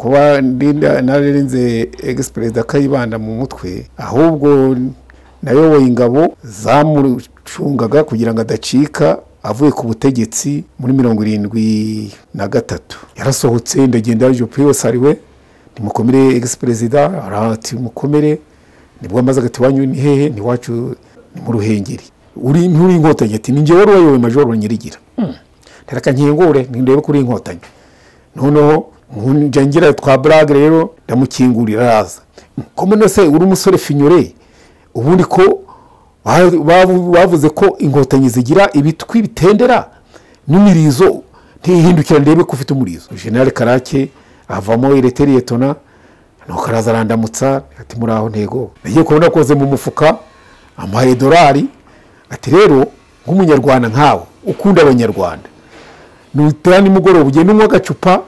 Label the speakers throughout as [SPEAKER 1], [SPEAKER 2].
[SPEAKER 1] kuba nararinze egisi perezida kayibanda mu mutwe ahubwo nayoboye ingabo zamucungaga kugira ngo adacika avuye ku butegetsi muri mirongo irindwi na gatatu. Yarasohotse ndagenda yaje yose ari we nimukomere egisi perezida arati mukomere. Nibwo amaze agati wanyu ni hehe? Ni wacu ni mu ruhengeri. Uri nturi inkotanyi ati ni njyewe wari wayoboye majoro nyirigira. Ntereka nkingure ndebe kuri inkotanyi. Noneho njya ngira twa burage rero ndamukingurira araza. Komune se uri umusore finyore? Ubundi ko bavuze ko inkotanyi zigira ibitwi bitendera? N'imirizo ntihindukira ndebe ko ufite umurizo. Jenali karake avamo ireteriyetona nuko araza arandamutsa ati muri aho ntego? Nagiye kubona akoze mu mufuka amuhaye dorari ati rero nk'umunyarwanda nkawe ukunda abanyarwanda. Nutera nimugoroba ugenda unywa agacupa.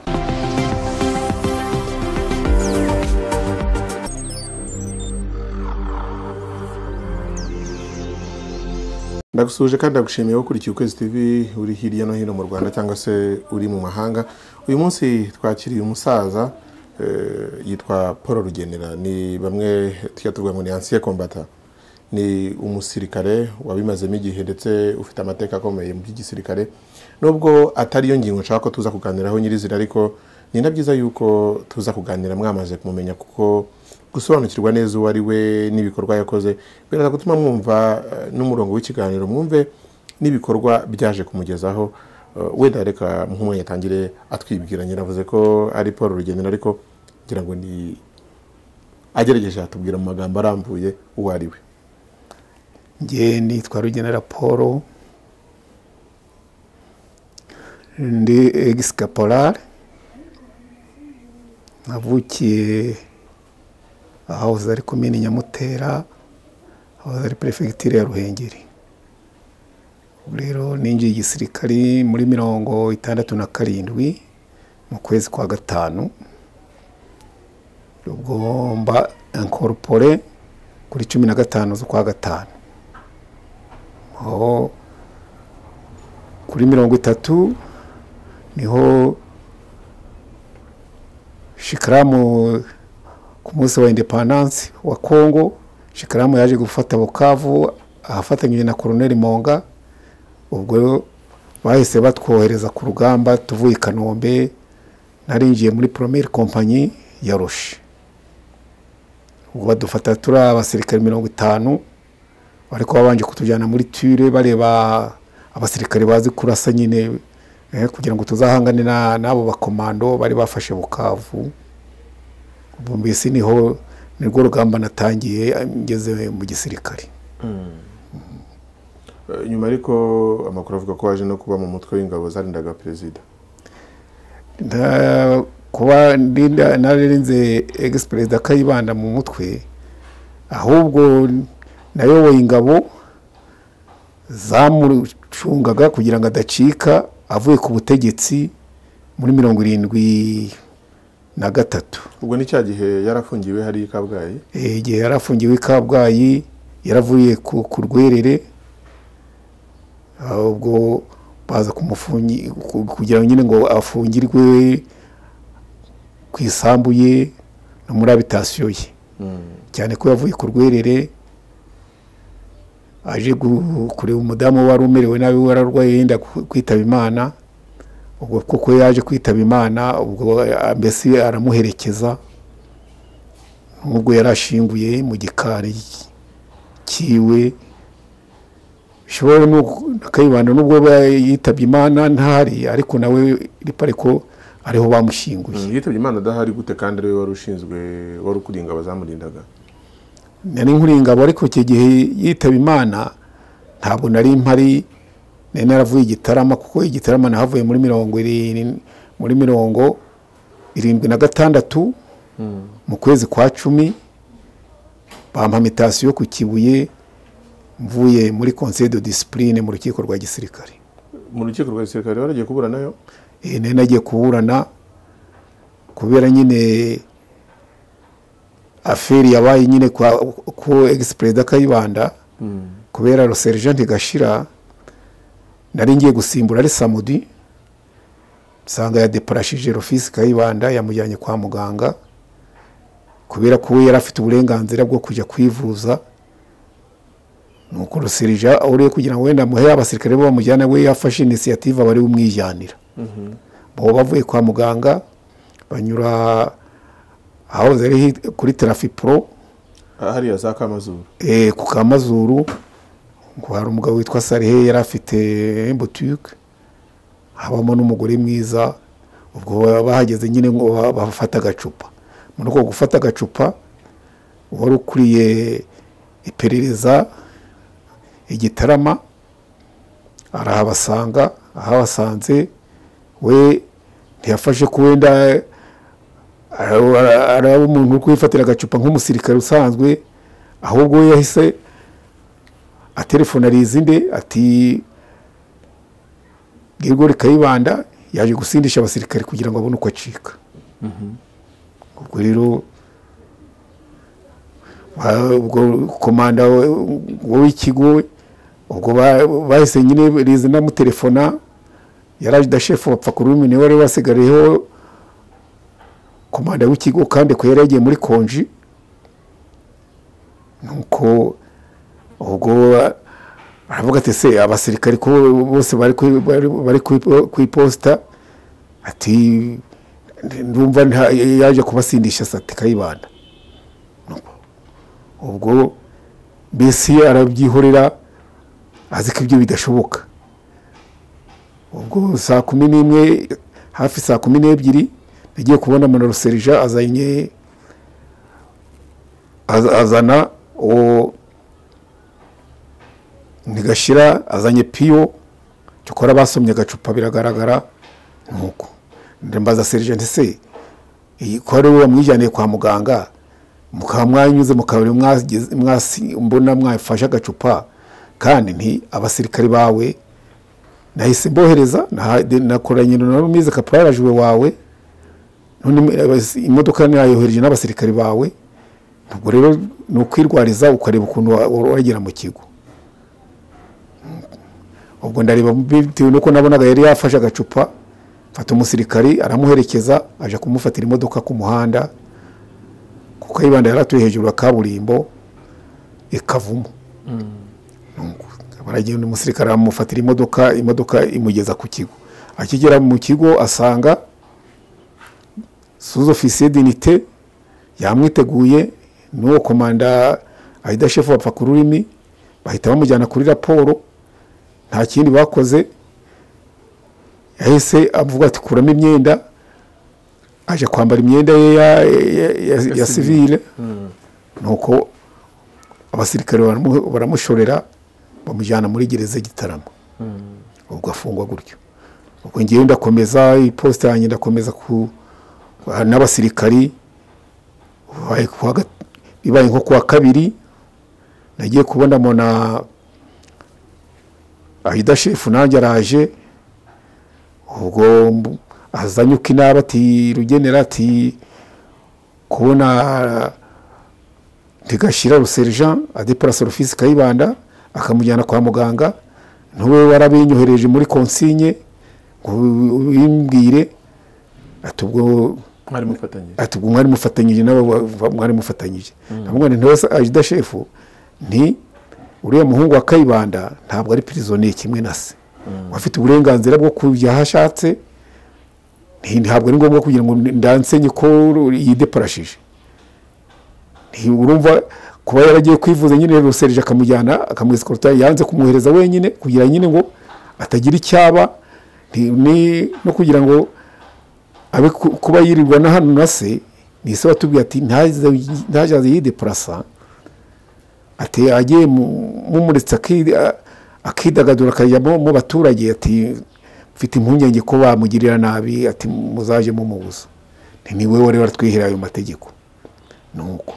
[SPEAKER 2] Ndagusuje kandi ndagushimiye ukurikiye ukwezi tv uri hirya no hino mu rwanda cyangwa se uri mu mahanga. Uyu munsi twakiriye umusaza yitwa paul rugenera. Ni bamwe tujya tuvuga ngo ni ansiye kombata ni umusirikare wabimazemo igihe ndetse ufite amateka akomeye mu by'igisirikare. Nubwo atari yo ngingo nshaka ko tuza kuganiraho nyirizina ariko ni na byiza yuko tuza kuganira mwamaze kumumenya kuko gusobanukirwa neza uwo ari we n'ibikorwa yakoze. Biraza gutuma mwumva n'umurongo w'ikiganiro. Mwumve n'ibikorwa byaje kumugezaho. Wenda reka nk'umwe yatangire atwibwira nyiravuze ko ari paul rugendera ariko ngira ngo ni agerageje atubwira mu magambo arambuye uwo ari we.
[SPEAKER 1] Nge nitwa rugenera paul. Ndi egisikaporare navukiye ahahoze ari komini nyamutera ahahoze ari perefegitire ya ruhengeri. Rero ninjiye igisirikari muri mirongo itandatu na karindwi mu kwezi kwa gatanu. Ubwo mba enkorupore kuri cumi na gatanu z'ukwa gatanu. Aho kuri mirongo itatu ni ho shikaramu ku munsi wa indepandansi wa kongo shikaramu yaje gufata bukavu ahafatanyije na koroneri monga. Ubwo bahise batwohereza ku rugamba tuvuye i kanombe narinjiye muri poromeri kompanyi ya roshi ubwo badufata turi abasirikare mirongo itanu ariko babanje kutujyana muri ture bareba abasirikare bazi kurasa nyine kugira ngo tuzahangane n'abo bakomando bari bafashe bukavu. Mbese ni ho nirwo rugamba natangiye ngeze mu gisirikare.
[SPEAKER 2] Nyuma ariko amakuru avuga ko waje no kuba mu mutwe w'ingabo zarindaga perezida.
[SPEAKER 1] Kuba nararinze egisi perezida kayibanda mu mutwe ahubwo nayoboye ingabo zamucungaga kugira ngo adacika avuye ku butegetsi muri mirongo irindwi na gatatu
[SPEAKER 2] ubwo ni cya gihe yarafungiwe hari i kabgayi
[SPEAKER 1] igihe yarafungiwe i kabgayi yaravuye ku rwerere ubwo baza kugira ngo nyine ngo afungirwe ku isambu ye no muri abitasiyo ye. Cyane ko yavuye ku rwerere aje kureba umudamu wari umerewe nabi wararwaye yenda kwitaba imana ubwo kuko yaje kwitaba imana ubwo mbese aramuherekeza n'ubwo yari ashinguye mu gikari cyiwe. Bishobora no kayibanda nubwo yitabye imana ntahari ariko nawe ariko ariho bamushyinguye.
[SPEAKER 2] Yitabye imana adahari gute kandi ari we wari ushinzwe wari ukuriye ingabo zamurindaga?
[SPEAKER 1] Nari nkuriye ingabo ariko icyo gihe yitaba imana ntabwo nari mpari nari naravuye igitarama kuko igitarama nahavuye muri mirongo irindwi muri mirongo irindwi na gatandatu mu kwezi kwa cumi bampa mitasiyo ku kibuye mvuye muri conseil de discipline mu rukiko rwa gisirikare.
[SPEAKER 2] Mu rukiko rwa gisirikare waragiye kuburanayo
[SPEAKER 1] nari nagiye kuburana kubera nyine aferi yabaye nyine ku egisi perezida kayibanda kubera sergent gashira nari ngiye gusimbura ari samudi nsanga yadeparashije rofisi kayibanda yamujyanye kwa muganga kubera ko we yari afite uburenganzira bwo kujya kwivuza. Nuko ruserija uriye kugira ngo wenda muhe abasirikare bo bamujyana we yafashe inisiyative aba ari we umwijyanira bo bavuye kwa muganga banyura ahahoze ari kuri tarafipuro
[SPEAKER 2] hariya za kamazuru.
[SPEAKER 1] Eh, ku kamazuru. Ngo hari umugabo witwa sarihe yari afite butike habamo n'umugore mwiza ubwo bahageze nyine ngo ba- bafata agacupa. Muri uko gufata agacupa wari ukuriye iperereza igitarama arahabasanga ahabasanze we ntiyafashe ko wenda araba umuntu uri kwifatira agacupa nk'umusirikare usanzwe ahubwo we yahise atelefona rizinde ati Gregori Kayibanda yaje gusindisha abasirikare kugira ngo abone uko acika. Ubwo rero ubwo komanda w'ikigo ubwo ba- bahise nyine rizina mutelefona yaraje dashefu bapfa ku rurimi ni we wari wasigariyeho komanda w'ikigo kandi ko yari yagiye muri konji. Nuko ubwo aravuga ati se abasirikari ko bose bari ku- iposita ati ndumva yaje kubasindisha sati kayibanda. Ubwo mbese arabyihorera azi ko ibyo bidashoboka. Ubwo saa kumi n'imwe hafi saa kumi n'ebyiri nagiye kubona monoro serija azanye az- azana uwo ntigashira azanye piyo cyokora basomye agacupa biragaragara nuko ndambaza serija nti se iyi ko ari we wamwijyaniye kwa muganga? Mukaba mwanyuze mwageze- mwasi- mbona mwafashe agacupa? Kandi nti abasirikari bawe nahise mbohereza de- nakoranye na rumize kaparajwe wawe imodoka nayohereje n'abasirikari bawe. Ubwo rero ni ukwirwariza ukareba ukuntu wa- wagera mu kigo. Ubwo ndareba bitewe nuko nabonaga yari yafashe agacupa mfata umusirikari aramuherekeza aje kumufatira imodoka ku muhanda kuko ayibanda yari atuye hejuru ya kaburimbo ikavumo Nuko baragenda umusirikare aramufatira imodoka imodoka imugeza ku kigo. Akigera mu kigo asanga suze ofisiye dinite yamwiteguye n'uwo komanda ahita shefu bapfa ku rurimi bahita bamujyana kuri raporo nta kindi bakoze. Yahise avuga ati kuramo imyenda. Aje kwambara imyenda ye ya, ya sivile. nuko abasirikare baramu- baramushorera bamujyana muri gereza gitarama ubwo afungwa gutyo. Ubwo ngewe ndakomeza iposita yanjye ndakomeza ku n'abasirikari bibaye nko kuwa kabiri nagiye kubona mona ahida shefu nanjye araje ubwo azanye uko inaba ati rugenera ati kubona ntigashira ruserija adeparasa ofisi kayibanda akamujyana kwa muganga ntube warabinyohereje muri konsinye ngo ubimbwire ati ubwo
[SPEAKER 2] mwari mufatanyije.
[SPEAKER 1] ubwo mwari mufatanyije nabo ba- mwari mufatanyije. Ndamubwira nti ntose ajida shefu nti uriya muhungu wa kayibanda ntabwo ari pirizoniye kimwe na se. Afite uburenganzira bwo kujya aho ashatse. Ntabwo ari ngombwa kugira ngo ndansenye ko yideparashije. Urumva kuba yaragiye kwivuza nyine ruserije akamujyana akamwesikorota yanze kumwohereza wenyine kugira nyine ngo atagira icyaba. No kugira ngo abe ku- kuba yirirwa na hano na se ni se watubwiye ati ntazaze yideparasa. Ati agiye mu- mumuretse aki- a- akidagadura akajya mu baturage. Ati mfite impungenge ko bamugirira nabi ati muzaje mumubuza ni we wari waratwihera ayo mategeko. Nuko.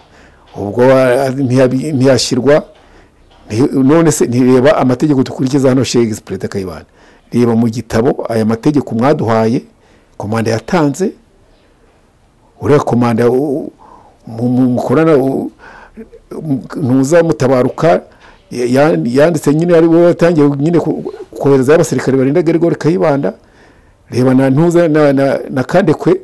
[SPEAKER 1] Ubwo ah, ntiyabi- ntiyashyirwa nti- none se ntireba amategeko dukurikiza hano shege perezida kayibanda reba mu gitabo aya mategeko mwaduhaye komanda yatanze uriya komanda mukorana ntuza mutabaruka ya- yanditse nyine ari we watangiye nyine kohereza abasirikare barinda Gregory Kayibanda. Reba na ntuza na, kandekwe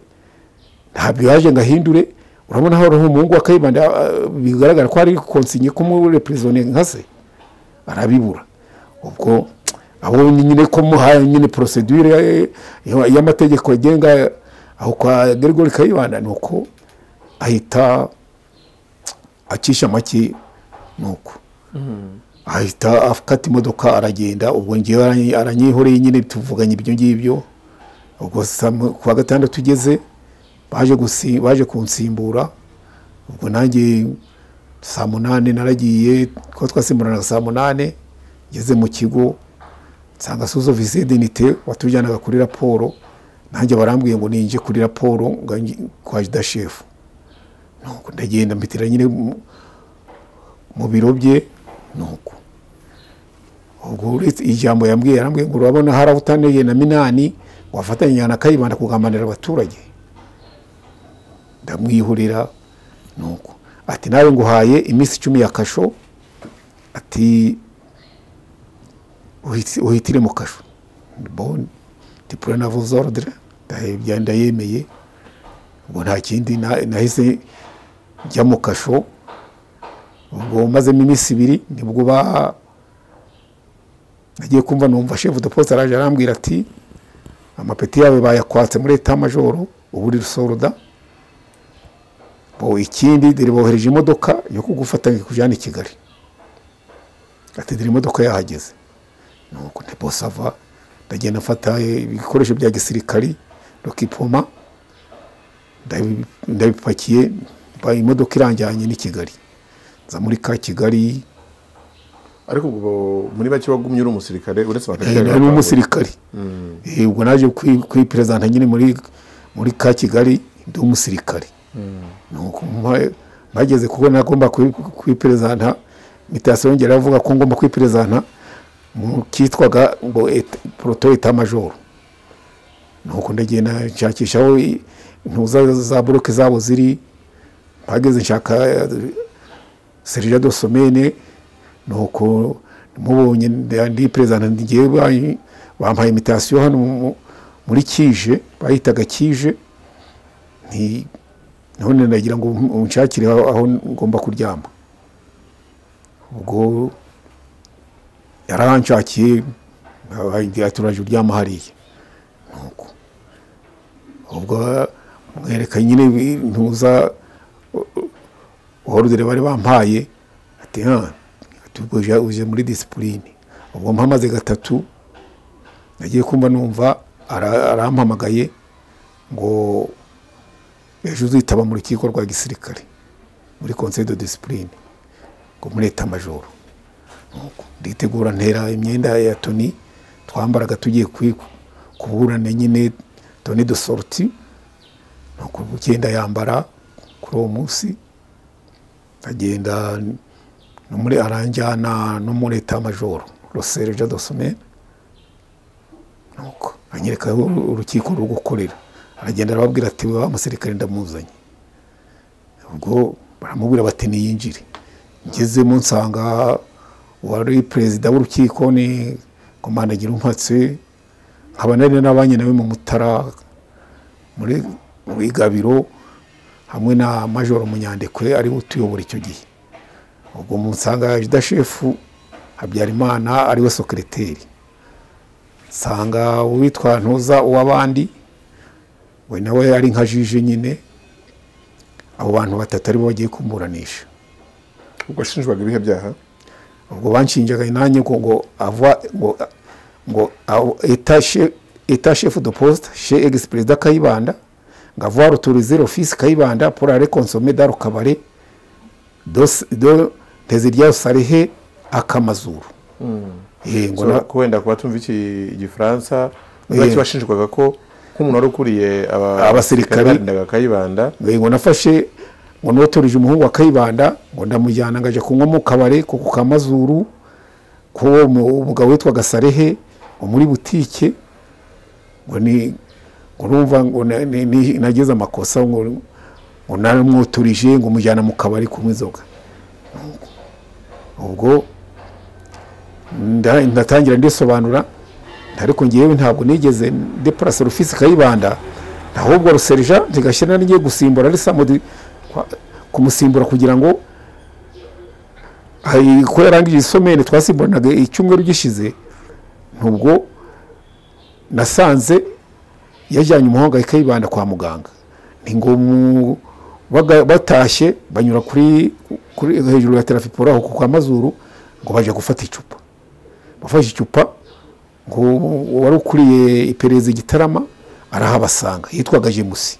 [SPEAKER 1] ntabyo yaje ngo ahindure. Urabona aho umuhungu wa kayibanda bigaragara ko ari konsinye kumurepresone nka se. Arabibura. Ubwo ni nyine ko muhaye nyine procedure eh, y'amategeko agenga aho kwa Gregory Kayibanda ni uko ahita acisha make nuko. Ahita afata imodoka aragenda ubwo ngewe aranyi- aranyihoreye nyine tuvuganye ibyo ngibyo. Ubwo ku wa gatandatu ugeze baje gusi baje kunsimbura. Ubwo nanjye saa munani naragiye ko twasimburanaga saa munani ngeze mu kigo nsanga suzo visidinite watujyanaga kuri raporo. Nanjye barambwiye ngo ninjye kuri raporo kwa jidashefu nuko ndagenda mpitira nyine mu- biro bye nuko. Ubwo ijambo yambwiye yarambwiye ngo urabona hari aho utaneye na minani wafatanya na kayibanda kugambanira abaturage? Ndamwihurira nuko. Ati nawe nguhaye iminsi icumi ya kasho. Ati uhiti- uhitire mu kasho. Bon dipure na vos ordre ndahebya ndayemeye. Ubwo nta kindi na- nahise njya mu kasho ubwo mazemo iminsi ibiri ni bwo ba nagiye kumva numva chef de poste araje arambwira ati amapeti yawe bayakwatse muri eta majoro ubu uri rusoroda. Ikindi dore bohereje imodoka yo kugufata ngo ikujyane i kigali. Ati dore imodoka yahageze. Nuko ntibosava ndagenda mfata ibikoresho bya gisirikari rokipoma ndabi- ndabipakiye imodoka iranjyanye n'i kigali. Nza muri ka kigali.
[SPEAKER 2] Ariko ubwo muri bake wagumye uri umusirikare uretse
[SPEAKER 1] Eh,
[SPEAKER 2] bakatera
[SPEAKER 1] nari umusirikari Eh, ubwo naje kwi- kwiperezanta nyine muri muri ka kigali ndi mpa- bageze kuko nagomba kwi- kwiperezanta mitasiyo yongera avuga ko ngomba kwiperezanta mu kitwaga ngo et- proto eta majoro nuko ndagenda nshakisha aho intuza za buroke zabo ziri mpageze nshaka serija do somene nuko mubonye ndi- perezida bayi- bampaye imitasiyo hano mu- muri kije bayitaga kije. None nagira ngo unshakire aho ngomba kuryama. Ubwo yaranshakiye turaje uryama hariya. Ubwo mwereka nyine ntuza orudere bari bampaye ati ubwo uje muri disipurine ubwo mpamaze gatatu nagiye kumva numva ara- arampamagaye ngo ejo uzitaba mu rukiko rwa gisirikare muri conseil de discipline ngo muri eta majoro Nuko nditegura ntera imyenda ya toni twambaraga tugiye kuburana nyine toni de nuko ugenda yambara kuri uwo munsi. Agenda no muri aranjyana no muri eta majoro rosereja dosomene nuko anyereka aho urukiko ruri gukorera aragenda arababwira ati wa musirikare ndamuzanye. Ubwo baramubwira bati niyinjire. Ngezemo nsanga wari perezida w'urukiko ni komandagira umpatse nkaba nari n'abanye nawe mu mutara muri mu igabiro hamwe na majoro munyandekwe ari we utuyobora icyo gihe. Ubwo musanga jidashefu habyarimana ari we sokereteri nsanga uwitwa ntuza uw'abandi we nawe ari nka jije nyine. Abo bantu batatu ari bo bagiye kumuranisha
[SPEAKER 2] ubwo ashinjwaga ibihe byaha?
[SPEAKER 1] Ubwo banshinjaga nanjye ngo ngo ava ngo ngo aho- eta che- eta chef de poste chez ex président Kayibanda. Ngo avoir autorisé l'office Kayibanda pour aller consommer dans le cabaret Nteziryayo Salehe akamazuru eh ngo
[SPEAKER 2] ko wenda kuba tumva iki igifaransa
[SPEAKER 1] Yeah.
[SPEAKER 2] bake washinjwaga ko nk'umuntu wari ukuriye aba-
[SPEAKER 1] Abasirikari.
[SPEAKER 2] kayibanda
[SPEAKER 1] ngo ngo nafashe ngo notoreje umuhungu wa Kayibanda ngo ndamujyana ngaje kunywa mu kabare ko ku kamazuru ko umugabo witwaga Sarehe ngo muri butike ngo ni ngo urumva ngo na- ni- ni- nagize amakosa ngo naramwoturije ngo mujyana mu kabari kunywa inzoga. Ubwo nda- ndatangira ndisobanura ariko ngewe ntabwo nigeze deparase rufisi kayibanda ahubwo ruserija ntigashyira n'igiye gusimbura kumusimbura kugira ngo ko yarangije isomene twasimburanaga icyumweru gishize ntubwo nasanze yajyanye umuhanga wa kayibanda kwa muganga. Ni ngo batashye banyura kuri kuri hejuru ya terafiporo aho kwa mazuru ngo bajya gufata icupa. Bafashe icupa ngo wari ukuriye iperereza i gitarama arahabasanga yitwaga jemusi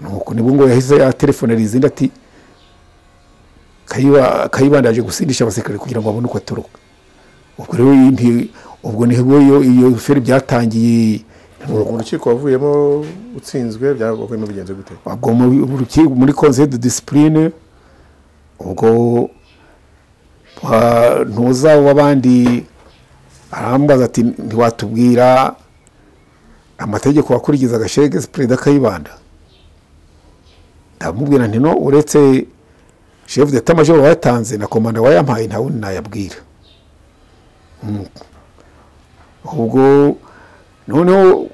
[SPEAKER 1] nuko ni bwo ngo yahise yatelefonera izindi ati Kayiba- kayibanda yaje gusindisha abasirikare kugira ngo abone uko atoroka ubwo rero ubwo iyo iyo feri byatangiye
[SPEAKER 2] mu rukiko wavuyemo utsinzwe byavuyemo bigenze gute?
[SPEAKER 1] Muri conseil de discipline ubwo ntuza w'abandi arambaza ati ntiwatubwira amategeko wakurikizaga shege perezida kayibanda ndamubwira nti no uretse chef d'etat major wayatanze na komanda wayampaye nta wundi nayabwira. Mm. ubwo noneho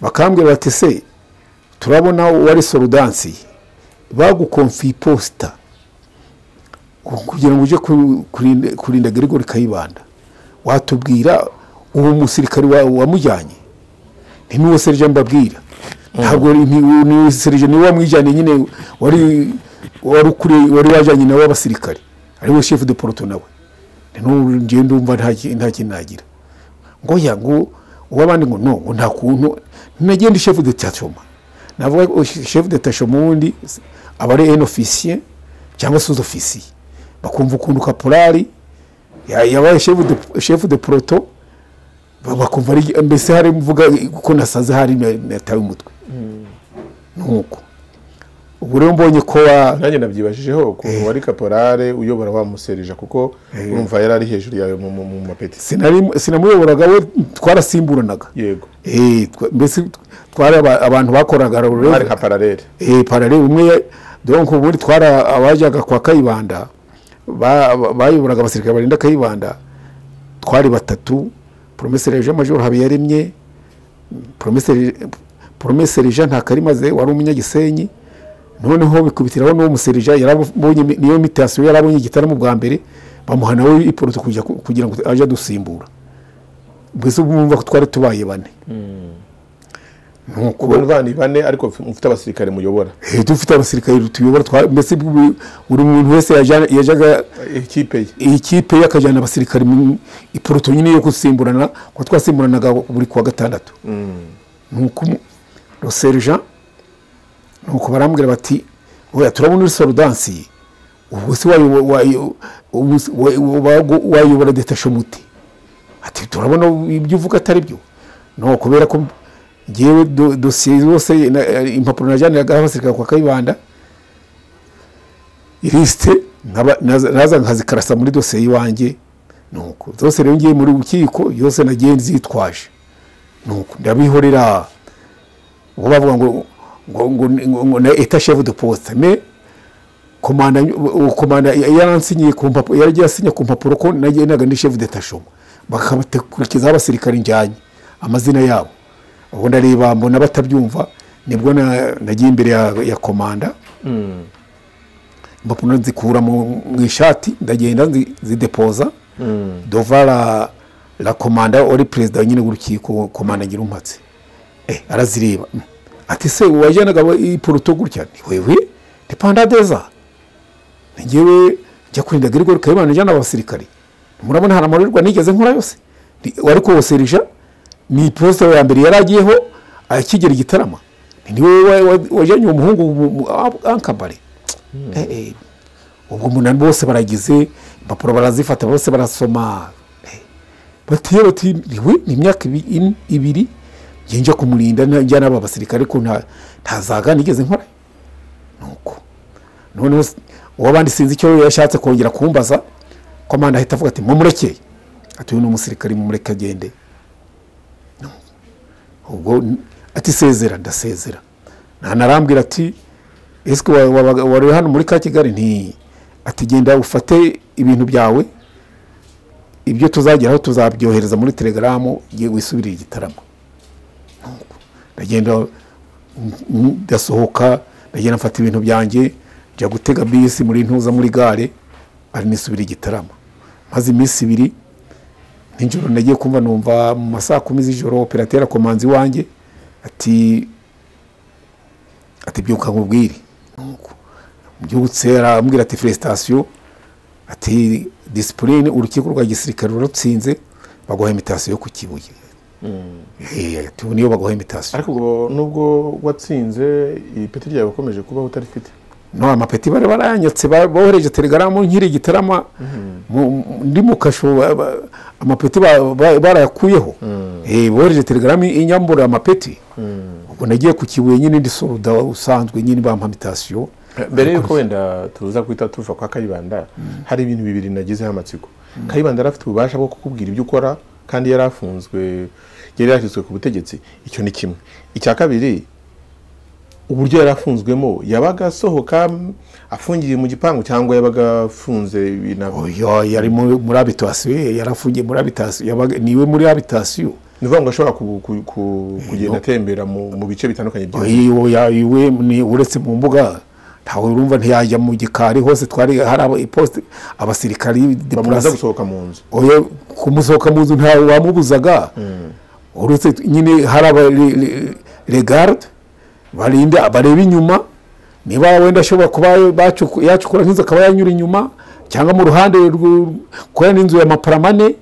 [SPEAKER 1] bakambwira bati se turabona wari sorudansi bagukonfiye iposita kugira ngo ku- kurinda- Gregory Kayibanda. Watubwira uwo musirikare wa- wamujyanye? Ni n'uwo serije mbabwira. Ntabwo ni- serije ni we wamwijyanye nyine wari wari wajyanye nawe w'abasirikare ari we chef de poroto nawe ngiye ndumva nta ki- nta kintu nagira ngo ya ngo uw'abandi ngo no nta kuntu nagenda chef de tachoma navuga ko chef de tachoma wundi aba ari en officier cyangwa sous officier. Bakumva ukuntu kaporari ya- yabaye chef de chef de proto ba- bakumva ari mbese hari mvuga ko nasaze hari na- natawe umutwe nuko. Ubu rero mbonye ko wa
[SPEAKER 2] nanjye nabyibajijeho ukuntu wari kaporare uyobora wa muserija kuko urumva yari ari hejuru yawe mu- mapeti.
[SPEAKER 1] Sinamuyoboraga we twarasimburanaga.
[SPEAKER 2] Yego.
[SPEAKER 1] Eh, mbese twari aba- abantu bakoraga rero.
[SPEAKER 2] Nka paralele.
[SPEAKER 1] Eh parallel umwe donc ubundi twara abajyaga kwa Kayibanda ba- ba- bayoboraga abasirikare barinda Kayibanda twari batatu. Promeseri Jean Major Habiyaremye promeseri Jean Ntakarimaze wari umunyagisenyi. Noneho bikubitiraho n'uwo muserija yarabonye niyo mitasiyo yarabonye igitaramo bwa mbere bamuha nawe ku- kugira ngo aje adusimbura. Mbese ubu mwumva ko twari tubaye bane. Nuko
[SPEAKER 2] ubona bani bane ariko mufite abasirikare muyobora.
[SPEAKER 1] Eh, dufite abasirikare tuyobora mbese bu- buri muntu wese yajya- yajyaga
[SPEAKER 2] ikipe ye.
[SPEAKER 1] Iyi kipe ye akajyana abasirikare mu iporoto nyine yo gusimburana kuko twasimburanaga buri kuwa gatandatu. Nuko umu- roserija nuko barambwira bati oya turabona uri sorudansi ubwo se wayo- wayo- ubu se wa- wa- wayobora detasho muti ati turabona ibyo uvuga atari byo. No kubera ko ngewe do- dosiye zose impapuro najyaniraga abasirikare kwa kayibanda ilisite nkaba- naza nkazikarasa muri dosiye y'iwanjye. Nuko zose rero ngiye muri rukiko yose nagiye nzitwaje. Nuko ndabihorera. Ubwo bavuga ngo ngo ngo na eta chef de poste me komanda yaransinyiye ku mpapuro yaragiye asinya ku mpapuro ko nagendaga ndi chef de tachoma bakabakurikizaho abasirikare njyanye amazina yabo. Ubwo ndareba mbona batabyumva ni bwo na- nagiye imbere ya, komanda impapuro nzikura mu ishati ndagenda zidepoza. Dova la, la komanda wari perezida nyine w'urukiko komanda ngira umpatse eh, arazireba. Mm. Ati se wajyanaga ipuruto gutya? Ni wewe depandadeza ngewe njya kurinda Gregory Kayibanda njyana abasirikare murabona hari amarorerwa nigeze nkora yose? Wari kuwosereja ni iposita ya mbere yari agiyeho akigera igitarama ni wowe wa- wa- wajyanye uwo muhungu mu- mu- a- ankabare Eh, eh. ubwo umunani bose baragize impapuro barazifata bose barasoma. Eh, batiye bati ni imyaka ibiri njya kumurinda nta- njyana aba basirikare ko nta ntazaga nigeze nkora? Nuko. Noneho uwabandi sinzi icyo yashatse kongera kumbaza komanda ahita avuga ati mumurekeye ati uyu ni umusirikare mumureke agende. Ubwo ati sezera ndasezera. Ntanarambwira ati ese wari hano muri ka kigali? Nti ati genda ufate ibintu byawe ibyo tuzageraho tuzabyohereza muri telegaramu igihe igitaramo. Ndagenda ndasohoka ndagenda mfata ibintu byanjye njya gutega bisi muri ntuza muri gare ari nisubira igitaramo maze iminsi ibiri nijoro nagiye kumva numva mu ma saa kumi z'ijoro operateri akomanza iwanjye ati ati byuka nkubwire. Nuko mbyutse arambwira ati felicitation ati disipurine urukiko rwa gisirikare rurutsinze baguha imitasiyo yo ku kibuye. Eh, ati ubu niyo baguha imitasiyo
[SPEAKER 2] ariko ubwo nubwo watsinze ipeti ryawe wakomeje kubaho utarifite
[SPEAKER 1] no amapeti bari barayanyatse ba- bohereje telegaramu nkiri igitarama mu- ndi mu kasho amapeti ba- ba- barayakuyeho Eh, bohereje telegaramu inyambura amapeti. Ubwo nagiye ku kibuye nyine ndi soruda usanzwe nyine bampa imitasiyo
[SPEAKER 2] mbere y'uko wenda tuza guhita tuva kwa kayibanda hari ibintu bibiri nagizeho amatsiko. Kayibanda yari afite ububasha bwo kukubwira ibyo ukora kandi yari afunzwe yari yashyizwe ku butegetsi. Icyo ni kimwe. Icya kabiri uburyo yari afunzwemo yabaga asohoka afungiye mu gipangu cyangwa yabaga afunze
[SPEAKER 1] yari muri muri habitasiyo yarafungiye muri habitasiyo yabaga- ni we muri habitasiyo
[SPEAKER 2] ni ukuvuga ngo ashobora ku- ku- ku- kugenda atembera mu bice bitandukanye by'igihugu
[SPEAKER 1] Iyo ya- iwe ni uretse mu mbuga ntawe urumva ntiyajya mu gikari hose. Twari hari iposite abasirikari
[SPEAKER 2] bamubuza gusohoka mu nzu.
[SPEAKER 1] Kumusohoka mu nzu ntawe wamubuzaga. Uretse nyine hari aba le- le- regarde barinda bareba inyuma niba wenda ashobora kuba yacukura nk'inzu akaba yanyura inyuma cyangwa mu ruhande rw- kubera n'inzu ya maparamane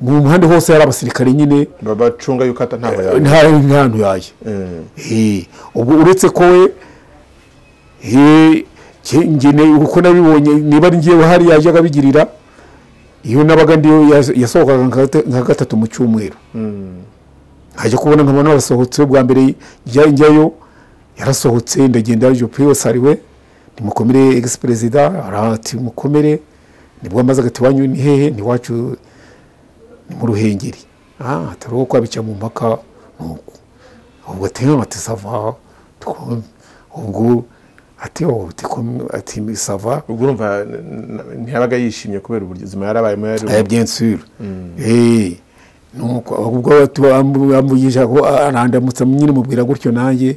[SPEAKER 1] mu mpande hose hari abasirikare nyine.
[SPEAKER 2] Ba- bacunga yuko ntaho yaba
[SPEAKER 1] nta ntantu yaje.
[SPEAKER 2] Mm.
[SPEAKER 1] Ubu uretse ko we eh, ke- njye ne- uko nabibonye niba ari ngewe hari yajyaga abigirira iyo nabaga ndiyo yas- yasohokaga nka gata- nka gatatu mu cyumweru. Nkajya kubona nkabona barasohotse bwa mbere njya- njyayo yarasohotse ndagenda yaje piyose ari we nimukomere egisi perezida arati mukomere ni bwo amaze agati wanyu ni hehe? Ni iwacu ni mu ruhengeri. Ah atari uwo kwabica mu mpaka nuko. Ubwo ati ati sava two- ubwo ati oh tiko- ati sava.
[SPEAKER 2] Ubwo urumva ntiyabaga yishimye kubera ubuzima yarabayemo yari.
[SPEAKER 1] Eh, bien sûr. Eh, nuko ubwo amvugisha ko arandamutsa nyine mubwira gutyo nanjye.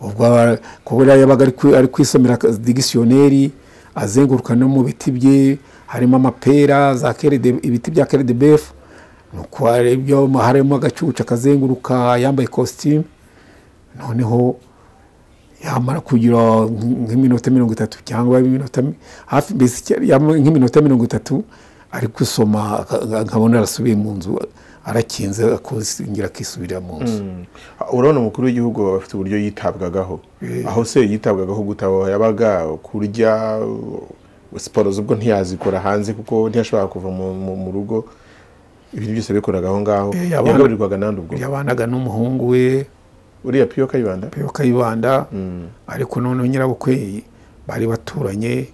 [SPEAKER 1] Ubwo kubera yabaga ari kwi- ari kwisomera digisiyoneri azenguruka no mu biti bye harimo amapera za ibiti bya keredebefu nuko harimo agacucu akazenguruka yambaye kositimu noneho yamara kugira nk- nk'iminota mirongo itatu cyangwa hafi mbese nk'iminota mirongo itatu ari gusoma nkabona arasubiye mu nzu arakinze akosingira akisubirira mu nzu.
[SPEAKER 2] Mm. urabona umukuru w'igihugu afite uburyo yitabwagaho. Aho se yitabwagaho gutaha yabaga kurya siporo zubwo ntiyazikora hanze kuko ntiyashobora kuva mu- rugo. Ibintu byose bikoraga aho ngaho.
[SPEAKER 1] Eh,
[SPEAKER 2] yagaburirwaga nande ubwo?
[SPEAKER 1] yabanaga n'umuhungu we.
[SPEAKER 2] Uriya piyo kayibanda
[SPEAKER 1] Peo Kayibanda
[SPEAKER 2] Mm.
[SPEAKER 1] ariko noneho nyirabukwe bari baturanye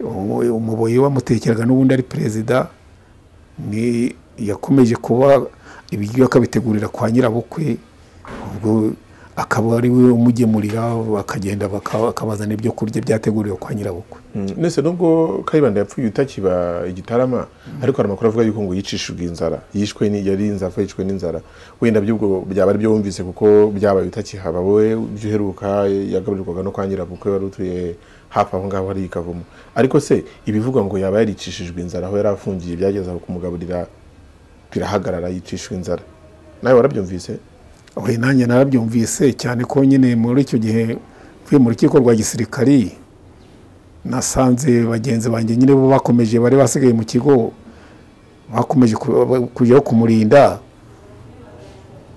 [SPEAKER 1] umu- umuboyi wamutekeraga n'ubundi ari perezida ni yakomeje kuba ibiryo akabitegurira kwa nyirabukwe ubwo akaba ari we umugemurira bakagenda baka- bakabazana ibyo kurya byateguriwe kwa nyirabukwe.
[SPEAKER 2] Mm. nese nubwo kayibanda yapfuye utakiba igitarama ariko hari amakuru avuga yuko ngo yicishijwe inzara yishwe yari inzava yishwe n'inzara. Wenda by'ubwo byaba ari byo wumvise kuko byabaye utakihaba wowe ibyo uheruka yagaburirwaga no kwa nyirabukwe wari utuye hafi aho ngaho hari ikavumo ariko se ibivugwa ngo yaba yaricishijwe inzara aho yari afungiye byageze aho kumugaburira birahagarara yicishwa inzara. Nawe warabyumvise?
[SPEAKER 1] Nanjye narabyumvise cyane ko nyine muri icyo gihe mvuye mu rukiko rwa gisirikari nasanze bagenzi banjye nyine bo bakomeje bari basigaye mu kigo bakomeje ku- kujyaho kumurinda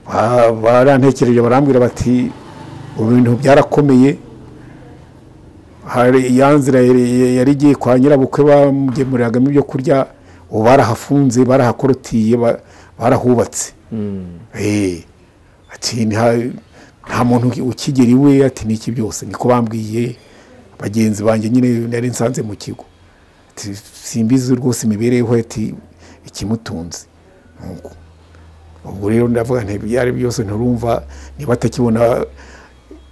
[SPEAKER 1] Ba- barantekereje barambwira bati ubu bintu byarakomeye. Hari ya nzira yari igiye kwa nyirabukwe bamugemuriragamo ibyo kurya ubu barahafunze barahakorotiye ba- barahubatse. Eh, ati nta muntu uki- ukigera iwe? Ati niki byose? Niko bambwiye bagenzi banjye nyine nari nsanze mu kigo. Simbizi rwose imibereho ati ikimutunze. Ubwo rero ndavuga ibyo ari byose nturumva niba atakibona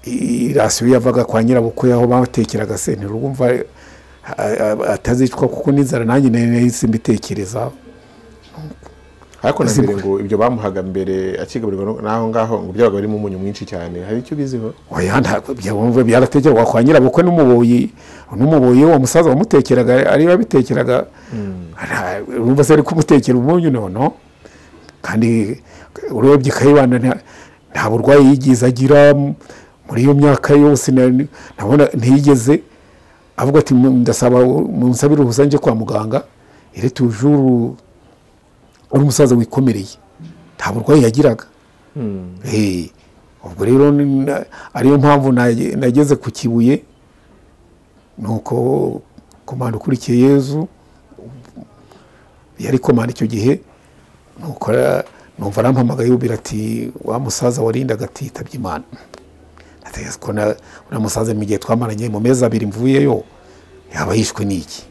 [SPEAKER 1] i- rasiyo yavaga kwa nyirabukwe aho batekeraga se ntirumva atazicwa kuko n'inzara nanjye nari mbitekereza
[SPEAKER 2] ariko na mbere ngo ibyo bamuhaga mbere akigaburirwa n'aho ngaho ngo byabaga birimo umunyu mwinshi cyane. Hari icyo ubiziho
[SPEAKER 1] byaratekerwa kwa nyirabukwe n'umuboyi. N'umuboyi wa musaza wamutekeraga ari we wabitekeraga Ara- urumva se ari kumutekera umunyu? Nono kandi urebye kayibanda nta- burwayi yigeze agira muri iyo myaka yose na- nabona ntiyigeze. Avuga ati "Mu- ndasaba munsabire uruhusa nje kwa muganga. Iri tujuru uri umusaza wikomereye. Nta burwayi yagiraga. Eh, ubwo rero ni- ariyo mpamvu nage- nageze ku kibuye nuko komanda ukurikiye yezu yari komanda icyo gihe numva arampamagaye yubira ati wa musaza warindaga ati yitabye imana. Uriya musaza mu gihe twamaranye mu mezi abiri mvuyeyo yaba yishwe n'iki.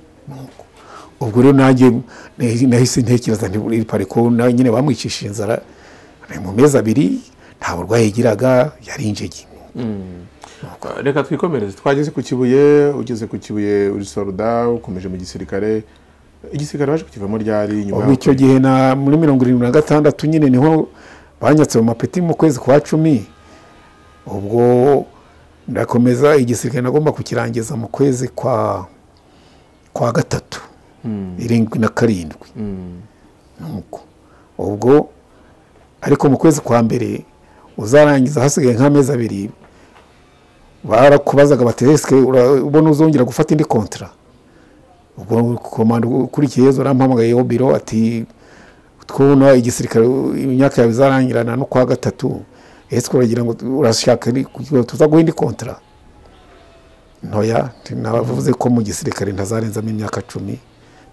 [SPEAKER 1] Ubwo rero nanjye nahi- nahise ntekereza nti iri pariko nawe nyine bamwicishije inzara mu mezi abiri nta burwayi yagiraga yari injegi
[SPEAKER 2] reka twikomereze. Twageze ku kibuye ugeze ku kibuye uri soruda ukomeje mu gisirikare. Igisirikare waje kukivamo ryari nyuma
[SPEAKER 1] ubwo icyo gihe na muri mirongo irindwi na gatandatu nyine ni ho banyatse mu mapeti mu kwezi kwa cumi. Ubwo ndakomeza igisirikare nagomba kukirangiza mu kwezi kwa kwa gatatu. Irindwi na karindwi nuko ubwo ariko mu kwezi kwa mbere uzarangiza hasigaye nk'amezi abiri barakubazaga bati ese ubona uzongera gufata indi kontara ubwo komanda ukurikiye yezu arampamagaye yo biro ati twubona igisirikare imyaka yawe izarangirana no kwa gatatu ese uragira ngo urashaka iri- kugira ngo tuza guha indi kontara ntoya navuze ko mu gisirikare ntazarenzamo imyaka cumi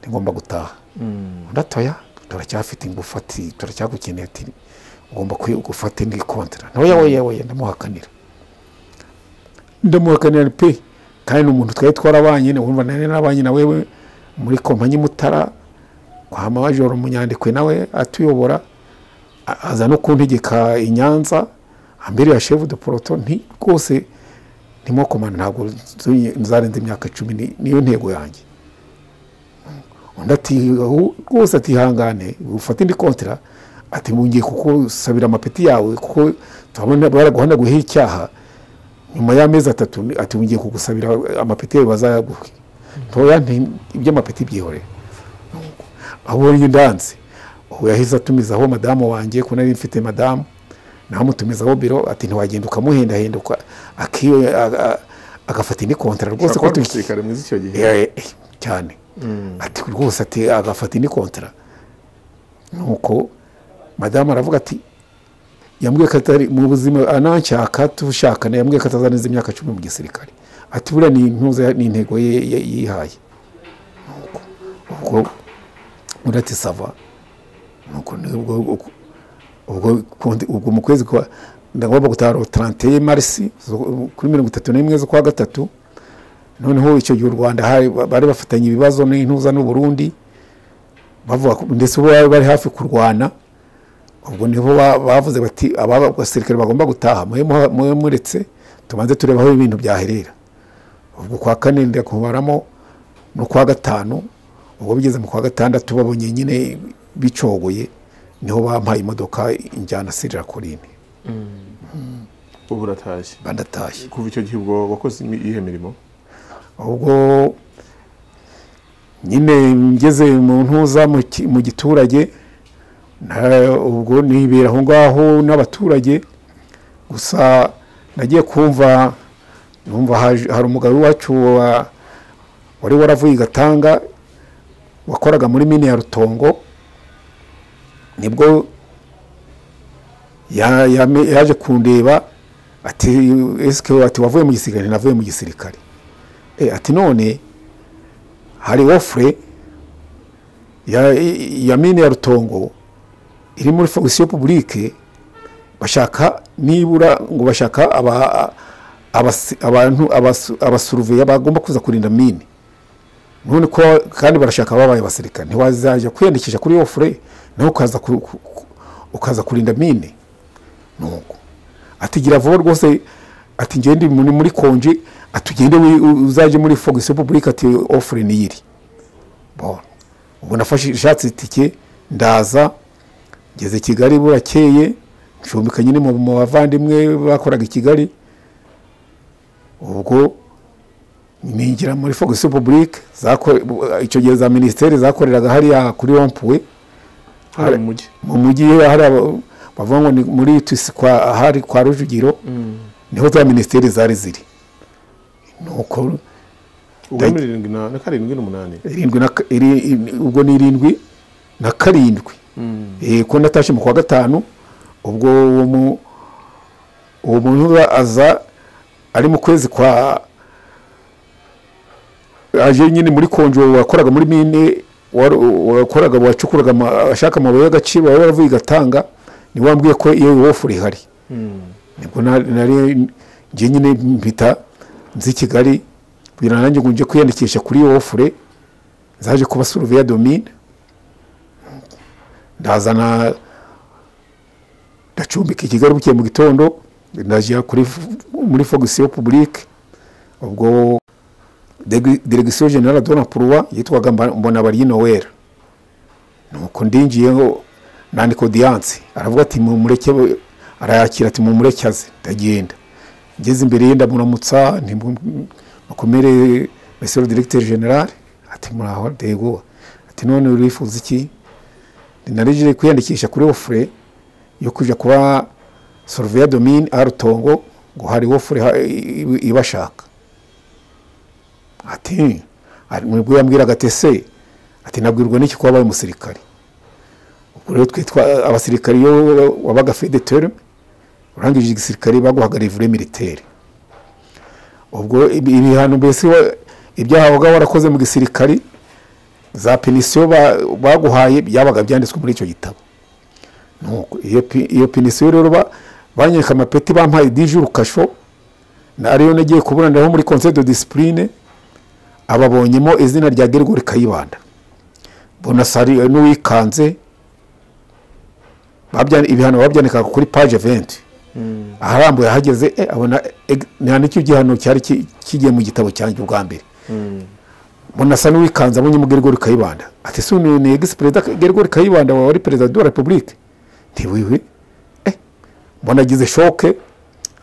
[SPEAKER 1] ngomba gutaha undi atoya turacyafite ingufu ati turacyagukeneye ati ugomba gufata indi kontara ntoya oya oya ndamuhakanira ndamuhakanira pe kandi ni umuntu twari twarabanye ni wumva nari narabanye na wewe muri kompanyi mutara. Kwa majoro munyandikwe nawe atuyobora. Aza no kuntegeka i nyanza ambere ya chef de peloton nti rwose ndimo komanda ntabwo nzarenza imyaka cumi ni- niyo ntego yanjye. Undi ati "Ahu- rwose atihangane ufate indi kontara ati mungiye kuko sabira amapeti yawe kuko turabona baraguhana guhera icyaha? Nyuma y'amezi atatu ati ngiye kugusabira amapeti yawe bazayaguhe. Ntoya iby'amapeti byihorere abonye ndanze. Ubu yahise atumizaho madamu wanjye ko nari mfite madamu namutumizaho biro ati ntiwagenda ukamuhendahenduka. Agafata indi kontara rwose ko
[SPEAKER 2] gihe.
[SPEAKER 1] Eh, eh, cyane. Ati rwose ati agafata indi kontara nuko madamu aravuga ati yambwiye ko atari mu buzima ananshaka tushakana. Yambwiye ko atazarenza imyaka cumi mu gisirikare. Ati buriya ni ni intego ye ye- yihaye. Nuko, ubwo undi ati sava. Nuko ni- ubwo mu kwezi kwa ndagomba gutaha 31 marisi kuri mirongo itatu n'imwe z'ukwa gatatu. Noneho icyo gihe u rwanda bari bafatanye ibibazo n'intuza n'uburundi bavuga ndetse bo bari hafi kurwana ubwo ni ho ba- bavuze bati aba basirikare bagomba gutaha mube muretse tubanze turebe aho ibintu byaherera. Ubwo kwa kane ndakubaramo no kwa gatanu ubwo bigeze mu kwa gatandatu babonye nyine bicogoye ni ho bampaye imodoka injyana sirira korine
[SPEAKER 2] ubu uratashye
[SPEAKER 1] bandatashye
[SPEAKER 2] kuva icyo gihe ubwo wakoze iyihe mirimo
[SPEAKER 1] ubwo nyine ngeze mu ntuza mu giturage ubwo nibera aho ngaho n'abaturage gusa nagiye kumva numva hari umugabo wacu wa- wari waravuye i gatanga wakoraga muri mine ya rutongo ni bwo yaje kundeba ati esike ati wavuye mu gisirikare? Navuye mu gisirikare. Ati none hari ofure ya, mine ya rutongo iri muri fonction publique bashaka nibura ngo bashaka abantu abasu- abasuruveya bagomba kuza kurinda mine. None ko kandi barashaka babaye abasirikare. Ntiwazajya kwiyandikisha kuri ofure nawe ukaza ku- ku- ku- ukaza kurinda mine. Nuko ati gira vuba rwose ati ngende muri muri konji atugende uzaje muri fogisi public ati ofure niyiri ubu nafashe ishatse itike ndaza ngeze kigali burakeye ncumbika nyine mu bavandimwe bakoraga i kigali. Ubwo ninjira muri fogisi public icyo gihe za minisiteri zakoreraga hariya kuri rompuwe.
[SPEAKER 2] Mu mujyi.
[SPEAKER 1] Mu mujyi hari bavuga ngo ni muri tusi kwa hari kwa rujugiro. Ni ho za minisiteri zari ziri. Nuko
[SPEAKER 2] irindwi na karindwi n'umunani
[SPEAKER 1] ubwo ni irindwi na karindwi. Eh, ko natashe mu kwa gatanu ubwo uwo mu- uwo muntu aza ari mu kwezi kwa aje nyine muri konjo wakoraga muri mine wakoraga wacukuraga ashaka amabuye y'agaciro wari waravuye igatanga ni wambwiye ko iyo wofu ihari ni bwo na- nari njye nyine mpita nzi kigali kugira ngo nanjye ngo njye kwiyandikisha kuri wofure zaje kuba suruveya domine. Ndazana ndacumbika i kigali bukeye mu gitondo ndajya muri fogisiyo publique ubwo delegisiyo generale la Croix yitwaga mbonabariye noel. Nuko ndinjiyeho nandika audience. Aravuga ati mumureke arayakira ati mumureke aze ndagenda. Ngeze imbere ye ndamuramutsa mukomere monsieur le directeur general ati muraho dego ati none urifuza iki? Narije kwiyandikisha kuri ofure yo kuja kuba surveya domine a rutongo ngo hari ofure ibashaka. Ati ni bwo yambwiraga ati ati nabwirwa n'iki ko wabaye umusirikare? Ubwo rero abasirikare iyo wabaga fede terme urangije igisirikare baguhaga revure militaire ubwo ibi- ibihano mbese ibyaha wabaga warakoze mu gisirikare za penisiyo ba- baguhaye byabaga byanditswe muri icyo gitabo. Iyo penisiyo rero ba- banyereka amapeti bampaye dijuru kasho ariyo nagiye kuburaniraho muri conseil de discipline ababonyemo izina rya Gregory Kayibanda. Bonasari n'uwikanze ibihano babyandikaga kuri page 20 aharambuye ahageze eh, abona eh, nta n'icyo gihano cyari ki- kigiye mu gitabo cyanjye ubwa mbere. Bonasa n'uwikanze abonyemo Gregory Kayibanda. Ati se ni ni ex perezida Gregory Kayibanda wari perezida de la Republique ntiwiwe eh mbona agize shoke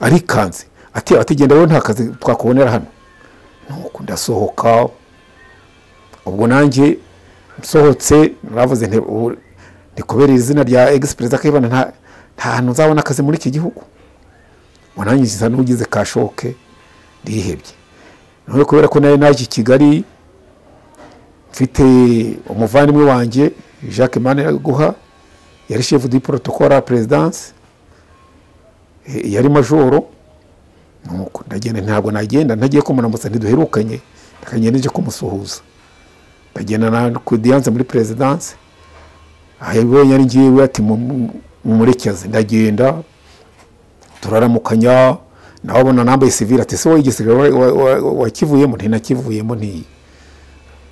[SPEAKER 1] arikanze. Ati ati genda wowe nta kazi twakubonera hano. Nuko ndasohoka. Ubwo nanjye nsohotse naravuze nti kubera izina rya ex perezida Kayibanda nta nta hantu nzabona akazi muri iki gihugu. Nsa n'ugize ka shoke ndihebye. Noneho kubera ko nari naje i Kigali mfite umuvandimwe wanjye Jacques Maniraguha yari chef du protocole à présidence eh, yari majoro. Nuko ndagenda ntabwo nagenda ntagiye kumuramutsa ntiduherukanye. Ndakagenda nje kumusuhuza. Ndagenda na ku audience muri présidence. Ayibonye ari ngiye ati mumurekeze ndagenda turaramukanya nawe abona nambaye civile ati se wowe igisigara wa- wa- wa- wakivuyemo ntinakivuyemo nti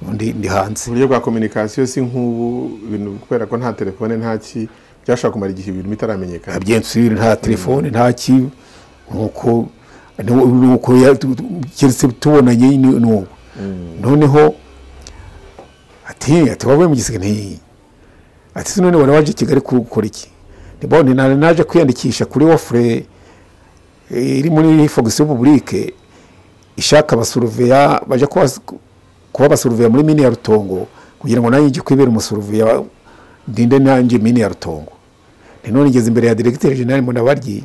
[SPEAKER 1] undi ndi hanze.
[SPEAKER 2] Uburyo bwa kominikasiyo si nk'ubu ibintu kubera ko nta telefone nta ki byashobora kumara igihe ibintu bitaramenyekana
[SPEAKER 1] byensubire nta telefone nta ki tu- keretse tubonanye ni ni ubu. Noneho ati ati wabaye mu gisirikare nti ati se none wari waje i kigali gukora iki? Nibone nari naje kwiyandikisha kuri wofure eh, iri muri fogisiyo publique ishaka abasuruveya baje kuba abasuruveya muri mine ya rutongo kugira ngo nanjye njye kwibera umusuruveya ndinde nanjye mine ya rutongo. Ni none ngeze imbere ya diregiteri jenali munabaryi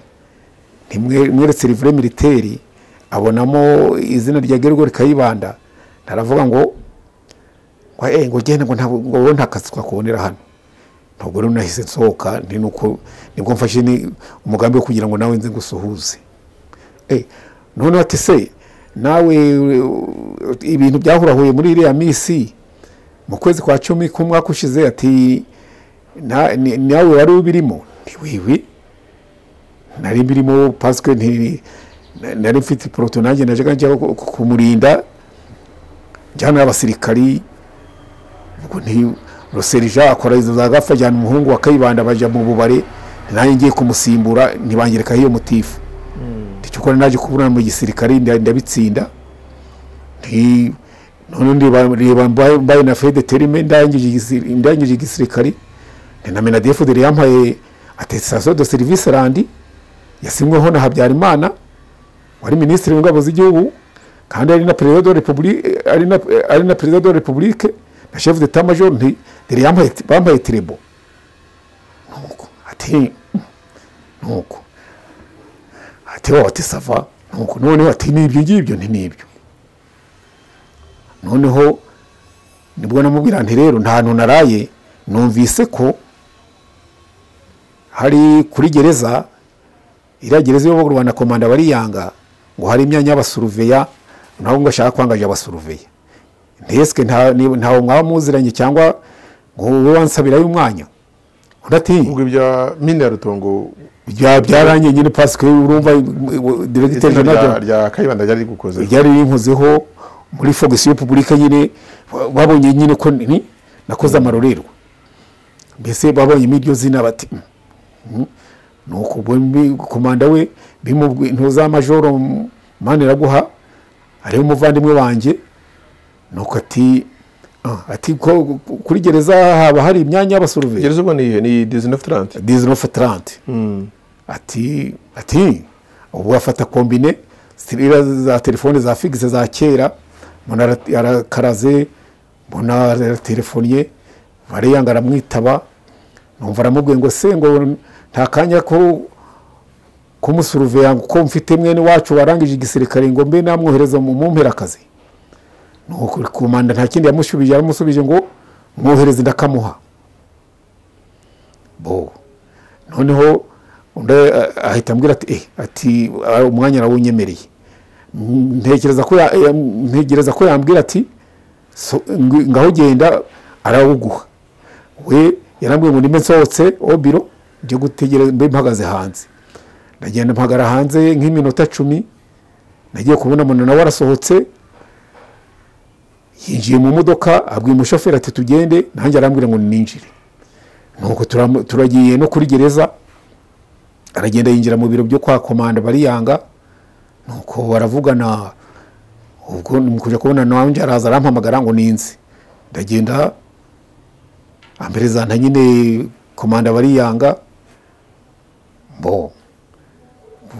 [SPEAKER 1] ntimweretse rivure militeri abonamo izina rya Gregory Kayibanda. Ntaravuga ngo ngo eh genda ngo ntabwo ngo wowe nta kazi twakubonera hano. Ntabwo rero nahise nsohoka ni nuko ni bwo mfashe umugambi wo kugira ngo nawe nze ngusuhuze. Eh none ati se nawe ibintu byahurahuye muri iriya misi mu kwezi kwa cumi k'umwaka ushize ati nawe wari ubirimo? Ntiwiwi nari mbirimo pasike nari mfite poroto nanjye najyaga njya ku- ku- kumurinda. Njyana n'abasirikari. Ubwo roserija akora izo za gafa ajyana umuhungu wa kayibanda bajya mu bubare. Nanjye ngiye kumusimbura ntibangirekaho iyo mutifu. Cyokora naje kubona mu gisirikare nda- ndabitsinda. None mbaye na fede terime ndangije igisi- ndangije igisirikare. Na menadefudere yampaye attestation de service randi yasinyweho na habyarimana wari minisitiri w'ingabo z'igihugu kandi ari na perezida de republique ari na ari na perezida de republique na chef d'état major bampaye tirebo nuko ati nuko ati wowe ati sava. Nuko noneho ati ni byo ngibyo nti ni byo. Noneho ni bwo namubwira nti rero nta hantu naraye. Numvise ko hari kuri gereza iriya gereza yo mu rwanda komanda bariyanga ngo hari imyanya y'abasuruveya nabo ngo ashaka kwangaje abasuruveya. Ni- ntawe mwaba muziranye cyangwa ngo ube wansabirayo umwanya. Ati
[SPEAKER 2] ubwo ibya mine ya rutongo
[SPEAKER 1] bya byarangiye nyine pasike urumva diregiteri
[SPEAKER 2] izina rya, kayibanda ryari rigukoze?
[SPEAKER 1] ryari rinkozeho muri fogisiyo publika nyine ba- babonye nyine ko ni nakoze amarorerwa. Mbese babonyemo iryo zina bati "Mm, mm." mbi- komanda we ntuza majoro maniraguha ari we umuvandimwe wanjye nuko ati "Ah, ati ko kuri gereza haba hari imyanya y'abasuruveyi
[SPEAKER 2] gereza ubwo ni iyihe ni dizine ofu taranti
[SPEAKER 1] dizinofu tarante ati ati ubu afata kombine ziriya za telefone za figise za kera mbona ara- arakaraze mbona aratelefoniye bariyanga aramwitaba numva aramubwiye ngo se ngo nta kanya ko kumusuruveya ko mfite mwene wacu warangije igisirikare ngo mbe namwohereza mu akazi nuko komanda nta kindi yamushubije yaramusubije ngo mwohereze ndakamuha. Bo. Noneho undi ah, ahita ambwira ati eh ati ah, umwanya arawunyemereye ntegereza ko yambwira ati ngaho genda arawuguha. We yarambwiye ngo ndime nsohotse obiro njye gutegereza mbe mpagaze hanze. Ndagenda mpagara hanze nk'iminota cumi nagiye kubona umuntu nawe arasohotse yinjiye mu modoka abwira umushoferi ati tugende. Nanjye arambwira ngo ninjire. Nuko turagiye no kuri gereza aragenda yinjira mu biro byo kwa komanda bariyanga. Nuko baravugana ubwo kujya kubona nanjye araza arampamagara ngo ninze. Ndagenda ampereza nta nyine komanda bariyanga. Bo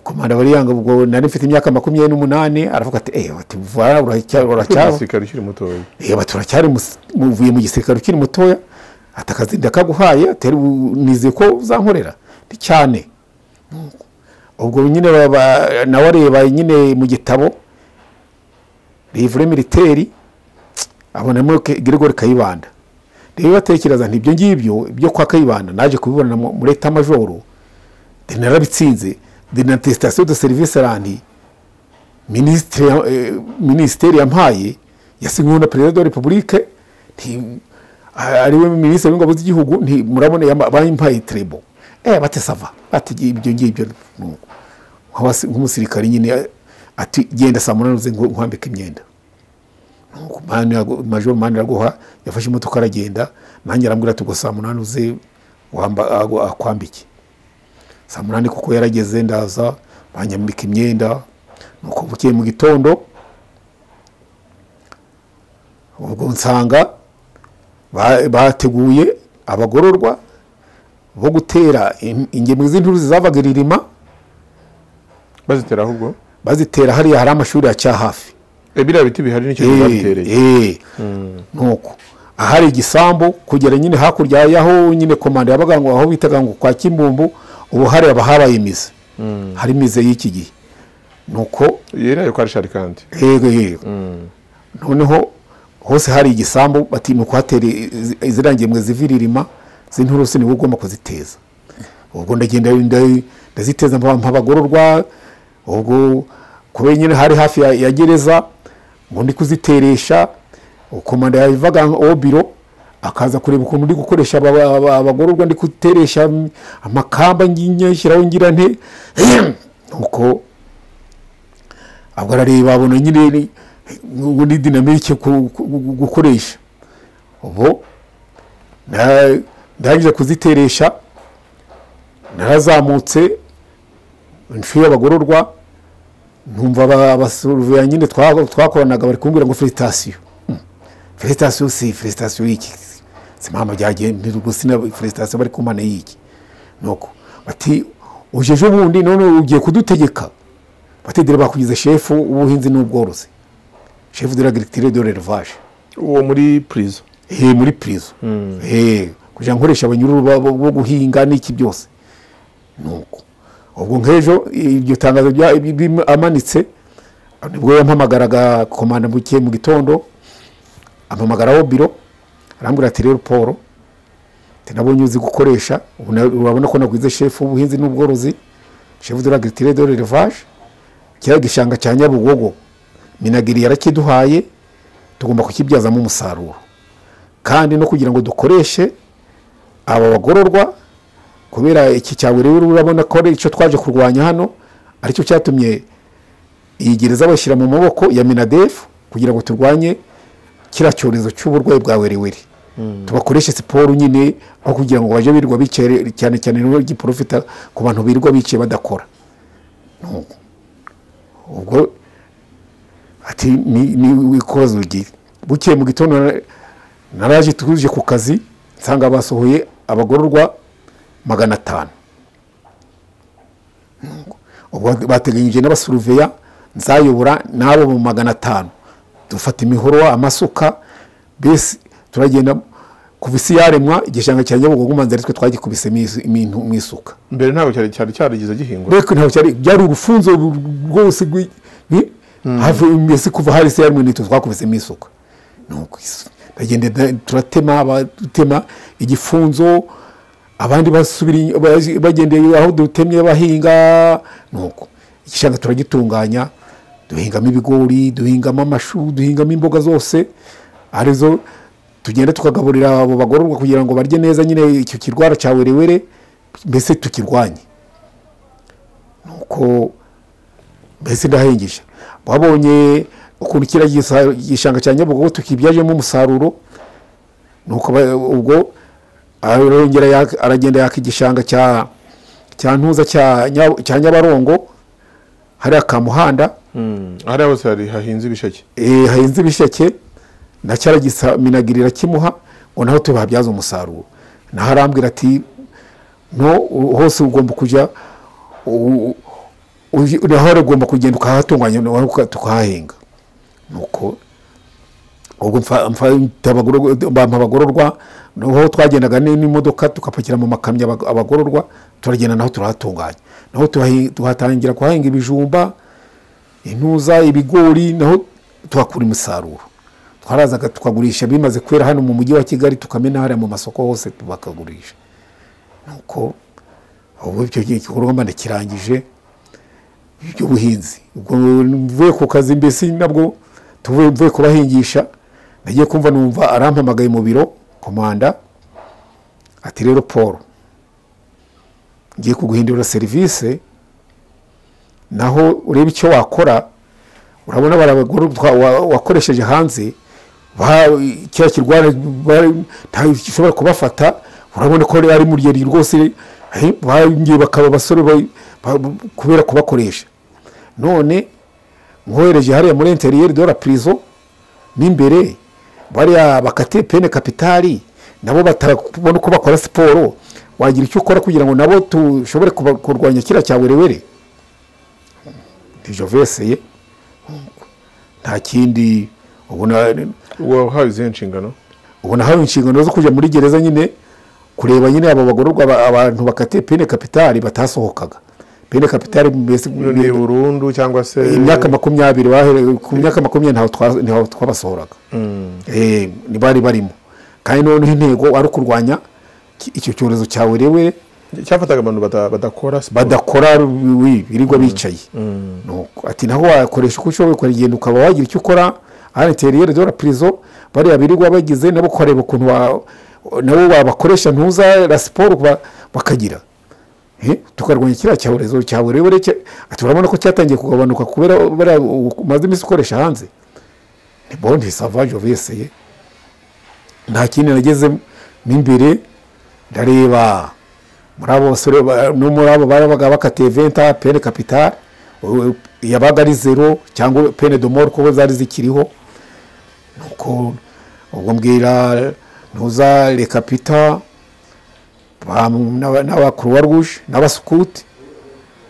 [SPEAKER 1] komanda bariyanga ubwo nari mfite imyaka makumyabiri n'umunani aravuga ati eee ati vuba uracyari turacyari mus- muvuye mu gisirikare ukiri mutoya. Ati akazi ndakaguhaye nizeye ko uzankorera. Ndi cyane. Ubwo nyine baba- nawe areba nyine mu gitabo rivure militeri abonamo Gregory Kayibanda. Rero batekereza nti ibyo ngibyo ibyo kwa Kayibanda naje kubibona mu- muri eta majoro. De narabitsinze. De na attestation de ya- eh, minisiteri yampaye yasinyweho na perezida wa repubulike ari we minisitiri w'ingabo z'igihugu murabona bayimpaye trebo eh bate sava ati ibyo ngibyo nk'umusirikare nyine eh, ati genda saa munani uze nkwambike imyenda Nuko Mani araguha yafashe imodoka aragenda nanjye arambwira ati ubwo saa munani uze akwambike saa munani kuko yarageze ndaza banyambika imyenda nuko bukeye mu gitondo ubwo nsanga ba- bateguye abagororwa bo gutera in- ingemwe z'inturuzi zavaga iririma
[SPEAKER 2] bazitera ahubwo
[SPEAKER 1] bazitera hariya hari amashuri ya cyahafi.
[SPEAKER 2] Eh, biriya biti bihari ni cyo babitereye
[SPEAKER 1] Eh, nuko ahari igisambu kugera nyine hakurya y'aho nyine komanda yabaga ngo aho bitaga ngo kwa kimbumbu ubu hari haba habaye imize. Hari imize y'iki gihe. Nuko
[SPEAKER 2] yerayo kwa rishari kandi.
[SPEAKER 1] Yego yego. Noneho hose hari igisambu bati ni ukuhatera izi- izirangemwe ziviririma z'inturusi ni we ugomba kuziteza. Ubwo ndagenda nda- ndaziteza mpa mpa abagororwa. Ubwo kubera nyine hari hafi ya, ya gereza ngo ndi kuziteresha. Komanda yabivaga obiro akaza kureba ukuntu ndi gukoresha aba- aba- abagororwa ndi guteresha amakamba nyishyiraho ngira nte nuko ahubwo arareba abona nyine ni dinamike gukoresha. Ubu ndangije kuziteresha narazamutse inshu y'abagororwa numva aba- abasuruveya nyine twa- twakoranaga bari kumbwira ngo felicitasiyo felicitasiyo si felicitasiyo y'iki mama byagenze gusa na felicitasiyo bari kumana y'iki nuko bati uje ejo bundi none ugiye kudutegeka. Bati dore bakugize shefu w'ubuhinzi n'ubworozi. Shefu de l'agriculture de l'élevage
[SPEAKER 2] uwo muri purizo
[SPEAKER 1] he muri pirizo he kugira ngo nkoresha abanyururu bo- guhinga n'iki byose. Nuko ubwo nk'ejo iryo tangazo amanitse ni bwo yampamagaraga komanda buke mu gitondo ampamagaraho biro arambwira ati rero paul nabonye uzi gukoresha urabona ko nagwize shefu w'ubuhinzi n'ubworozi shefu de l'agriculture de l'élevage kiriya gishanga cya nyabugogo minagiri yarakiduhaye tugomba kukibyazamo umusaruro. Kandi no kugira ngo dukoreshe aba bagororwa kubera iki cyawe rero urabona ko ari icyo twaje kurwanya hano ari cyo cyatumye iyi gereza bashyira mu maboko ya minadefu kugira ngo turwanye kiriya cyorezo cy'uburwayi bwa weriweri tubakoreshe siporo nyine aho kugira ngo bajye birirwa bicaye cyane cyane ni ho giporofita ku bantu birirwa bicaye badakora. Ubwo ati ni wikoze ugira bukeye mu gitondo na- naraje tuje ku kazi nsanga basohoye abagororwa magana atanu. Bateganyije n'abasuruveya nzayobora n'abo mu magana atanu. Dufata imihoro amasuka mbese turagenda kuva isi yaremwa igishanga cya nyabugogo umanza ari twe imintu mu isuka.
[SPEAKER 2] Mbere ntabwo cyari cyari cyarigeze gihingwa.
[SPEAKER 1] Ntabwo cyari byari urufunzo rwose ni- hafi mbese kuva hari isi yaremwe nitwe twakubisemo isuka. Nuko isu- ndagenda nda- turatema batema igifunzo abandi basubira bagendeye aho dutemye bahinga nuko igishanga turagitunganya duhingamo ibigori duhingamo amashu duhingamo imboga zose ari zo tugenda tukagaburira abo bagororwa kugira ngo barye neza nyine icyo kirwara cya werewere mbese tukirwanye. Nuko mbese ndahengesha babonye ukuntu kiriya gishanga cya nyabugogo tukibyajemo umusaruro nuko ubwo arongera aragenda yaka igishanga cya ntuza cya Nya- cya nyabarongo hariya ka
[SPEAKER 2] Mm. hariya hose hari hahinze ibisheke?
[SPEAKER 1] Eh, hahinze ibisheke. Na cyaragisa minagirira kimuha ngo naho tubahabyaza umusaruro. Naho arambwira ati no u- hose ugomba kujya u- u- uji- naho ugomba kugenda ukahatunganya tukahahinga. Nuko ubwo mfa- mfata abagororwa- bampa abagororwa naho twagendaga ni- n'imodoka tugapakira mu makamyo abag- abagororwa turagenda naho turahatunganya. Naho tuhatangira kuhahinga ibijumba intuza ibigori naho tuhakura umusaruro. Twarazaga tukagurisha bimaze kwera hano mu mujyi wa kigali tukamena hariya mu masoko hose bakagurisha nuko ubu icyo gikorwa mba ndakirangije by'ubuhinzi ubwo mvuye ku kazi mbese nabwo tuvuye kubahingisha nagiye kumva numva arampamagaye mu biro komanda ati rero paul ngiye kuguhindurira serivisi naho urebe icyo wakora urabona bari abagore twa- wa- wakoresheje hanze kiriya kirwara gishobora kubafata urabona ko ari mu rugero rwose bagiye bakaba abasore ba- ba- kubera kubakoresha. None nkohereje hariya muri interiyeri de la prison n'imbere bariya bakatiye pene kapitali nabo batabona uko bakora siporo wagira icyo ukora kugira ngo nabo dushobore kuba- kurwanya kiriya cya werewere. Dijoveseye nta kindi
[SPEAKER 2] wahawe izihe nshingano?
[SPEAKER 1] ubona hawe inshingano zo kujya muri gereza nyine kureba nyine abo bagororwa aba- abantu bakatiye pene kapitali batasohokaga. Pene kapitali mbese
[SPEAKER 2] ni burundu cyangwa se
[SPEAKER 1] imyaka makumyabiri ku myaka makumyabiri ntaho twa- ntaho twabasohoraga. Eh, ni bari barimo. Kandi noneho intego ari ukurwanya icyo cyorezo cya werewere
[SPEAKER 2] cyafataga abantu badakora
[SPEAKER 1] badakora birirwa bicaye. Nuko ati naho wakoresha uko ushoboye ukagenda ukaba wagira icyo ukora aha interiyeri de la prison bariya birirwa bagize nabo ukareba ukuntu nabo babakoresha ntuza siporo ba- bakagira. Tukarwanya kiriya cyorezo cya burebure cye- ati urabona ko cyatangiye kugabanuka kubera umaze iminsi ukoresha hanze. Ni bondi savaje veseye nta kindi nagezemo. Imbere ndareba. Muri abo basore ba- no muri abo babaga bakatiye venta pene kapitali u- yabaga ari zero cyangwa pene de mort kuko zari zikiriho. Nuko ubwo mbwira ntuza rekapita n'aba croix rouge n'abasukuti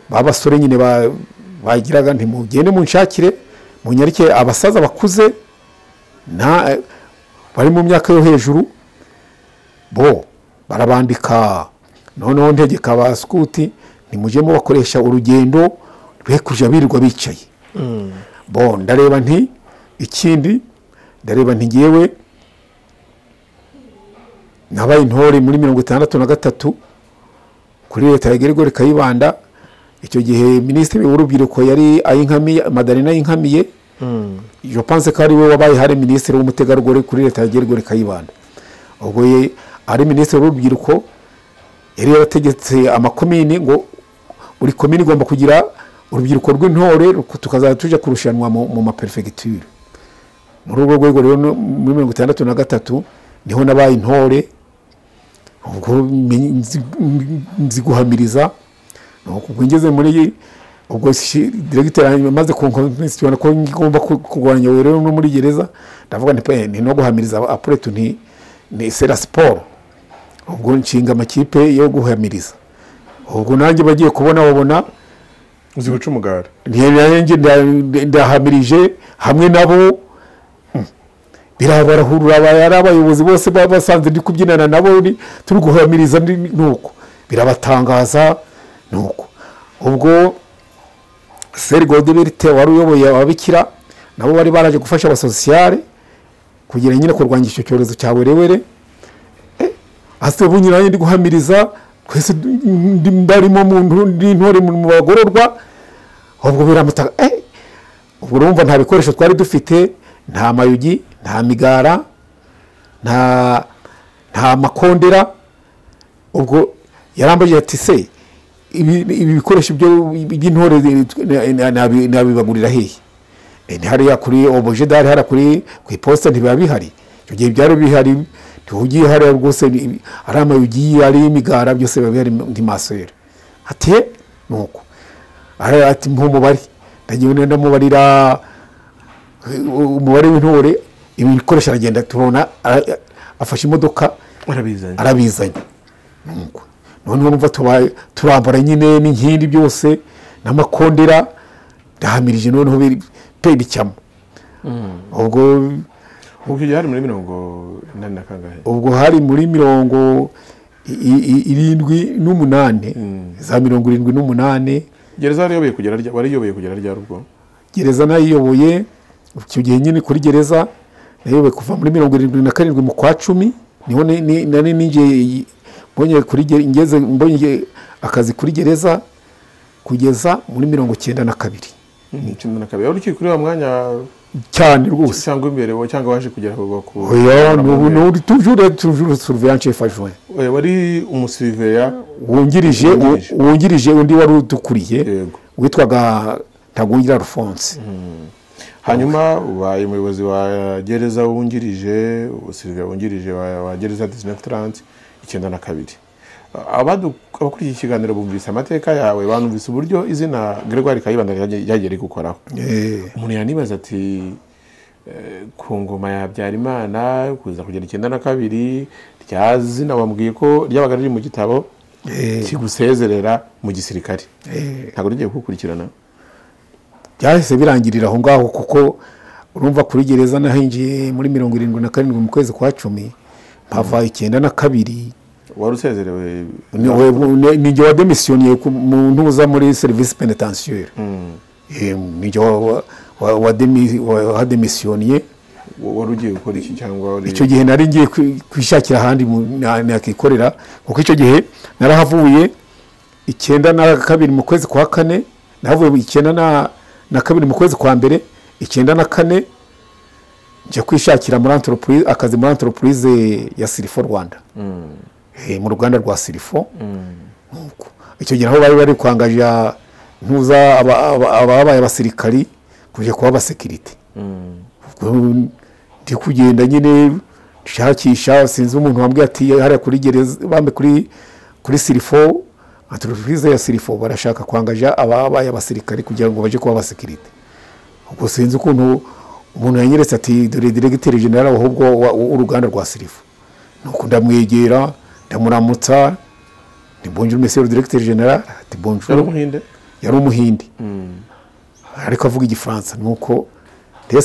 [SPEAKER 1] babasore nyine ba- bagiraga ntimugende munshakire munyarike abasaza bakuze bari mu myaka yo hejuru bo barabandika noneho ntegeka abasukuti ntimujyemo bakoresha urugendo rwe kujya birirwa bicaye. Bo ndareba nti ikindi ndareba nti ngewe nabaye intore muri mirongo itandatu na gatatu kuri leta ya Gregoire Kayibanda icyo gihe minisitiri w'urubyiruko yari ayinkamiye Madalena ayinkamiye je pense ko ari we wabaye hari minisitiri w'umutegarugori kuri leta ya Gregoire Kayibanda. Ubwo ye ari minisitiri w'urubyiruko yari yarategetse amakomini ngo buri komini igomba kugira urubyiruko rw'intore tukazajya tujya kurushanwa mu maperefegiture. Muri urwo rwego rero muri mirongo itandatu na gatatu ni ho nabaye intore ubwo nzi- guhamiriza ubwo ngeze muri ubwo diregiteri amaze kunkonsitirana ko ngomba ku- kurwanya rero no muri gereza ndavuga pe ni no guhamiriza apuretu ni sera siporo ubwo nshinga amakipe yo guhamiriza. Ubwo nanjye bagiye kubona babona
[SPEAKER 2] uzi guca umugara.
[SPEAKER 1] Ndahamirije hamwe nabo. Mm, birabarahurura aba- ari abayobozi bose baba basanze ndi kubyinana nabo turi guhamiriza ni- nuko. Birabatangaza nuko ubwo seri godiberite wari uyoboye ababikira nabo bari baraje gufasha abasosiyare kugira nyine kurwanya icyo cyorezo cya werewere. Bunyi nanjye ndi guhamiriza twese ndarimo mu ntu- ndi intore mu bagororwa ubwo biramutaka eh ubwo urumva nta bikoresho twari dufite nta mayugi nta migara nta nta makondera ubwo yarambajije ati se ibi bikoresho byo- by'intore nabi- nabibagurira hehe Eh, hariya kuri obojidari hariya kuri ku iposita ntibiba bihari. Icyo gihe byari bihari tuhugiye hariya rwose ni- ari amayugi ari imigara byose biba bihari ntimasera ati "Eh, nuko. Ara- ati nk'umubare ndagiye ndamubarira umubare w'intore ibi bikoresho aragenda tubona afashe imodoka arabizanye. noneho numva turambara nyine n'inkindi byose n'amakondera ndahamirije noneho biri- pe bicyamo ubwo
[SPEAKER 2] ubwo icyo gihe hari muri mirongo inani na kangahe
[SPEAKER 1] ubwo hari muri mirongo irindwi n'umunani za mirongo irindwi n'umunani.
[SPEAKER 2] Gereza wari uyoboye kugera rya- wari uyoboye kugera ryari ubwo?
[SPEAKER 1] Gereza nayiyoboye icyo gihe nyine kuri gereza nayoboye kuva muri mirongo irindwi na karindwi mu kwa cumi ni ho ni- ni- nari ninjiye mbonye kuri ge- ngeze mbonye akazi kuri gereza kugeza muri mirongo icyenda na kabiri.
[SPEAKER 2] Icyenda na kabiri. Wari ukiri kuri wa mwanya
[SPEAKER 1] cyane rwose.
[SPEAKER 2] Cyangwa imbere wa- cyangwa waje kugera ku
[SPEAKER 1] nubu nubu tujure tujure adjoint
[SPEAKER 2] Oya, wari umusiriveya
[SPEAKER 1] wungirije
[SPEAKER 2] Wungirije.
[SPEAKER 1] undi wari udukuriye witwaga ntagungira alphonse.
[SPEAKER 2] Hanyuma ubaye umuyobozi wa gereza wungirije usiriveya wungirije wa gereza disinefutranti icyenda na kabiri. Abakurikiye ikiganiro bumvise amateka yawe banumvise uburyo izina gregoire kayibanda ryagiye rigukoraho
[SPEAKER 1] Eh,
[SPEAKER 2] umuntu yanibaza ati eh, ku ngoma ya habyarimana kuza kugera icyenda na kabiri rya zina wambwiye ko ryabaga riri mu gitabo
[SPEAKER 1] eh,
[SPEAKER 2] kigusezerera mu gisirikare. Ntabwo rigiye kugukurikirana
[SPEAKER 1] byahise birangirira aho ngaho kuko urumva kuri gereza nahinjiye muri mirongo irindwi na karindwi mu kwezi kwa cumi mpava icyenda na kabiri
[SPEAKER 2] wari usezerewe
[SPEAKER 1] Ni- jye wademisiyoniye ku- mu ntuza muri serivisi penitentiaire Eh, ni wa- wademisiyoniye
[SPEAKER 2] wari ugiye gukora iki cyangwa
[SPEAKER 1] icyo gihe nari ngiye kwi- kwishakira ahandi nakikorera kuko icyo gihe narahavuye icyenda na kabiri mu kwezi kwa kane nahavuye icyenda na, kabiri mu kwezi kwa mbere icyenda na kane njya kwishakira muri akazi muri entreprise ya sirifo rwanda. Eh, mu ruganda rwa sirifo Nuko. icyo gihe aho bari bari kwangaja ntuza aba- aba- ababaye abasirikari kujya kuba abasekirite ndi kugenda nyine nshakisha sinzi umuntu wambwiye ati hariya kuri gereza bambe kuri kuri sirifo entreprise ya sirifo barashaka kwangaja ababaye abasirikari kugira ngo baje kuba abasekirite ubwo sinzi ukuntu umuntu yanyeretse ati dore diregiteri general ahubwo w'uruganda rwa sirifo nuko ndamwegera ndamuramutsa ni bonjour monsieur le directeur general ati
[SPEAKER 2] yari umuhinde.
[SPEAKER 1] yari umuhindi ariko avuga igifaransa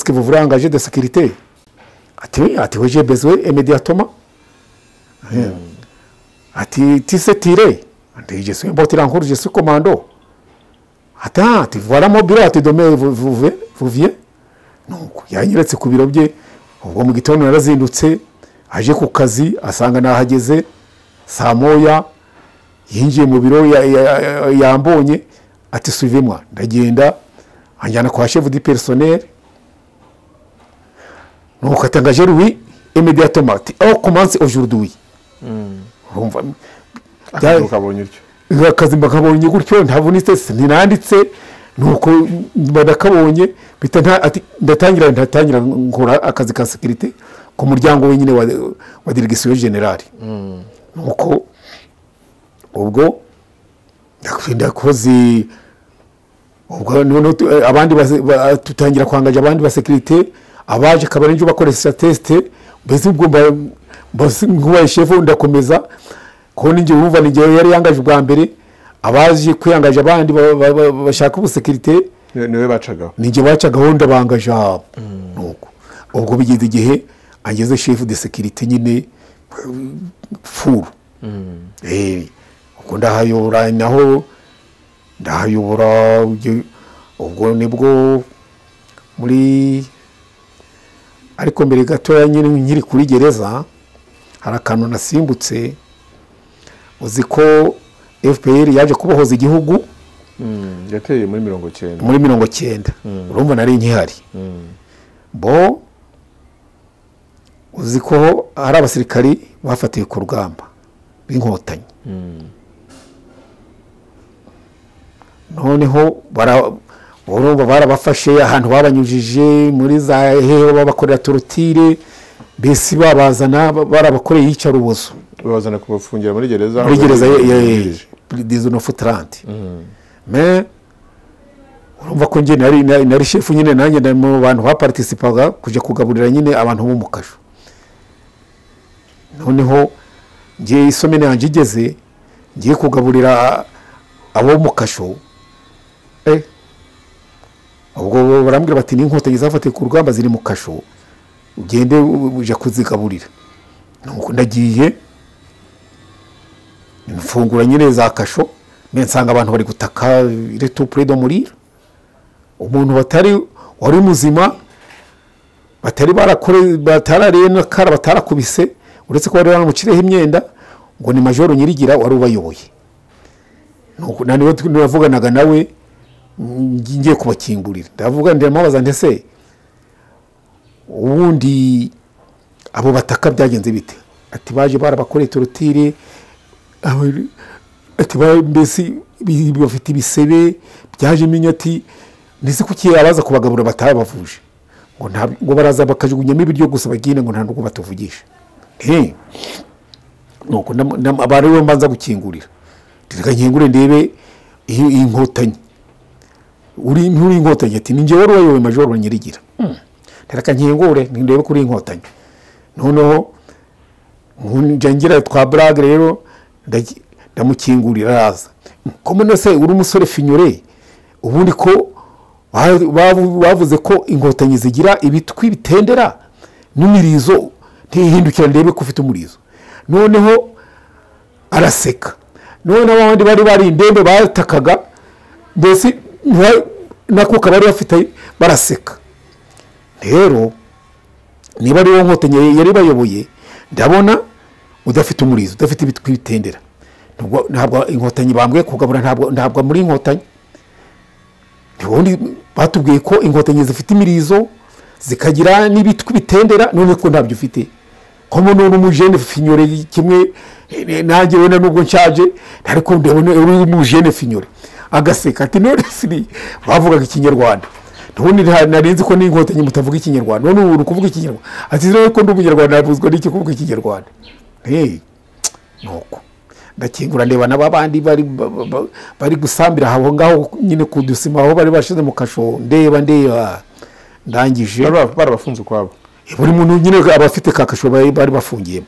[SPEAKER 1] que vous voulez engager de sécurité. Ati ati oui j'ai besoin immédiatement ati tu sais tirer? Ati je suis un porteur en cours je suis commando. Attends ati ati demain vous, vous, venez- vous viens nuko yanyeretse ku biro bye. Ubwo mu gitondo narazindutse aje ku kazi asanga nahageze saa moya yinjiye mu biro ya- ya- ya- yambonye ati suivez-moi ndagenda anjyana kwa chef du personnel. Nuko atangaje lui immédiatement ati aho urumva
[SPEAKER 2] akazi ukabonye utyo.
[SPEAKER 1] akazi mbakabonye gutyo ntabonetse sinanditse. Nuko mba nakabonye mpita nta- ati ndatangira ndatangira nkora akazi ka sekirite ku muryango wenyine wa, wa delegasiyo generale nuko ubwo noneho tu- eh, abandi tutangira kwangaja abandi basekirite abaje akaba ari bakoresha tesite mbese ubwo nkubaye shefu ndakomeza kuko ninjye wumva ninjye yari yangaje ubwa mbere abaje kwiyangaje abandi ba- ba- ba- bashaka ubusekirite
[SPEAKER 2] Ni- ni we bacagaho.
[SPEAKER 1] ninjye baca gahunda bangaje nuko. Ubwo bigeze igihe ageze shefu de sekirite nyine furu ubwo ndahayobora naho ndahayobora ubwo- ni bwo muri ariko mbere gatoya nyine nkiri kuri gereza hari akantu nasimbutse uzi ko fpr yaje kubohoza igihugu.
[SPEAKER 2] Mm, yateye muri mirongo cyenda
[SPEAKER 1] muri mirongo cyenda urumva nari nkihari. Bo uzi ko hari abasirikari bafatiwe ku rugamba b'inkotanyi. Noneho bara- urumva barabafashe ahantu babanyujije muri za hehe babakorera torotire mbese babazana barabakoreye iyicarubozo
[SPEAKER 2] babazana kubafungira muri gereza
[SPEAKER 1] muri gereza dizonofu taranti me urumva ko njye nari shefu nyine nanjye mu bantu baparitisipaga kujya kugaburira nyine abantu bo mu kasho noneho ngiye isomene yanjye igeze ngiye kugaburira abo mu kasho. Eh, ubwo barambwira bati n'inkotanyi zafatiwe ku rugamba ziri mu kasho ugende ujya kuzigaburira. Ndagiye mfungura nyine za kasho nsanga abantu bari gutaka retupure do muriro umuntu batari wari muzima batari barakore batarakubise uretse ko bari baramucireho imyenda ngo ni majoro nyirigira wari ubayoboye. Navuganaga nawe ngi- ngiye kubakingurira. Ndavuga ndamubaza ndetse ubundi abo bataka byagenze bite? Ati baje barabakoreye torotire ati mbese bafite ibisebe byajemo inyoti ndetse kuki abaza kubagaburira batabavuje ngo baraza bakajugunyamo ibiryo gusa bagine ngo nta nubwo batuvugisha. Nuko ndam- ndam- aba ari we mbanza gukingurira reka nkingure ndebe iyi iyi nkotanyi uri nturi inkotanyi ati ni njyewe wari wayoboye majoro nyirigira. Hmm. reka nkingure ndebe kuri iyi nkotanyi noneho ngira twa burage rero ndamukingurira araza. Komene se uri umusore finyore? Ubundi ko ba- bavu- bavuze ko inkotanyi zigira ibitwi bitendera n'imirizo ntihindukira ndebe ko ufite umurizo. Noneho araseka. Noneho abandi bari bari indembe batakaga mbese n'akuka bari bafite baraseka. Rero niba ari wowe nkotanyi yari bayoboye ndabona udafite umurizo udafite ibitwi bitendera Ntabwo- inkotanyi bambwiye kugabura ntabwo muri inkotanyi. Ubundi batubwiye ko inkotanyi zifite imirizo zikagira n'ibitwi bitendera none ko ntabyo ufite. Komo none umujene finyore kimwe eh, nanjye wenda nubwo nshaje ariko ndabona uri umujene finyore. Agaseka ati none siri bavugaga ikinyarwanda. Ubundi nta- nari nzi ko n'inkotanyi mutavuga ikinyarwanda. None ubu uri kuvuga ikinyarwanda. Ati rero ko ndi umunyarwanda nabuzwa n'iki kuvuga ikinyarwanda? Nuko ndakingura ndeba n'abandi bari ba- ba- ba- bari gusambira aho ngaho nyine ku dusima aho bari bashize mu kasho. Ndeba ndeba. Ndangije.
[SPEAKER 2] Barabafunze ukwabo.
[SPEAKER 1] Buri muntu nyine aba afite ka kasho bari bafungiyemo.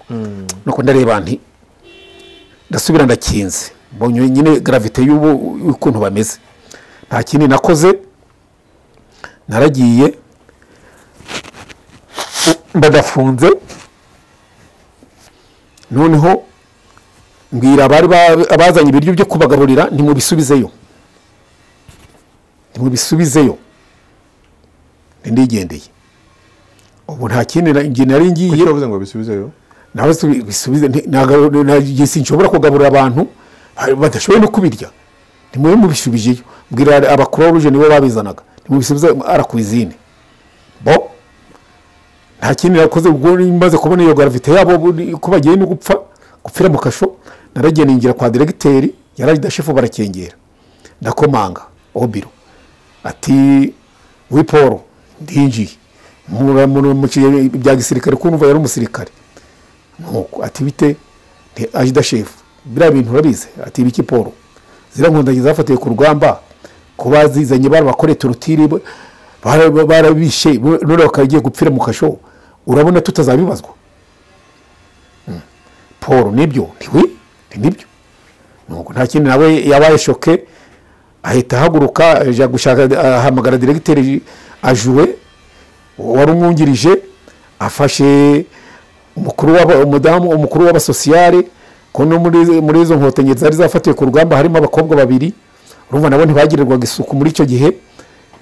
[SPEAKER 1] Nuko ndareba nti ndasubira ndakinze. Mbonye nyine gravite y'ubu y'ukuntu bameze. Nta kindi nakoze naragiye ndadafunze. Noneho mbwira abari ba- abazanye ibiryo byo kubagaburira ntimubisubizeyo. Ntimubisubizeyo. Ndigendeye. Ubu nta kindi njye nari ngiye.
[SPEAKER 2] Kuki wavuze ngo bisubizeyo?
[SPEAKER 1] Nawe si bisubize nti- ntago- nta- njye sinshobora kugaburira abantu ba- badashoboye no kubirya. Nimwe mubisubijeyo. Mbwira abakuru b'uruje nibo babizanaga. Nimubisubize ara ku izine bo nta kindi nakoze ubwo maze kubona iyo garavite yabo ko bagiye no gupfa gupfira mu kasho naragiye ninjira kwa diregiteri yarari shefu barakengera. Ndakomanga obiro. Ati wi paul ndinjiye Mu- mu- mu kiye- bya gisirikare ko numva yari umusirikare. Nuko ati bite? Ajida shefu biriya bintu urabizi. Ati biki paul? Ziriya nkondanyi zafatiwe ku rugamba kuba zizanye barabakoreye turutiri bara- barabishe none bakagiye gupfira mu kasho. Urabona tutazabibazwa. Mm. paul ni byo ntiwi ni byo nta kindi nawe yabaye shoke ahita ahaguruka ajya gushaka ahamagara diregiteri ajuwe wari umwungirije afashe umudamu umukuru w'abasosiyare ko no muri izo nkotanyi zari zafatiwe ku rugamba harimo abakobwa babiri urumva nabo ntibagirirwaga isuku muri icyo gihe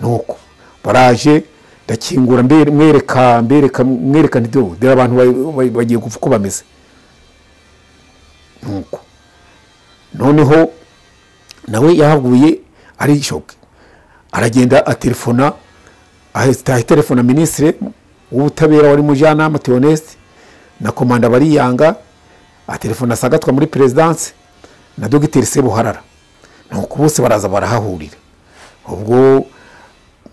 [SPEAKER 1] nuko baraje ndakingura mwereka mwereka nti do dore abantu ba- ba- bagiye gupfa uko bameze. Nuko. Noneho nawe yahaguye ari shoke aragenda atelefona ahita telefona minisitiri w'ubutabera wari mujyanama teoneste na komanda bariyanga atelefona sagatwa muri perezidansi na dogiteri sebuharara. Nuko bose baraza barahahurira. Ubwo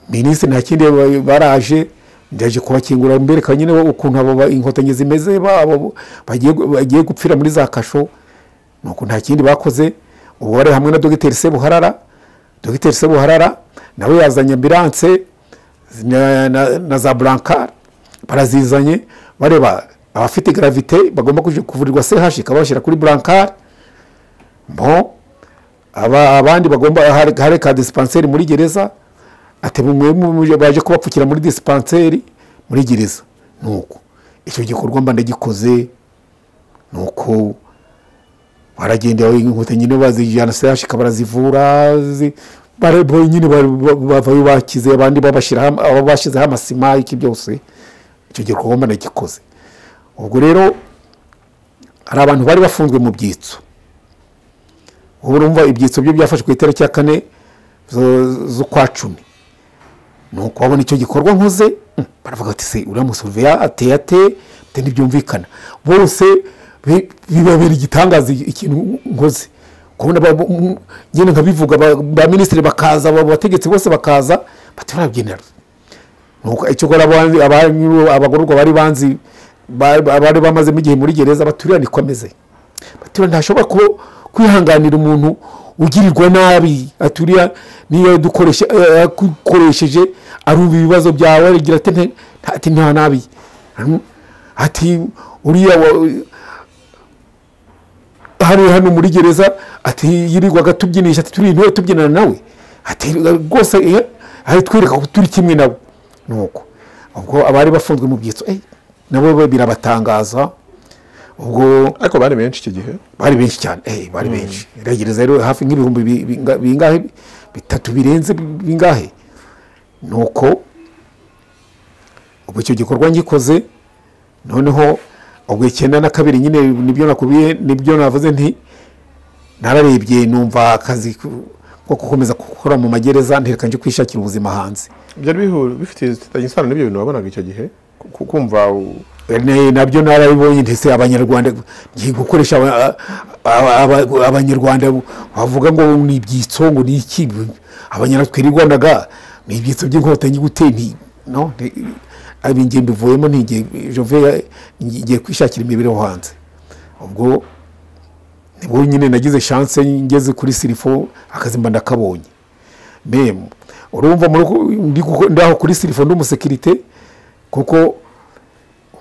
[SPEAKER 1] minisitiri nta kindi ba- baraje ndaje kubakingura mbereka nyine ukuntu abo inkotanyi zimeze babo bagiye gupfira muri za kasho. Nuko nta kindi bakoze. Ubu bari hamwe na dogiteri sebuharara. Dogiteri sebuharara nawe yazanye ambilanse na, za burankari barazizanye bareba abafite gravite bagomba kuvurirwa CH ikabashyira kuri burankari aba abandi bagomba hari ka dispensaire muri gereza baje kubapfukira muri dispensaire muri gereza. Nuko icyo gikorwa mba ndagikoze nuko baragenda inkotanyi nyine bazijyana CH barazivura bo nyine ba- ba- bavayo bakize abandi bashyizeho amasima iki byose icyo gikorwa mba ndagikoze ubwo rero hari abantu bari bafunzwe mu byitso. Ubu urumva ibyitso byo byafashwe ku itariki ya kane z'ukwa cumi. Ni uko babona icyo gikorwa nkoze mm, baravuga bati se uriya musuruveya ateye ate? Bite ntibyumvikana. Bose bi- bibabera igitangaza ikintu nkoze. Nyine nkabivuga ba- minisitiri bakaza aba bategetsi bose bakaza nuko icyo abanyu- abagororwa bari banzi ba- ba- bari bamazemo igihe muri gereza baturiya niko ameze baturiya ntashobora kwihanganira umuntu ugirirwa nabi aturiya niyo dukoreshe- eh, arumva ibibazo byawe. Aragira ati "Nte- ati nta nabi. Hmm? ati uriya hano muri gereza ati yirirwaga tubyinisha ati turi intore tubyinana nawe. Ati rwose eh, ari twereka ko turi kimwe nawe nuko ubwo abari bafunzwe mu byitso eh, nabo birabatangaza. Ubwo
[SPEAKER 2] ariko bari benshi icyo gihe.
[SPEAKER 1] bari benshi cyane eh, bari benshi. Iriya gereza rero hafi nk'ibihumbi bi- binga- bingahe? Bitatu birenze bingahe? Nuko ubwo icyo gikorwa ngikoze noneho ubwo icyenda na kabiri nyine ni byo nakubiye ni byo navuze nti nararebye numva akazi ko gukomeza gukora mu magereza ntereka kwishakira ubuzima hanze.
[SPEAKER 2] Byari bifite isano n'ibyo bintu wabonaga icyo gihe? Ku- kumva
[SPEAKER 1] na byo narabibonye ndetse abanyarwanda ngiye gukoresha aba- aba- aba- abanyarwanda bavuga ngo ni ibyitso ngo ni iki? Abanyarwanda twirirwanaga ni ibyitso by'inkotanyi gute? No ni- abi ngiye mbivuyemo ntigiye jove ngiye kwishakira imibereho hanze. Ubwo ni bwo nyine nagize chance ngeze kuri sirifo akazi mba ndakabonye. Memu urumva muri uku- ndi guko- ndi aho kuri sirifo ndi umusekirite kuko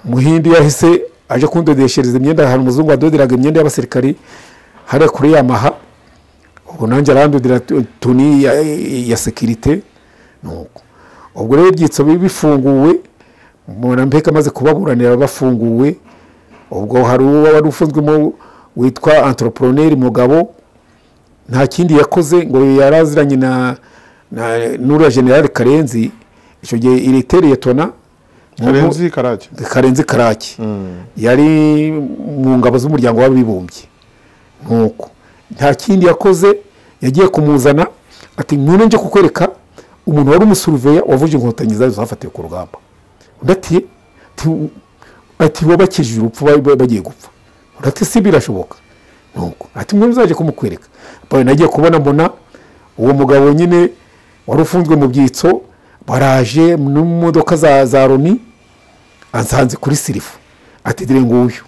[SPEAKER 1] umuhindi yahise aje kundodeshereza imyenda hari umuzungu wadoderaga imyenda y'abasirikari hariya kuri yamaha ubwo nanjye arandodera tu- tuni ya, sekirite nuko. Ubwo rero ibyitso bi- bifunguwe mpeka amaze kubaburanira bafunguwe ubwo hari uwo wari ufunzwemo witwa antroponeri mugabo. Nta kindi yakoze ngo yari aziranye na na n'uriya generale karenzi. Icyo gihe iritereye tona
[SPEAKER 2] karenzi karake.
[SPEAKER 1] Karenzi karaki yari mu ngabo z'umuryango w'abibumbye. Nuko. Nta kindi yakoze. Yagiye kumuzana. Ati mwene nje kukwereka umuntu wari umusuruveya wavuje inkotanyi zari zafatiwe ku rugamba. Undi ati ati- wabakijije urupfu ba- ba- bagiye gupfa. Si birashoboka nuko. Ati mwe muzaje kumukwereka. Bawe nagiye kubona mbona uwo mugabo nyine wari ufunzwe mu byitso baraje mu modoka za za loni ansanze kuri sirifu ati dore nguyu.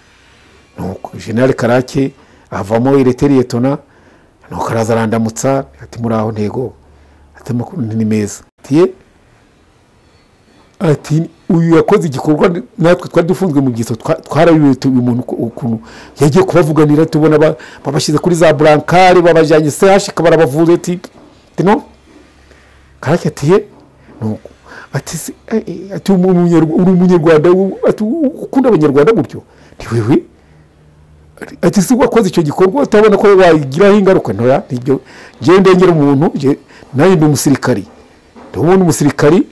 [SPEAKER 1] Nuko. Generale karake avamo ireteriye tona nuko araza arandamutsa. Ati muri aho ntego. Ati amakuru ni meza. Ati uyu yakoze igikorwa natwe twari dufunzwe mu twa- twarabiwe uyu muntu uku- ukuntu yagiye kubavuganira tubona ba- babashyize kuri za burankari babajyanye sehashika barabavuze ati ati no? Karake ati ye. Nuko ati uri umunyarwanda ukunda abanyarwanda gutyo? Ntiwewe ati si wakoze icyo gikorwa utabona ko wagiraho ingaruka? Ntoya ni byo njyewe ndengera umuntu njye- nanjye ndi umusirikari. Ndabona umusirikari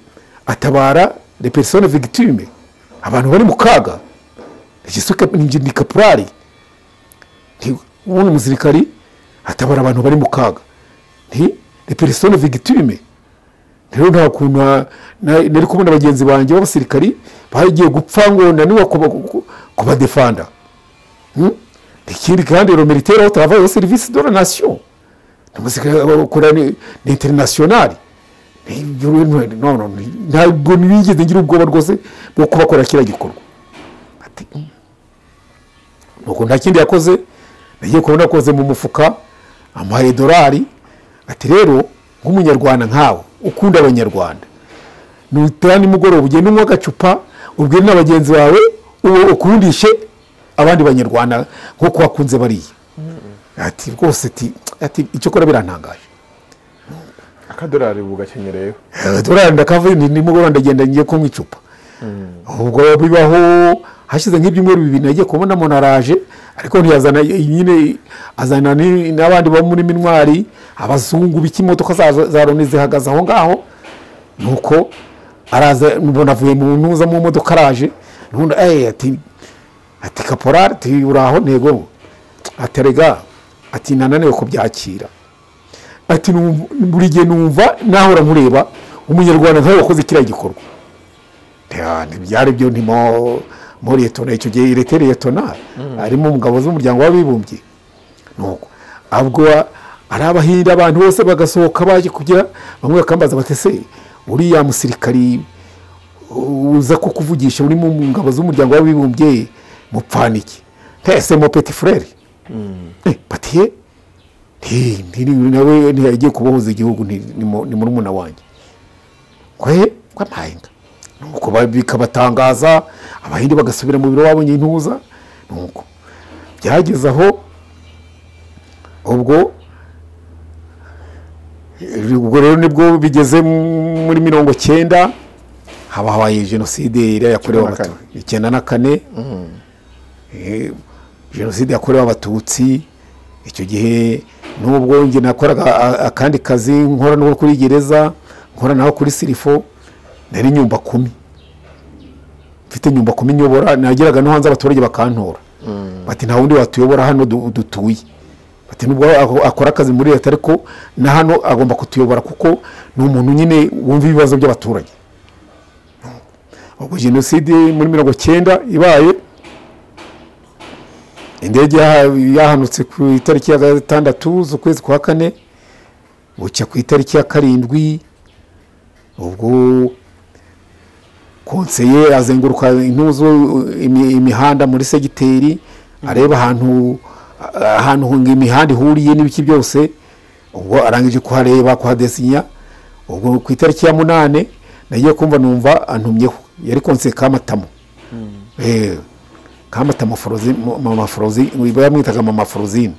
[SPEAKER 1] atabara le persone victime abantu bari mu kaga. Ni kapurari ubona umusirikari atabara abantu bari mu kaga. Nti le persone victime rero nta kuntu na- na- nari kubona bagenzi banjye b'abasirikari bagiye gupfa ngo ku- kubadefanda. Hmm? ikindi kandi ro militaire aho travaille au service de la nation. Ni umusirikare ntabwo nigeze ngira ubwoba rwose bwo kubakora kiriya gikorwa nuko nta kindi yakoze nagiye kubona akoze mu mufuka amuhaye dorari ati rero nk'umunyarwanda nkawe ukunda abanyarwanda nutera nimugoroba ugenda unywa agacupa ubwire na bagenzi bawe uwo ukundishe abandi banyarwanda nk'uko wakunze bariya ati rwose ati icyo kora birantangaje.
[SPEAKER 2] Akadorari ubu gakenyereyeho
[SPEAKER 1] dorari ndakavuye ni nimugoroba ndagenda ngiye kunywa icupa. Ubwo bibaho hashize nk'ibyumweru bibiri nagiye kubona umuntu araje ariko ntiyazana nyine azana ni- n'abandi bo muri minwari abazungu b'ikimodoka za loni zihagaze aho ngaho? Nuko araza mbona avuye mu ntuza mu modoka araje nubundi eh ati ati kaporari ati uraho ntego. Ati rega ati nananiwe kubyakira. Ati "Numva- buri gihe numva nahora nkureba umunyarwanda nkawe wakoze kiriya gikorwa. Ya, ntibyari byo ntimo muri etona icyo gihe iretereye tona arimo umugabo z'umuryango w'abibumbye. Nuko abwo ari abahinde abantu bose bagasohoka baje kugira bamwe bakambaza bati se uriya musirikari uza kukuvugisha uri mu ngabo z'umuryango w'abibumbye mupfana iki? Ntese mo peti furere bati ye nti- nti- nawe ntiyagiye kubohoza igihugu ni mu- ni murumuna wanjye. Kwe kw'amahinga nuko ba- bikabatangaza abahindi bagasubira mu biro babonye intuza nuko byageze aho ubwo ubwo rero ni bwo bigeze muri mirongo cyenda haba habaye jenoside iriya yakorewe abatutsi. icyenda na kane. Eh, jenoside yakorewe abatutsi. Icyo gihe nubwo njye nakoraga akandi kazi nkora no kuri gereza nkora naho kuri sirifo nari nyumba kumi. Mfite nyumba kumi nyobora nageraga no hanze abaturage bakantora. Bati nta wundi watuyobora hano du- dutuye. Bati nubwo ako- akora akazi muri leta ariko na hano agomba kutuyobora kuko ni umuntu nyine wumva ibibazo by'abaturage. Ubwo jenoside muri mirongo cyenda ibaye indege yaha- yahanutse ku itariki ya gatandatu z'ukwezi kwa kane bucya ku itariki ya karindwi ubwo konseye azenguruka intuzo imi- imihanda muri segiteri areba ahantu ahantu imihanda ihuriye n'ibiki byose ubwo arangije kuhareba kuhadesinya ubwo ku itariki ya munane nagiye kumva numva antumyeho yari konse kamatamo Eh, kamatamo forozi mama forozi bamwitaga mama forozine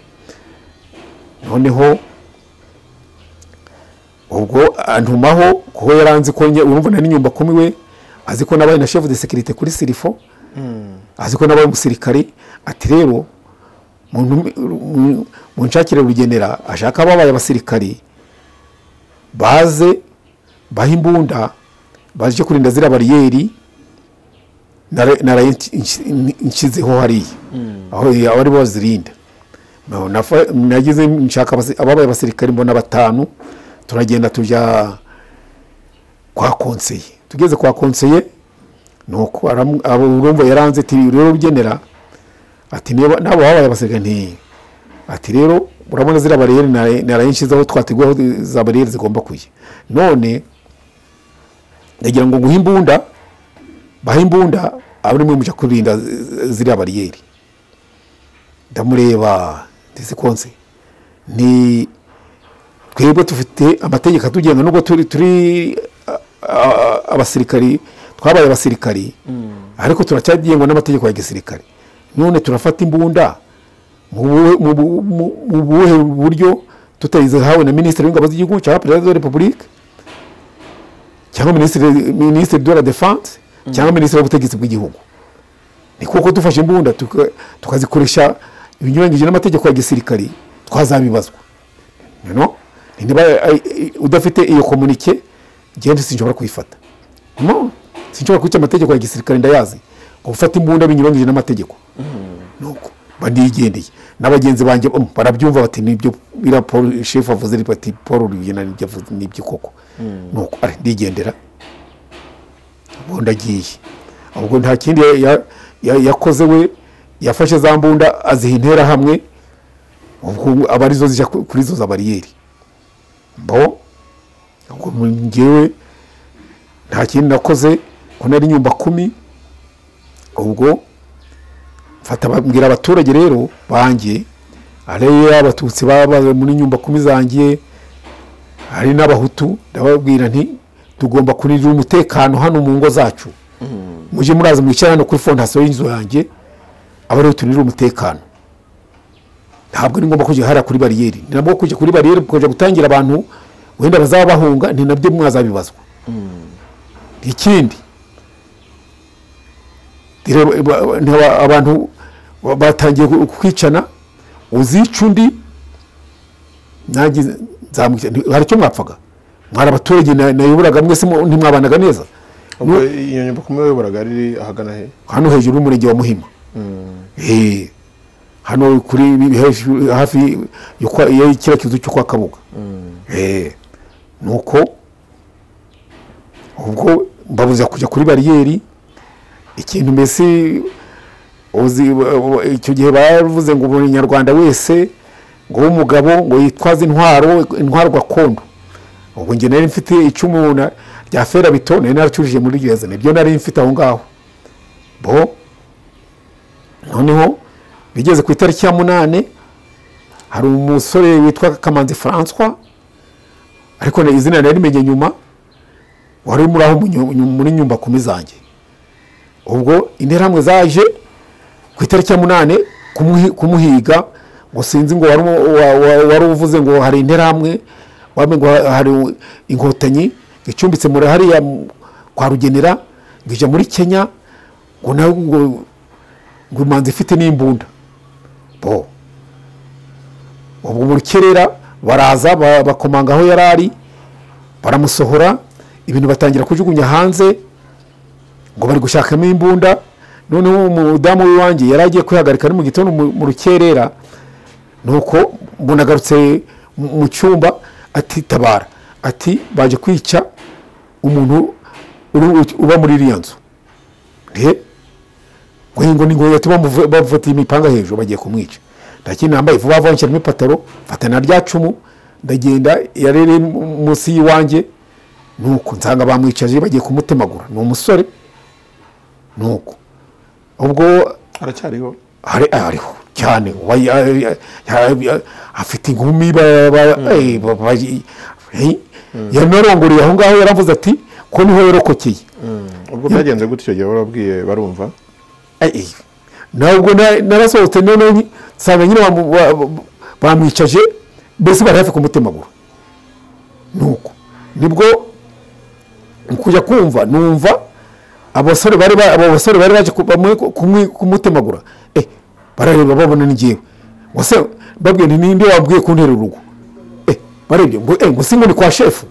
[SPEAKER 1] noneho ubwo antumaho kuko yaranzi ko urumva nari nyumba kumi we azi ko nabaye na chef de sécurité kuri sirifo azi ko nabaye umusirikari ati rero mu- munshakire rugenera ashaka ababaye abasirikari baze bahe imbunda baje kurinda ziriya bariyeri naraye nshyizeho hariya. Aho abari bazirinda nagize nshaka ababaye abasirikari mbona batanu turagenda tujya kwa konseye tugeze kwa konseye nuko urumva yaranze ati rero ugenera ati niba nabo babaye abasirikare nti ati rero urabona ziriya bariyeri naraye nshyizeho twateguyeho za bariyeri zigomba kujya. None ndagira ngo nguhe imbunda bahe imbunda abari mwe mujya kurinda zi- ziriya bariyeri ndamureba ndetse konse. Ni twebwe dufite amategeko atugenga nubwo turi turi abasirikari twabaye abasirikari ariko turacyagengwa n'amategeko ya gisirikare none turafata imbunda mu buhe- buryo tutayihawe na minisitiri w'ingabo z'igihugu cyangwa perezida de repubulike cyangwa minisitiri minisitiri de la defense cyangwa minisitiri w'ubutegetsi bw'igihugu. Ni kuko dufashe imbunda tuka- tukazikoresha ibinyuranyije n'amategeko ya gisirikari twazabibazwa. Niba ai- ai- udafite iyo komunike ngende sinshobora kuyifata. Sinshobora kwica amategeko ya gisirikare ndayazi. Ngo gufata imbunda binyuranyije n'amategeko. Nuko bandigendeye n'abagenzi banjye um, barabyumva bati ni byo biriya shefu avuze ariko ati paul rubigena ni byo koko. Nuko ari ndigendera ubu ndagiye. Ubwo nta kindi ya- ya- ya- yakoze we yafashe za mbunda aziha interahamwe ubwo aba ari zo zijya ku- kuri zo za bariyeri. Mbo njyewe nta kindi nakoze ko nari nyumba kumi. Ubwo mbwira abaturage rero banjye ariyo abatutsi baba muri nyumba kumi zanjye hari n'abahutu ndababwira nti tugomba kurinda umutekano hano mu ngo zacu. Mujye muraza mwicara hano kuri fondasiyo y'inzu yanjye aba ariho turindira umutekano ntabwo ari ngombwa kujya hariya kuri bariyeri. Ni nabwo kujya kuri bariyeri kujya gutangira abantu wenda bazaba bahunga ni na byo mwazabibazwa. Ikindi ba- ba- abantu ba- batangiye kwicana uzica undi hari icyo mwapfaga? Mwari abaturage na- nayoboraga mwese ntimwabanaga neza?
[SPEAKER 2] Iyo nyumba kumwe wayoboraga ari ahagana he?
[SPEAKER 1] Hano hejuru y'umurenge wa muhima. Eh, hano kuri hafi kizu cyo kwa kabuga. Eh, nuko ubwo mbabuza kujya kuri bariyeri ikintu mbese icyo gihe bavuze ngo buri nyarwanda wese ngo w'umugabo ngo yitwaze intwaro intwaro gakondo ubwo njye nari mfite icumu rya ferabito nari naracurije muri gereza ni byo nari mfite aho ngaho. Bo noneho bigeze ku itariki ya munane hari umusore witwa kamanzi francois ariko na- izina narimenye nyuma wari muri aho muri nyumba kumi zanjye. Ubwo interahamwe zaje ku itariki ya munane kumuhi- kumuhiga ngo sinzi ngo wari uvuze ngo hari interahamwe ngo ha- hari inkotanyi icumbitse muri hariya kwa rugenera ngo ijya muri kenya ngo nawe ngo imanzi ifite n'imbunda. Bo. Ubwo mu rukerera baraza ba- bakomanga aho yari ari baramusohora ibintu batangira kujugunya hanze ngo bari gushakamo imbunda. Noneho umudamu w'iwanjye yari agiye kwihagarika ari mu gitondo mu rukerera nuko mbona agarutse mu cyumba ati tabara ati baje kwica umuntu uba muri iriya nzu. Nte ngo ni ngo yahita bamuvu- bamufatiye imipanga hejuru bagiye kumwica. Nta kindi nambaye vuba vuba nshyiramo ipataro mfata na rya cumu ndagenda yari iri munsi y'iwanjye nuko nsanga bamwicaje bagiye kumutemagura. Ni umusore nuko. Ubwo
[SPEAKER 2] haracyariho.
[SPEAKER 1] Hari ariho cyane afite inkumi yanarongoreye aho ngaho yaravuze ati ko ni ho yarokokeye
[SPEAKER 2] ubwo byagenze gute icyo gihe warabwiye barumva
[SPEAKER 1] ntabwo na- narasohotse noneho nsanga nyine bamwicaje mbese bari hafi kumutemagura nuko ni bwo kujya kumva numva abasore bari baje ku- bamwe ku- kumwi- kumutemagura barareba babona ni njyewe wase babwiye ninde wabwiye kuntera urugo eh barebye ngo eh ngo singo ni kwa shefu.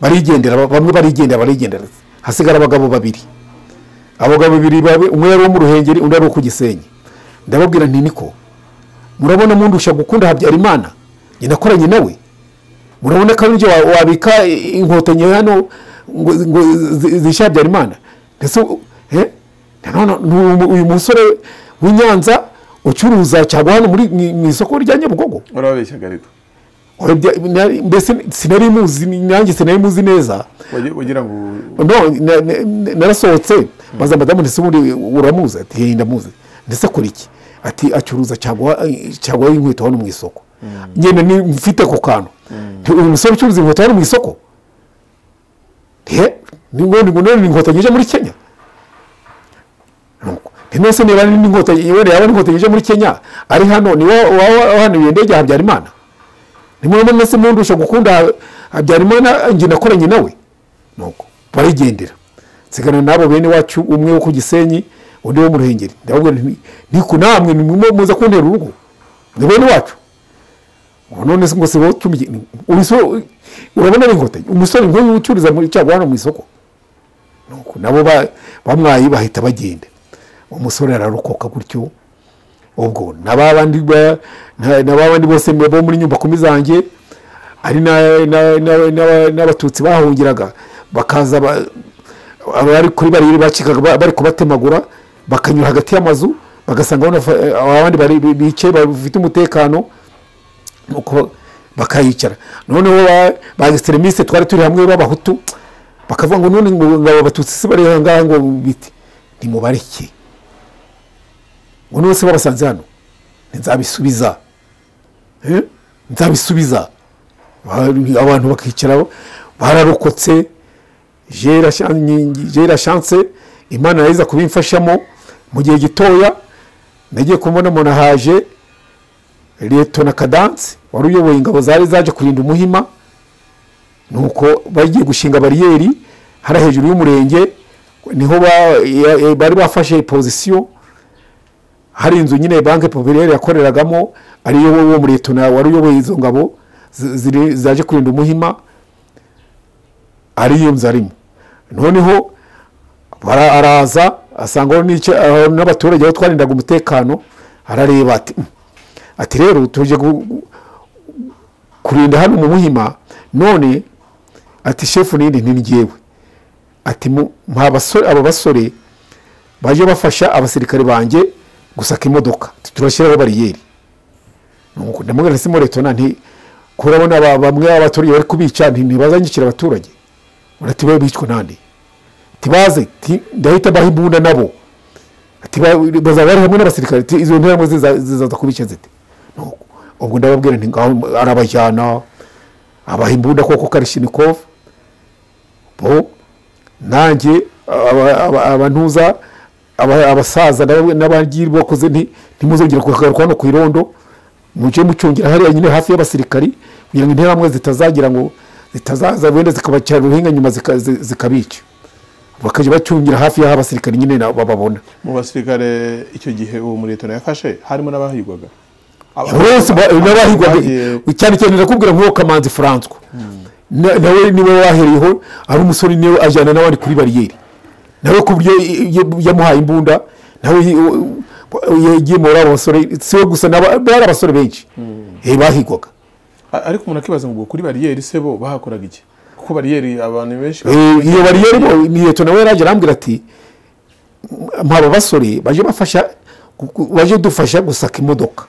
[SPEAKER 1] Barigendera ba- bamwe barigendera barigendera. Hasigara abagabo babiri. Abagabo babiri umwe yari uwo mu ruhengeri undi ari uwo ku gisenyi. Ndababwira nti niko murabona mundusha gukunda habyarimana? Njye nakoranye nawe. Murabona ko ari byo wa- wabika inkotanyi hano ngo ngo zi- zishe habyarimana? Ndetse eh, uyu- musore w'i Nyanza ucuruza cyangwa hano muri mu- isoko rya nyabugogo?
[SPEAKER 2] Urababeshyaga
[SPEAKER 1] Orebye- mbese sinari muzi nanjye sinari muzi neza.
[SPEAKER 2] Wagi- wagira ngo
[SPEAKER 1] no na- na- na- narasohotse maze madamu ndetse ubundi uramuzi? Ati "Hey, ndamuzi. Ndetse akora iki? Ati acuruza cyangwa inkweto hano mu isoko. Ngenda ni mfite ko kantu. Nti, uyu musore ucuruza inkweto hano mu isoko? Ni ngo ni ngo none ni inkotanyi ije muri kenya nose niba ni inkotanyi wenda yaba ari inkotanyi ije muri kenya. Ari hano ni wowe waba wahanuye indege ya habyarimana. Nimwe mwese mundusha gukunda habyarimana njye nakoranye nawe nuko barigendera. Nsigana n'abo bene wacu umwe wo ku gisenyi undi wo mu ruhengeri. Ndababwira nti niku namwe muza kuntera urugo. Ni bene wacu. None ngo si wowe umusore urabona ari inkotanyi? Umusore nk'uyu ucururiza muri cyangwa hano mu isoko. Nuko nabo ba- bamwaye bahita bagenda. Umusore ararokoka gutyo. Ubwo na ba bandi bose bo muri nyubako zanjye ari na- na- na- na- n'abatutsi bahungiraga. Bakaza ba- abari kuri bariyeri bacikaga ba- bari kubatemagura bakanyura hagati y'amazu bagasanga abandi bicaye bafite umutekano bakayicara noneho ba- extremistes twari turi hamwe b'abahutu bakavuga ngo none ngo ngo aba batutsi si bari aha ngaha ngo biti ntimubareke ngo none se babasanze hano nzabisubiza. Eh? nzabisubiza. Ba- abantu bakicara bararokotse. Jera shan- jera chance imana yaza kubimfashamo. Mu gihe gitoya nagiye kubona umuntu ahaje liyetona kadansi wari uyoboye ingabo zari zaje kurinda umuhima. Nuko bagiye gushinga bariyeri hariya hejuru y'umurenge ni ho bari bafashe pozisiyo hari inzu nyine banki popirere yakoreragamo ariyo wo muri leta wari uyoboye izo ngabo zaje kurinda umuhima ariyo nzu arimo. Noneho araza asanga n'abaturage aho twarindaga umutekano arareba ati "Mm, ati rero tuje kurinda hano mu muhima none ati shefu nindi ni njyewe ati abo basore baje bafasha abasirikare banjye gusaka imodoka. Turashyiraho bariyeri. Ndamubwira simo leta nti kurabona bamwe abaturage bari kubica nti ntibazanyikira abaturage. Urati babe bicwa nande? Tibaze ti ndahita mbaha imbunda nabo. Bazaba bari hamwe n'abasirikare. Izo ziza- zizaza kubica Nuko, ubwo ndababwira nti arabajyana abaha imbunda koko karishinikovu bo nanjye aba- aba- abantuza aba- abasaza n'aba- n'abagiye bakoze nti ntimuzongera kugaruka hano ku irondo. Mujye mucungira hariya nyine hafi y'abasirikari kugira ngo interahamwe zitazagira ngo zitazaza wenda zikabacyara uruhinga nyuma zika- zi- zikabica. Bakajya bacungira hafi y'aho abasirikari nyine na- bababona.
[SPEAKER 2] Mu basirikare icyo gihe uwo muri leta yafashe harimo n'abahigwaga? Aba-
[SPEAKER 1] bose ba- n'abahigwaga. Cyane cyane ndakubwira nk'uwo kamanzi francois. Na- nawe ni we wahereyeho ari umusore ni we ajyana n'abandi kuri bariyeri. Nawe ku buryo yamuhaye imbunda nawe yagiye muri abo basore si we gusa bari abasore benshi. Eh, bahigwaga.
[SPEAKER 2] Ariko umuntu akibaza ngo kuri bariyeri se bo bahakoraga iki? Kuko bariyeri abantu benshi
[SPEAKER 1] Eh, iyo bariyeri bo leta nawe yaraje arambwira ati mpaba basore baje bafasha baje dufasha gusaka imodoka.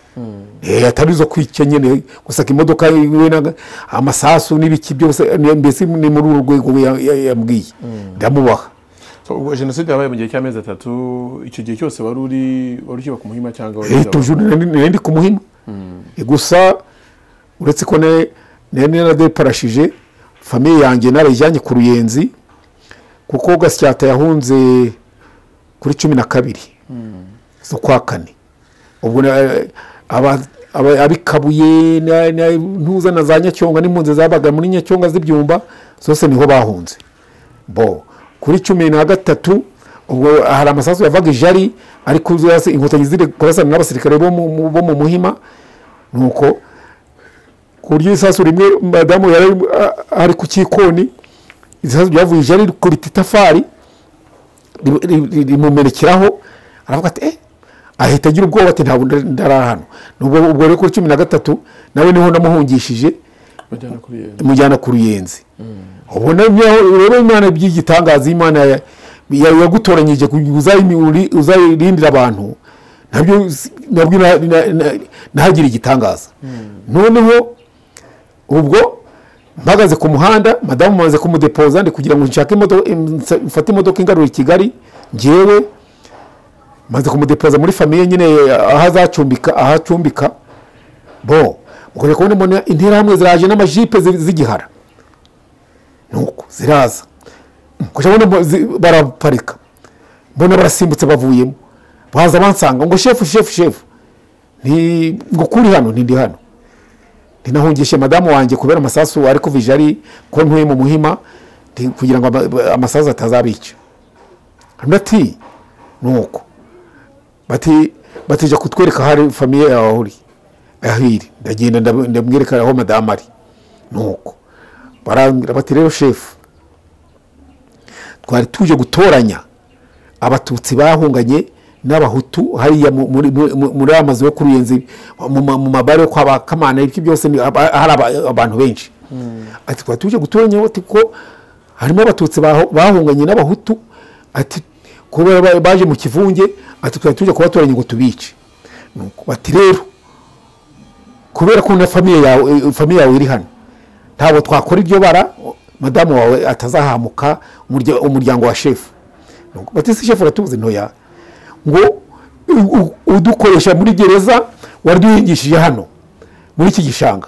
[SPEAKER 1] Eh, atari izo kwica nyine gusaka imodoka amasasu n'ibiki byose mbese ni muri uru rwego ya- ya- yambwiye. Ndamubaha.
[SPEAKER 2] So, ubwo jenoside yabaye mu gihe cy'amezi atatu icyo gihe cyose wari uri wari ukiba ku muhima cyangwa wari
[SPEAKER 1] Eh, nari ndi ku muhima. Gusa uretse ko nari naradeparashije famiye yanjye narayijyanye ku ruyenzi kuko gasyata yahunze kuri cumi na kabiri. Z'ukwa kane. Ubwo aba- abikabuye na- na- ntuza na za nyacyonga n'impunzi zabaga muri nyacyonga z'ibyumba zose ni ho bahunze. Bo kuri cumi na gatatu ubwo hari amasasu yavaga ijari ariko inkotanyi ziri kurasana n'abasirikare bo mu- muhima. Nuko ku buryo isasu rimwe madamu yari ari ku cyikoni isasu ryavuye ijari rikubita itafari ri- ri- ri- rimumerekeraho aravuga ati eh ahita agira ubwoba ati ntabwo nda- ndari hano ubwo rero kuri cumi na gatatu nawe
[SPEAKER 2] ni ho namuhungishije
[SPEAKER 3] mujyana ku ruyenzi ubona rero imana by'igitangaza imana ya- ya- yagutoranyije uzayirindira abantu na byo si- na byo na- na- na- ntihagire igitangaza. Noneho ubwo mpagaze ku muhanda madamu maze kumudepoza ndi kugira ngo nshake imodoka mfate imodoka ingarura i kigali ngewe maze kumudepoza muri famiye nyine aho azacumbika aho acumbika bo ukajya kubona mbona interahamwe ziraje n'amajipe zi- z'igihara. Nuko ziraza. Baraparika. Mbona barasimbutse bavuyemo. Baza bansanga ngo shefu shefu shefu. Ngo kuri hano ntindi hano? Ntinahungishe madamu wanjye kubera amasasu ari kuva ijari ko ntuye mu muhima kugira ngo ama- amasasu atazabica. Ati nuko. Bati batija kutwereka hari famiye yawe uri. Aho iri ndagenda ndamwereka aho madamu ari. Nuko. Bati rero shefu twari tuje gutoranya abatutsi bahunganye n'abahutu hariya mu- muri aya mazu yo ku ruyenzi mu ma- mu mabare yo kwa ba kamana ibyo byose hari aba- abantu benshi. Ati twari tuje gutoranya ati ko harimo abatutsi bahunganye n'abahutu ati kubera ba- baje mu kivunge ati twari tuje kubatoranya ngo tubice. Nuko. Bati rero kubera ko na famiye yawe eh, iri hano. Ntabwo twakora iryo bara madamu wawe atazahamuka umurya- umuryango wa shefu Nuko bati se shefu uratuzi ntoya ngo udukoresha muri gereza waraduhingishije hano muri iki gishanga.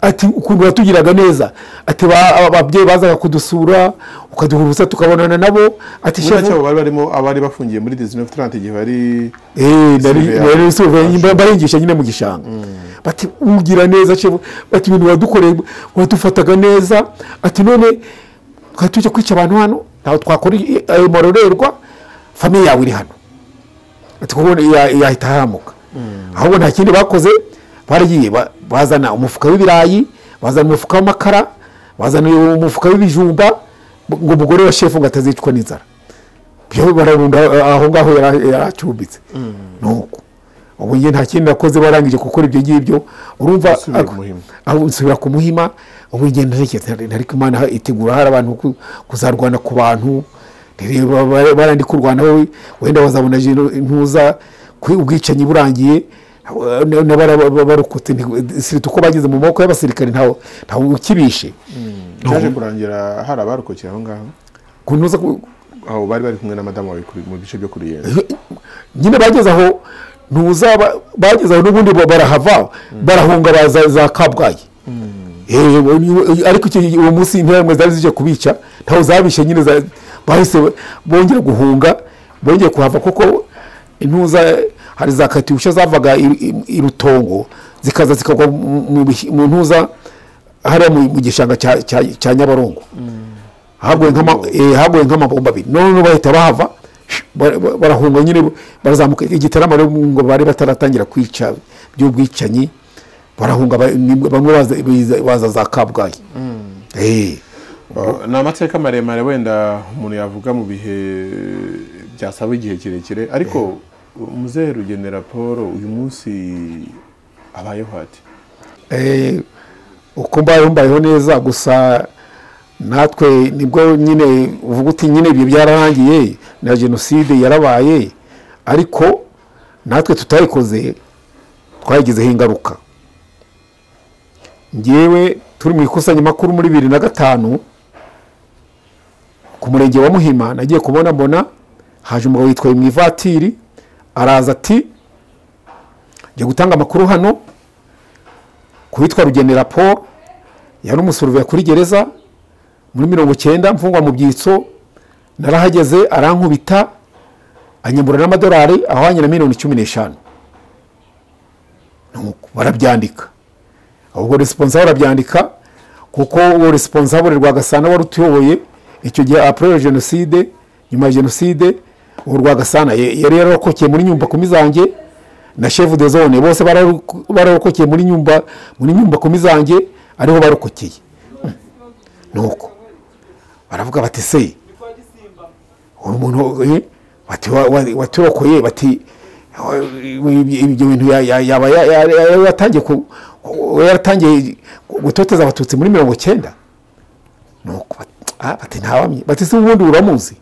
[SPEAKER 3] Ati ukuntu watugiraga neza. Ati ba- ababyeyi bazaga kudusura ukaduha ubusa tukabonana nabo. Ati
[SPEAKER 1] shefu
[SPEAKER 2] bari barimo abari bafungiye muri 1930 igihe bari
[SPEAKER 1] Eh, nari
[SPEAKER 2] surveyor,
[SPEAKER 1] baringisha nyine mu gishanga. Bati ugira neza bati ibintu wadukoreye wadufataga neza. Ati none twari tujya kwica abantu hano ntabwo twakora ayo marorerwa famiye yawe iri hano. Ati kuko ya- yahita ahamuka. Ahubwo nta kindi bakoze baragiye ba- bazana umufuka w'ibirayi bazana umufuka w'amakara bazana umufuka w'ibijumba ngo umugore wa shefu ngo atazicwa n'inzara. Bararunda aho ngaho yari yari acumbitse nuko. Ubu nta kindi nakoze barangije gukora ibyo ngibyo. Urumva nsubira ku muhima ubu njye ariko imana itegura hari abantu ku- kuzarwana ku bantu. Barandi kurwana wowe wenda bazabona ntuza ubwicanyi burangiye. Barokotse uko bageze mu maboko y'abasirikare ntawe ntawe ukibishe.
[SPEAKER 2] Cyaje kurangira hari abarokokeye aho ngaho?
[SPEAKER 1] Ku ntuza ku-
[SPEAKER 2] aho bari bari kumwe na madamu wawe mu bice byo kuri Ruyenzi
[SPEAKER 1] nyine bageze aho ntuza ba- bageze aho n'ubundi ba- barahava barahunga baza za kabgayi. Eh, ariko uwo munsi interahamwe zari zije kubica ntaho zabishe nyine bahise bongera guhunga bongeye kuhava kuko intuza hari za katyusha zavaga i- rutongo zikaza zikagwa mu- ntuza hariya mu gishanga cya- nyabarongo. Eh, haguye nk'amabomba abiri. None bahita bahava barahunga nyine barazamuka igitaramo rero ngo bari bataratangira kwica by'ubwicanyi barahunga bamwe baza- za kabgayi. Eh,
[SPEAKER 2] Uh, ni amateka maremare wenda umuntu yavuga mu bihe byasaba igihe kirekire. Ariko muzehe rugenera paul uyu munsi abayeho ati
[SPEAKER 1] eh, uko mbayeho mbayeho neza gusa natwe ni bwo nyine uvuga uti nyine ibyo byararangiye na jenoside yarabaye ariko natwe tutayikoze twayigizeho ingaruka. Ngewe turi mu ikusanyamakuru muri bibiri na gatanu ku murenge wa muhima nagiye kubona mbona haje umugabo witwaye mu ivatiri araza ati njya gutanga amakuru hano ku witwa rugenera paul yari umusuruviya kuri gereza muri mirongo icyenda mfungwa mu byitso narahageze arankubita anyambura n'amadolari ahwanye na miliyoni cumi n'eshanu. Barabyandika. Ubwo resiponsabure arabyandika kuko uwo resiponsabure rwagasana wari utuyoboye icyo gihe apurere jenoside nyuma ya jenoside uwo rwagasana yari yararokokeye muri nyumba kumi zanjye na shefu de zone bose bararokokeye muri nyumba muri nyumba kumi zanjye ariho barokokeye Mm. nuko. Baravuga bati se uyu muntu eh, waturokoye bati ibyo bintu ya- ya- yaba ya- ya- ya- yaratangiye ku- gutoteza abatutsi muri mirongo icyenda. Ah, bati ntawamye bati se ubundi uramuzi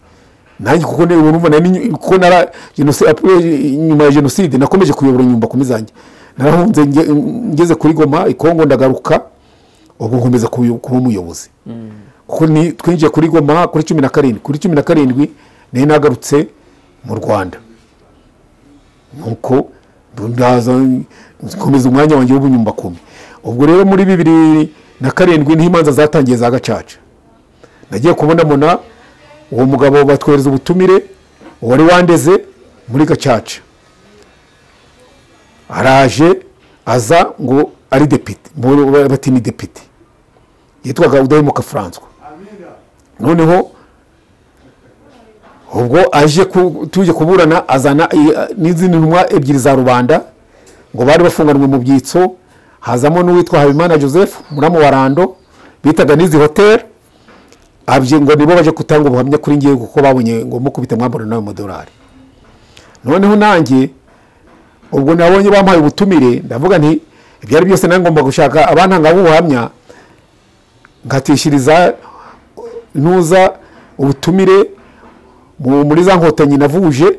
[SPEAKER 1] nanjye kuko nyuma ya jenoside nakomeje kuyobora inyumba kumi zanjye narahunze nge- ngeze kuri goma ikongo ndagaruka ubu nkomeza kuba umuyobozi. Ni twinjiye kuri goma kuri cumi na karindwi. Kuri cumi na karindwi nari nagarutse mu rwanda. Nuko nkomeza umwanya wanjye w'ubunyumba kumi ubwo rero muri bibiri na karindwi ni ho imanza zatangiye za gacaca. Nagiye kubona mbona uwo mugabo batwohereza ubutumire wari wandeze muri gacaca. Araje aza ngo ari depite bati ni depite. Yitwaga udahemuka francois. Noneho ubwo aje tuje kuburana azana i- n'izindi ntumwa ebyiri za rubanda ngo bari bafunganwe mu byitso hazamo n'uwitwa habimana joseph muramu wa rando bitaga n'izi hoteli abye ngo nibo baje gutanga ubuhamya kuri ngewe kuko babonye ngo mukubita mwambaro nawe madolari noneho nanjye ubwo nabonye bampaye ubutumire ndavuga nti ibyo ari byose nawe ngomba gushaka abantanga ubuhamya nkatishiriza ntuza ubutumire mu- muri za nkotanyi navuje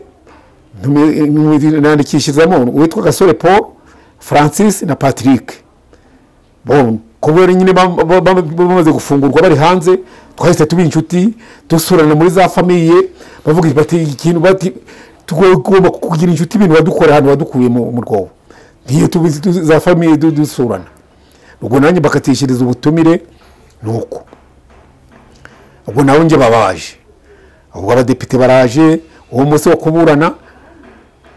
[SPEAKER 1] nandikishirizamo uwitwa gasore paul francis na patrick. Kubera nyine bam- bam- bam- bamaze gufungurwa bari hanze twahise tuba inshuti dusurana muri za famiye bavuga bati ikintu bati tugomba kugira inshuti ibintu wadukora ahantu wadukuye mu rwobo. Tubizi tu- za famiye du- dusurana. Ubwo nanjye bakatishiriza ubutumire nuko. Ubwo nawe njye babaje. Ubwo abadepite baraje uwo munsi wo kuburana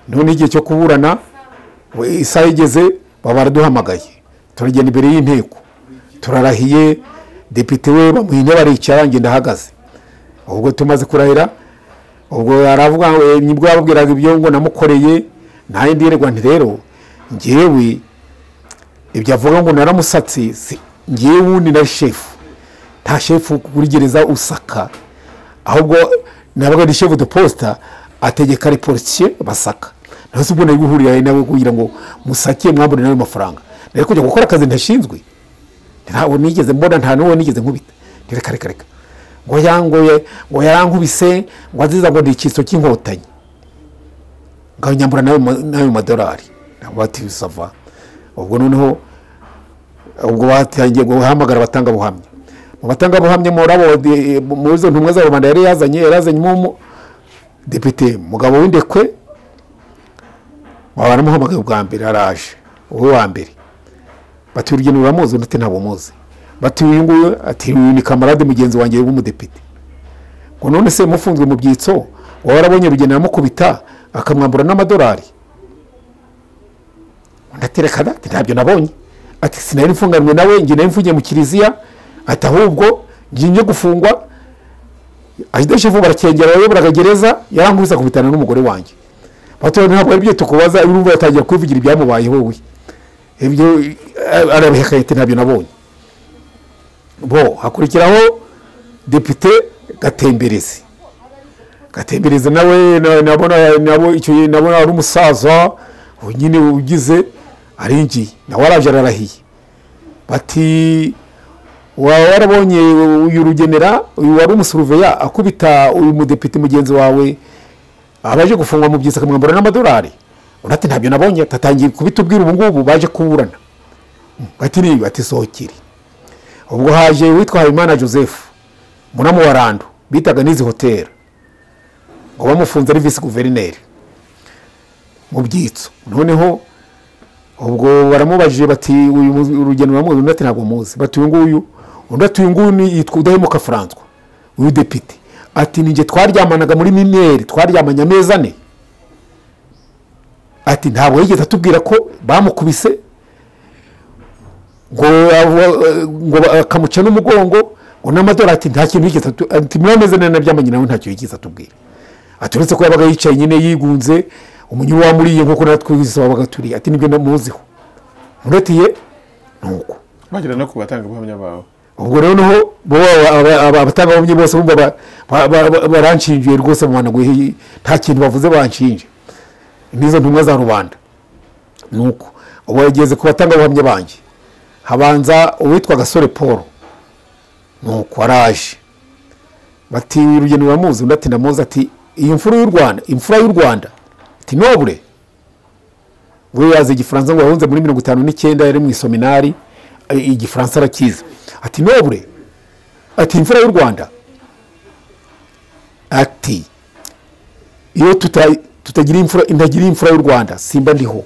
[SPEAKER 1] none igihe cyo kuburana isaha igeze baba baraduhamagaye. Turagenda imbere y'inteko. Turarahiye depite we bamuha intebe aricara njye ndahagaze. Ubwo tumaze kurahira ubwo aravuga eh, ni bwo yababwiraga ibyo ngo namukoreye nanjye ndirirwa nti rero ngewe ibyo avuga ngo naramusatse si- ngewe wundi na shefu. Nta shefu kuri gereza usaka. Ahubwo nabaga ari shefu de posita ategeka reporisiye basaka. Nawe se ubwo nari guhurira nawe kugira ngo musake mwambure nawe amafaranga. Nari kujya gukora akazi ntashinzwe ntabwo nigeze mbona nta n'uwo nigeze nkubita. Reka reka reka. Ngo yangoye ngo yarankubise ngo aziza ngo ni icyitso cy'inkotanyi. Ngo nyambura nawe ma- nawe madolari ntabwo bati bisava ubwo noneho ubwo batangiye guhamagara abatangabuhamya mu batangabuhamya muri izo ntumwa za rubanda yari yazanye yari yazanyemo depite mugabo w'indekwe baramuhamagaye ubwa mbere araje. Wowe wa mbere. Bati urugendo uramuzi undi ntabwo muzi. Bati uyu nguyu ati uyu ni kamarade mugenzi wanjye w'umudepite ngo none se mufunzwe mu byitso waba warabonye rugendo aramukubita akamwambura n'amadolari. Undi ati reka da ati ntabyo nabonye. Ati sinari mfunganwe nawe njye nari mfungiye mu kiliziya. Ati ahubwo ngiye gufungwa ahidashefu barakengera abayoboraga gereza yarankubise akubitana n'umugore wanjye. Batora ntabwo ari byo tukubaza urumva yatangira kwivugira ibyamubayeho wowe. Ibyo eh, arabihakanye ati ntabyo nabonye. Bo hakurikiraho depite gatemberezi gatemberezi nawe na- nabona ari umusaza nyine ugize arinjiye nawe araje ararahiye. Bati waba warabonye uyu rugenera uyu wari umusuruveya akubita uyu mudepite mugenzi wawe abaje gufungwa mu byitso akamwambura n'amadolari. Undi ati ntabyo nabonye. Tatangiye kubitubwira ubu ngubu baje kuburana. Bati niba ati sohokere ubwo haje witwa habimana joseph muramu wa rando bitaga n'izi hoteli ngo bamufunze ari visi guverineri mu byitso. Noneho ubwo baramubajije bati uyu undi ati ntabwo muzi. Bati uyu nguyu undi ati uyu nguyu yitwa udahemuka francois. Uyu depite. Ati ninjye twaryamanaga muri mineri twaryamanye amezi ane. Ati ntabwo yigeze atubwira ko bamukubise? Ngo avo- ngo akamuca n'umugongo ngo n'amadorari ati nta kintu yigeze ati muri amezi ane naryamanye nawe ntacyo yigeze atubwira. Ati uretse ko yabaga yicaye nyine yigunze umunyururu wamuriye nk'uko natwe twese wabaga turi. Ati ni byo namuziho muratiye ni uko
[SPEAKER 2] bagera no ku batangabuhamya bawe.
[SPEAKER 1] Ubwo rero aba- abatangabuhamya bose bumva ba- ba- ba- ba- baranshinjuye rwose bamanaguye nta kintu bavuze banshinje. N'izo ntumwa za rubanda. Ni uko ubu yageze ku batangabuhamya banjye habanza uwitwa gasore paul. Ni uko araje. Bati urugendo ruramuzi? Undi ati ndamuzi. Ati iyi mfura y'u rwanda imfura y'u rwanda ati nobure? We yazi igifaransa ngo yahunze muri mirongo itanu n'icyenda yari mu isominari igifaransa arakizi. Ati nobure ati imfura y'u rwanda. Ati iyo tuta- tutagira imfura intagira imfura y'u rwanda simba ndiho.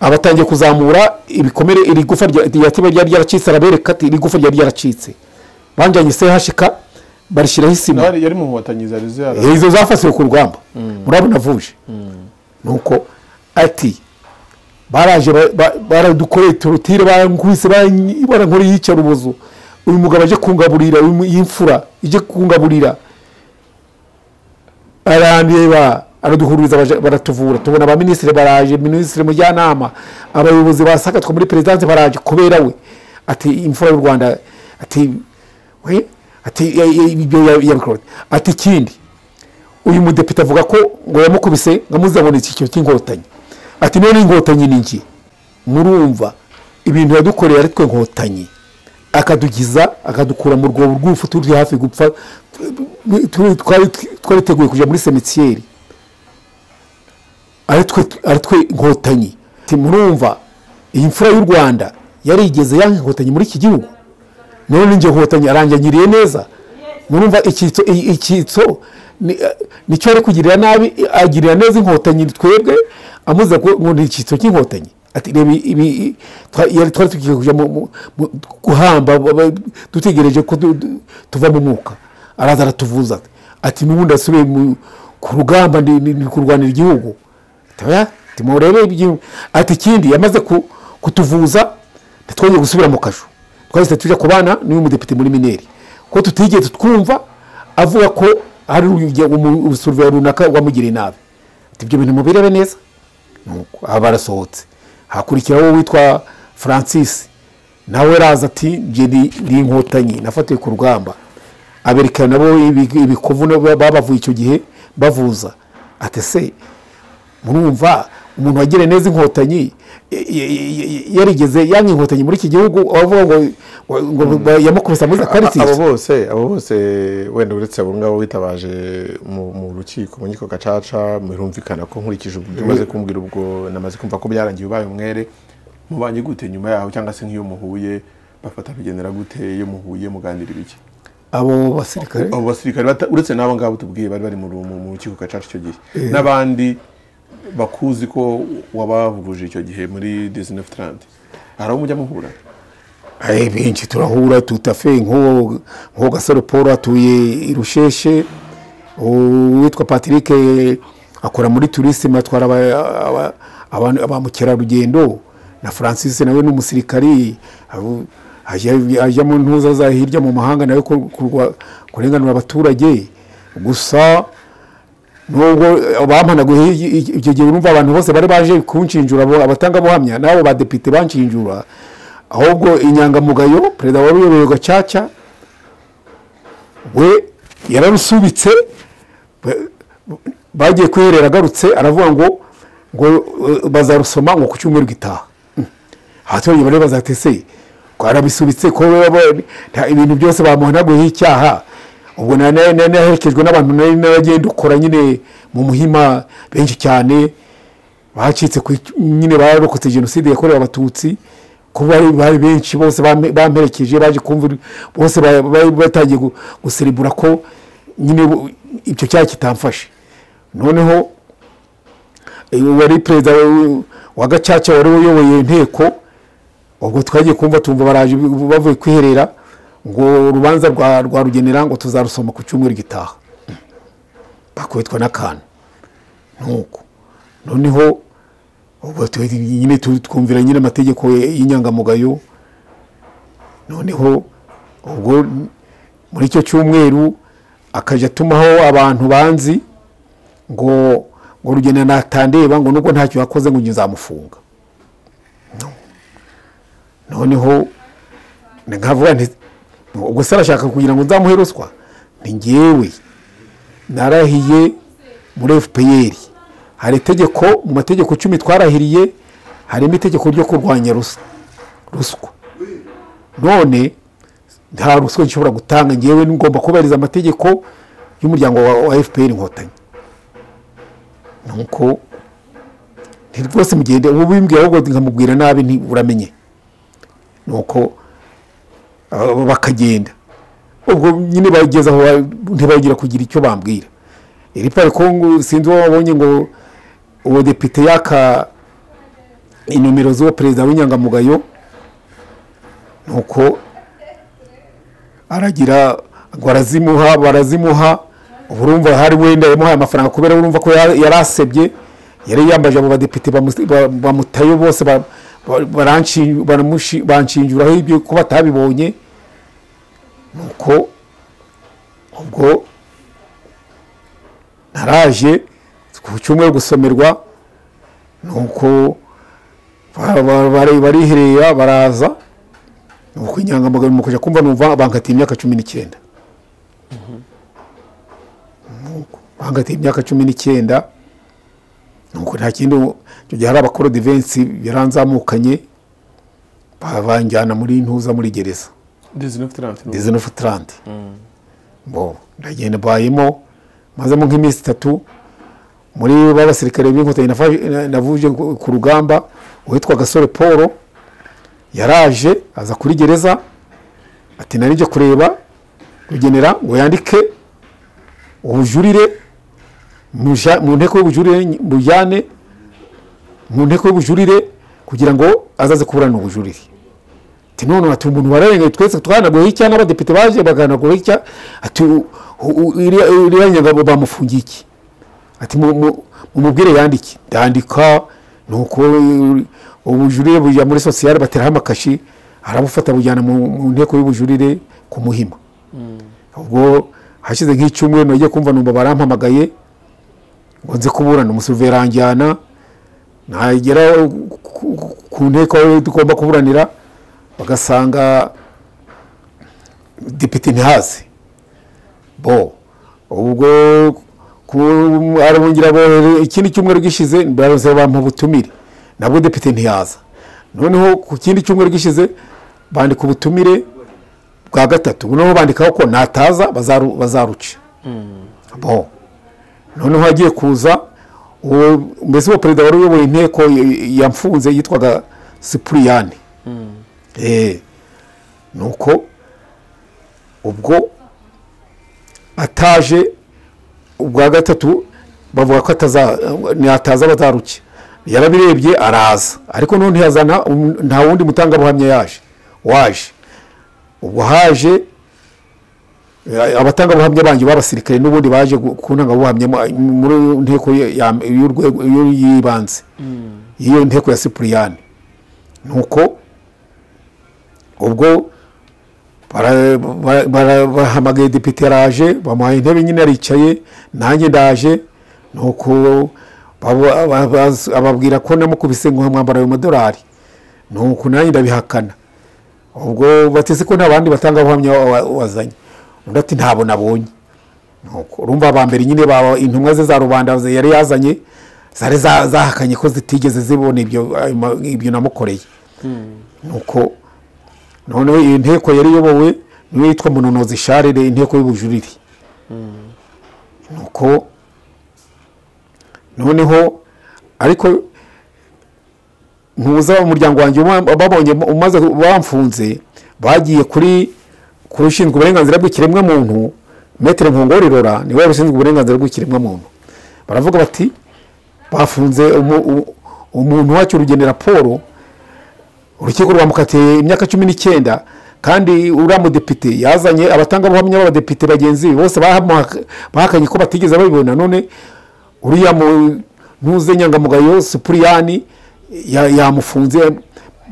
[SPEAKER 1] Abatangiye kuzamura ibikomere iri gufa rya tiba ryari ryaracitse arabereka ati iri gufa ryari ryaracitse. Banjyanye sehashika barishyiraho isima.
[SPEAKER 2] Yari mu nkotanyi zari zihari
[SPEAKER 1] izo zafasiwe ku rugamba. Murabona vuje nuko ati baraje ba- ba- baradukoreye torotire barankubise baranyi- barankoreye iyicarubozo uyu mugabo aje kungaburira y'imfura ije kungaburira. Arandeba araduhururiza baje- baratuvura. Tubona abaminisitiri baraje minisitiri mujyanama abayobozi basakatwa muri perezidansi baraje kubera we. Ati imfura y'u rwanda ati we ati ibyo ya- yabikora ate. ati ikindi uyu mudepite avuga ko ngo yamukubise ngo amuzabone icyiciro cy'inkotanyi ati none inkotanyi ni iki murumva ibintu yadukoreye ari twe nkotanyi akadugiza akadukura mu rwobo rw'urupfu turi hafi gupfa. Twari teguye kujya muri semitiyeri ari twe Ati, murumva iyi mfura y'u rwanda yarigeze yanga inkotanyi muri iki gihugu. None ninjye nkotanyi aranganyiriye neza. Murumva icyitso ni cyo ari kugirira nabi agirira neza inkotanyi twebwe amuze ko ngo ni icyitso cy'inkotanyi. Ati reba ibi twari tugiye kujya guhamba ba- ba- dutegereje ko tuva mu mwuka. Araza aratuvuza ati n'ubundi asubiye ku rugamba ndi kurwanira igihugu. Ati, ikindi yamaze ku- kutuvuza ntitwongeye gusubira mu kasho twahise tujya ku bana n'uyu mudepite muri mineri. Ko tutigeze twumva avuga ko hari umusurveya runaka wamugiriye nabi. Ibyo bintu mubirebe neza. Aba barasohotse hakurikiraho witwa francis nawe araza ati ni inkotanyi nafatiwe ku rugamba. Aberekana nabo ibi- ibikovu babavuye icyo gihe bavuza. Ati se murumva umuntu wagiriye neza inkotanyi yarigeze yanga inkotanyi muri iki gihugu avuga ngo ngo ngo yamukubise amuze
[SPEAKER 2] abo
[SPEAKER 1] karitsiye
[SPEAKER 2] bose abo bose wenda uretse abo ngabo witabaje mu rukiko mu nkiko gacaca birumvikana ko nkurikije ibyo umaze kumbwira ubwo namaze kumva ko byarangiye ubaye umwere mubanye gute nyuma yaho cyangwa se nk'iyo muhuye bafata bigendera gute iyo muhuye muganira ibiki?
[SPEAKER 1] Abo basirikare?
[SPEAKER 2] Abo basirikare uretse n'abo ngabo tubwiye bari bari mu ru- mu mu rukiko gacaca icyo gihe. N'abandi bakuzi ko wabavuguje icyo gihe muri disney trant hari abo mujya muhura?
[SPEAKER 1] Eh, benshi turahura tutafe nk'uwo gasore paul atuye i rusheshe uwitwa patrick akora muri turisime atwara ba mukerarugendo. Na francis nawe ni umusirikari ajya- mu ntuza za hirya mu mahanga nawe kurenganura abaturage. Gusa nubwo bampanaguye icyo gihe urumva abantu bose bari baje kunshinjura abatangabuhamya n'abo badepite banshinjura. Ahubwo inyangamugayo perezida wari uyoboye gacaca we yararusubitse ba- bagiye kwiherera agarutse aravuga ngo ngo eh, bazarusoma ngo ku cyumweru gitaha. Abaturage bari bazati se ko arabisubitse ko ibintu byose bamuhanaguyeho icyaha. Ubwo naherekejwe n'abantu nari naragenda ukora nyine mu muhima benshi cyane bacitse nyine bararokotse jenoside yakorewe abatutsi ko bari benshi bose bamperekeje baje kumva bose batangiye gu- guserebura ko nyine icyo cyaha kitamfashe. Noneho eh, wari perezida wa gacaca wari uyoboye inteko ubwo twagiye kumva tumva baraje bavuye kwiherera ngo urubanza rwa rugenera ngo tuzarusoma ku cyumweru gitaha. Bakubitwa n'akantu nuko. Noneho nyine twumvira nyine amategeko y'inyangamugayo. Noneho ubwo muri icyo cyumweru akajya atumaho abantu banzi ngo ngo rugenda natandeba ngo nubwo ntacyo yakoze ngo nzamufunga. No. noneho nkavuga nti ubwo se arashaka kugira ngo nzamuhe ruswa? Ni ngewe narahiye muri fpr hari itegeko mu mategeko cumi twarahiriye harimo itegeko ryo kurwanya rus- ruswa. None nta ruswa nshobora gutanga. Ngewe ngomba kubahiriza amategeko y'umuryango wa, fpr inkotanyi. Nuko rwose mugende ubu bimbwira ahubwo nkamubwira nabi nti uramenye. Nuko bakagenda. Ubwo nyine bageze aho ba- ntibagira kugira icyo bambwira. Iri parikongo sinzi uwo wabonye ngo uwo depite yaka inomero z'uwo perezida w'inyangamugayo nuko aragira ngo arazimuha barazimuha urumva hari wenda yamuhaye amafaranga kubera urumva ko yari asebye yari yambaje abo badepite bamu- ba- bamutayo bose banshinjuraho ibyo ko batabibonye nuko ubwo naraje ku cyumweru gusomerwa nuko ba- ba- bari- bariherera baraza nuko inyangamugayo mu kujya kumva numva bankatiye imyaka cumi n'icyenda. Bankatiye imyaka cumi n'icyenda nuko nta kindi icyo gihe hari abakora divensi yaranzamukanye ba- banjyana muri ntuza muri gereza. Dizine ofu tarante bo ndagenda mbayemo mazemo nk'iminsi itatu muri ba basirikare b'inkotanyi navuje ku rugamba uwitwa gasore paul yaraje aza kuri gereza ati nari nje kureba rugenera ngo yandike ubujurire mu nteko y'ubujurire mujyane mu nteko y'ubujurire kugira ngo azaze kuburana ubujurire. Ati none ati umuntu wararenganye twese twanaguyeho icyaha n'abadepite baje baganaguraho icyaha ati iriya nyagabo bamufungiye iki? Ati mu- mu- mumubwire yandike. Ndandika nuko ubujurire bujya muri sosiyale bateraho amakashi arabufata bujyana mu nteko y'ubujurire ku muhima. Ubwo hashize nk'icyumweru nagiye kumva numva barampamagaye ngo nze kuburana. Umusuruveri nagera ku- nteko tugomba kuburanira bagasanga depite ntihaze bo ubwo arabungira ikindi cyumweru gishize baraza bampa ubutumire nabwo depite ntiyaza noneho ku kindi cyumweru gishize bandika ubutumire bwa gatatu. Noneho bandikaho ko nataza bazaru- bazaruca. Bo noneho hagiye kuza uwo mbese uwo perezida wari uyoboye inteko yamfunze yitwaga sipuriyani. Eh, nuko ubwo ataje ubwa gatatu bavuga ko ataza nataza bazaruke. Yarabirebye araza. Ariko none ntiyazana um- nta wundi mutangabuhamya yaje waje. Ubwo haje abatangabuhamya banjye b'abasirikare n'ubundi baje ku ntangabuhamya mu- muri nteko y'ibanze y'iyo nteko ya sipuriyani nuko ubwo bara- bara- bara- bahamagaye depite araje bamuhaye intebe nyine aricaye nanjye ndaje aba- baz- ababwira ko namukubise ngo mwambara ayo madolari nuko nanjye ndabihakana. Ubwo batese ko nta bandi batangabuhamya wa- wa- wazanye. Undi ati ntabwo nabonye. Urumva aba mbere nyine intumwa ze za rubanda yari yazanye zari za- zahakanye ko zitigeze zibona ibyo ibyo namukoreye. Nuko noneho iyi nteko yari iyobowe niyo yitwa munonozi sharire inteko y'ubujurire. Nuko noneho ariko ntuza umuryango wanjye babonye umaze bamfunze bagiye kuri ku ushinzwe uburenganzira bw'ikiremwamuntu metere nkongorerora ni we wari ushinzwe uburenganzira bw'ikiremwamuntu. Baravuga bati bafunze umuntu wacu urugenera paul urukiko rwamukatiye imyaka cumi n'icyenda kandi uriya mudepite yazanye abatangabuhamya b'abadepite bagenzi be bose bahakanye ko batigeze babibona. None uriya ntuze nyangamugayo supuriyani ya- yamufunze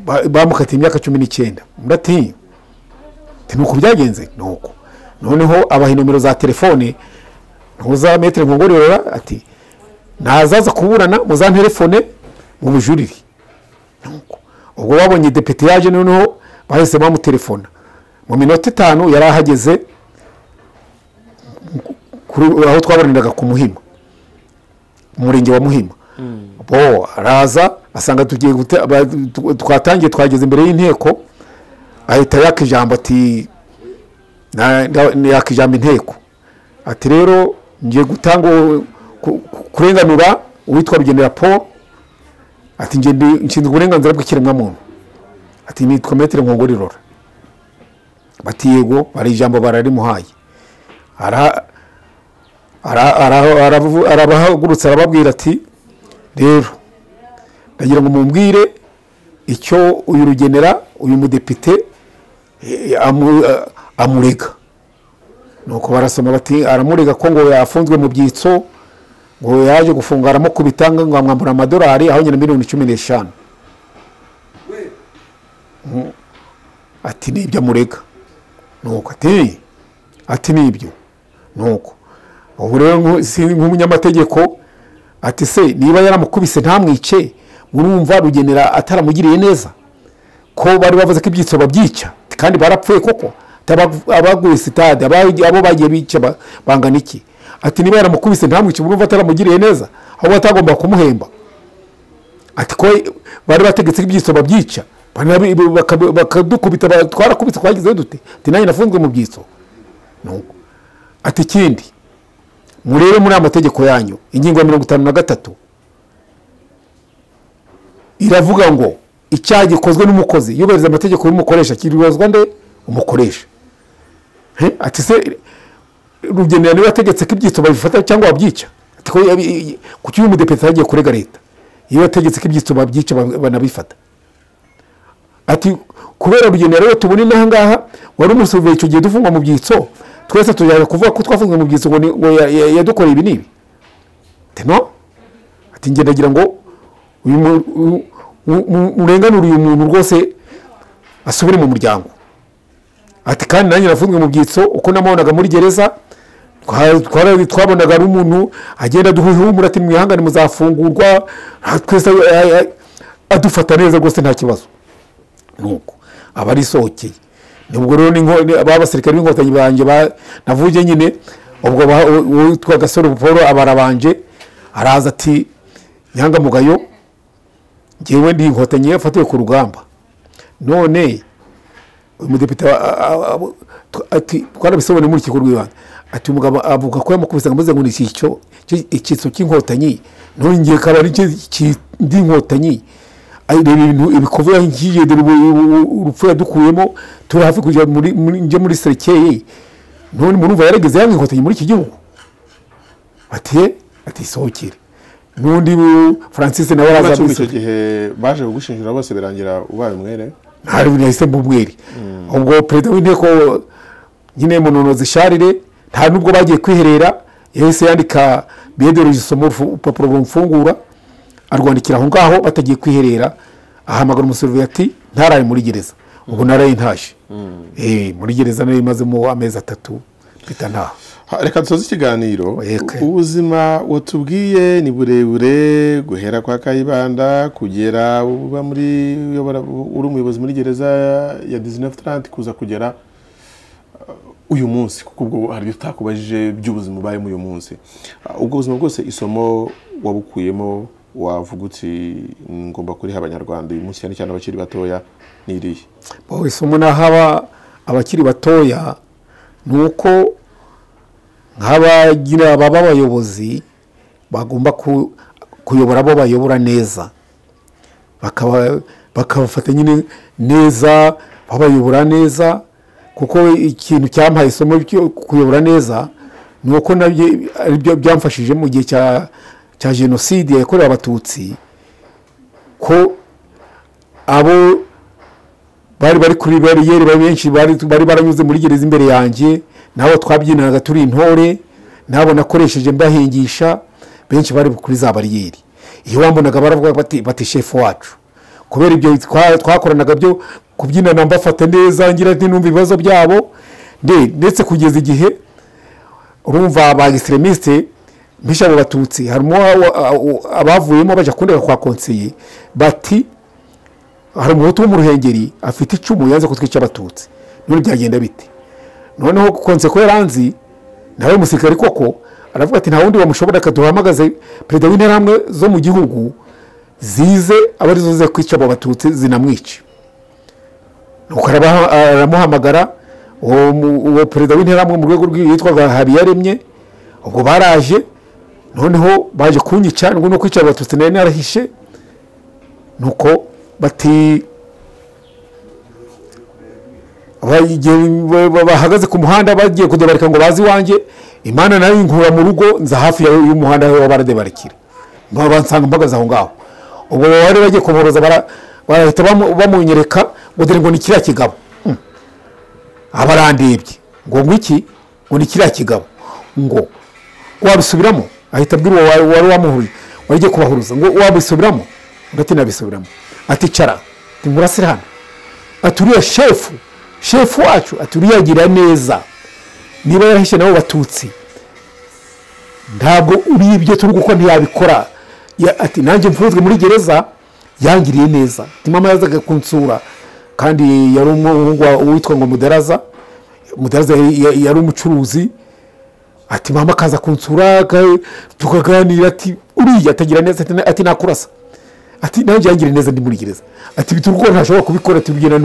[SPEAKER 1] ba- bamukatiye imyaka cumi n'icyenda. Muratinya Nuko byagenze? Nuko. Noneho abaha nomero za telefone ntuza metero nkongorera ati nazaza kuburana muzantelefone mu bujurire ubwo babonye depite yaje noneho bahise bamutelefona mu minota itanu yari ahageze aho twaboraniraga ku muhima. Mu murenge wa muhima. Bo araza asanga tugiye twatangiye twageze imbere y'inteko ahita yaka ijambo ati yaka ijambo inteko. Ati rero ngiye gutanga kurenganura uwitwa rugenera paul. Ati nshinzwe uburenganzira bw'ikiremwamuntu ati nitwa metero nkongorirora bati yego bari ijambo bararimuhaye. Ara ara- ara- aravu- arabahagurutsa arababwira ati rero ndagira ngo mumbwire icyo uyu rugenera uyu mudepite amurega. Nuko barasoma bati aramurega ko ngo yafunzwe mu byitso ngo yaje gufunga aramukubita ngo amwambura amadolari aho nyina miliyoni cumi n'eshanu. Mm. ati ni byo amurega. Nuko ati ati ni byo. Nuko ubu rero nk'umunyamategeko. Ati se niba yaramukubise ntamwice murumva rugenera ataramugiriye neza? Ko bari bavuze ko ibyitso babyica. Kandi barapfuye koko? Abaguye sitade abo bagiye bica ba- bangana iki? Ati niba yaramukubise ntamwice murumva ataramugiriye neza ahubwo atagomba kumuhemba. Ati ko bari bategetse ibyitso babyica bakadukubita ba- twarakubise twagize dute ati nanjye nafunzwe mu byitso ati ikindi murebe muri aya mategeko yanyu ingingo ya mirongo itanu na gatatu iravuga ngo icyaha gikozwe n'umukozi. Yubahiriza amategeko y'umukoresha. Kiribazwa nde? Umukoresha. Ati se rugenera niba yategetse ko ibyitso babifata cyangwa babyica? Ati ko yabi- kuki uyu mudepite yagiye kurega leta. Iyo yategetse ko ibyitso babyica ba- banabifata. Ati kubera rugenera rero tubona inaha ngaha wari umusubiye icyo gihe dufungwa mu byitso twese tujyana kuvuga ko twafunzwe mu byitso ngo yadukoreye ibi n'ibi. Ati ndagira ngo uyu mu- u- u- mu- murenganure uyu rwose asubire mu muryango. Ati kandi nanjye nafunzwe mu byitso uko namubonaga muri gereza twabonaga ari umuntu agenda aduha ati mwihangane muzafungurwa ah, twese ah, ah, adufata neza rwose nta kibazo. Nuko aba arisohokeye nubwo rero aba basirikare b'inkotanyi banjye ba- navuye nyine ubwo ba- uwitwa gasore paul abarabanje araza ati nyangamugayo ngewe ndi inkotanyi yafatiwe ku rugamba. None uyu mudepite twarabisobanuye muri urukiko rw'ibanze ati umugabo avuga ko yamukubise ngo ngo ni icyicyo icyitso cy'inkotanyi. None ngiye kaba ari cyo ndi inkotanyi. Ay, reba ibintu ubu- ubu- urupfu yadukuyemo turi hafi kujya muri muri- serekeye. None murumva yarageze yamwe inkotanyi muri iki gihugu. Ati "Ye, ati sohokere. N'undi francis nawe araza muri
[SPEAKER 2] icyo gihe baje kugushinjura bose birangira ubaye umwere.
[SPEAKER 1] Ntari nahise mbumwere ubwo perezida w'inteko nyine munonozi sharire nta nubwo bagiye kwiherera yahise yandika isomo rufu- urupapuro rumfungura arwandikira aho ngaho batagiye kwiherera. Ahamagara umusuruviye ati ntaraye muri gereza. Ubu naraye ntaje. Eh, muri gereza nari imazemo amezi atatu mpita ntaha.
[SPEAKER 2] Ha, reka dusoze ikiganiro.
[SPEAKER 1] Yeke.
[SPEAKER 2] ubuzima watubwiye ni burebure guhera kwa kayibanda kugera uba muri uyobora uri umuyobozi muri gereza ya 1930 kuza kugera uh, uyu munsi. Kuko ubwo hari ibyo utakubajije by'ubuzima ubayemo uyu munsi. Uh, ubwo buzima bwose isomo wabukuyemo wavuga uti ngomba kuriha abanyarwanda uyu munsi cyane cyane abakiri batoya ni irihe?
[SPEAKER 1] Bo, isomo n'ahaba abakiri batoya ni uko nk'abagira baba abayobozi bagomba ku- kuyobora abo bayobora neza. Bakaba bakabafata nyine neza babayobora neza kuko ikintu cyampaye isomo kuyobora neza ni uko na byo ari byo byamfashije mu gihe cya jenoside yakorewe abatutsi ko abo bari bari kuri bariyeri bari benshi bari baranyuze muri gereza imbere yanjye nabo twabyinanaga turi intore nabo nakoresheje mbahingisha benshi bari kuri za bariyeri. Iyo wambonaga baravuga bati bati shefu wacu. Kubera ibyo twa- twakoranaga byo kubyinana mbafata neza ngira numva ibibazo byabo. Nde ndetse kugeza igihe urumva ba extremistes bishe abo batutsi harimo abavuyemo bajya kundega kwa konseye bati hari umuhutu wo mu ruhengeri afite icumu yanze kutwica abatutsi. None byagenda bite? Noneho konse ko yaranzi nawe musirikare koko? Aravuga ati nta wundi wamushobora reka duhamagaze perezida w'interahamwe zo mu gihugu zize aba ari zo zize kwica abo batutsi zinamwica nuko aramuhamagara uwo perezida w'interahamwe mu rwego rw'iyo yitwaga habiyaremye ubwo baraje noneho baje kunyica ngo no kwica abatutsi nari narahishe nuko bati bahagaze ku muhanda bagiye kudebarika ngo baze iwanjye imana na yo inkura mu rugo nza hafi y'umuhanda aho baradebarikira. Ba- bansanga mpagaze aho ngaho. Ubwo bari bagiye kuboroza bara- barahita bamu- bamunyereka ngo dore ngo ni kiriya kigabo. Hmm. abarandebye. Ngo ngwiki ngo ni kiriya kigabo. Ngo wabisubiramo? Ahita abwira uwo wari wamuhuye wari ugiye kubahuruza. Ngo wabisubiramo? Ati nabisubiramo. Ati cara timurasire hano. Ati uriya shefu shefu wacu ati uriya agira neza. Niba yarahishe nabo batutsi. Ntabwo uri ibyo turi gukora ntiyabikora. Ya- ati nanjye mfunzwe muri gereza. Yangiriye neza. Mama yazaga kunsura. Kandi yari umuhungu wa- witwa ngo mudaraza mudaraza yari umucuruzi. Ati mama akaza kunsura tukaganira. Ati uriya atagira neza ati nakurasa ati nanjye yangire neza ndi muri gereza ati bituma uko ntashobora kubikora bigena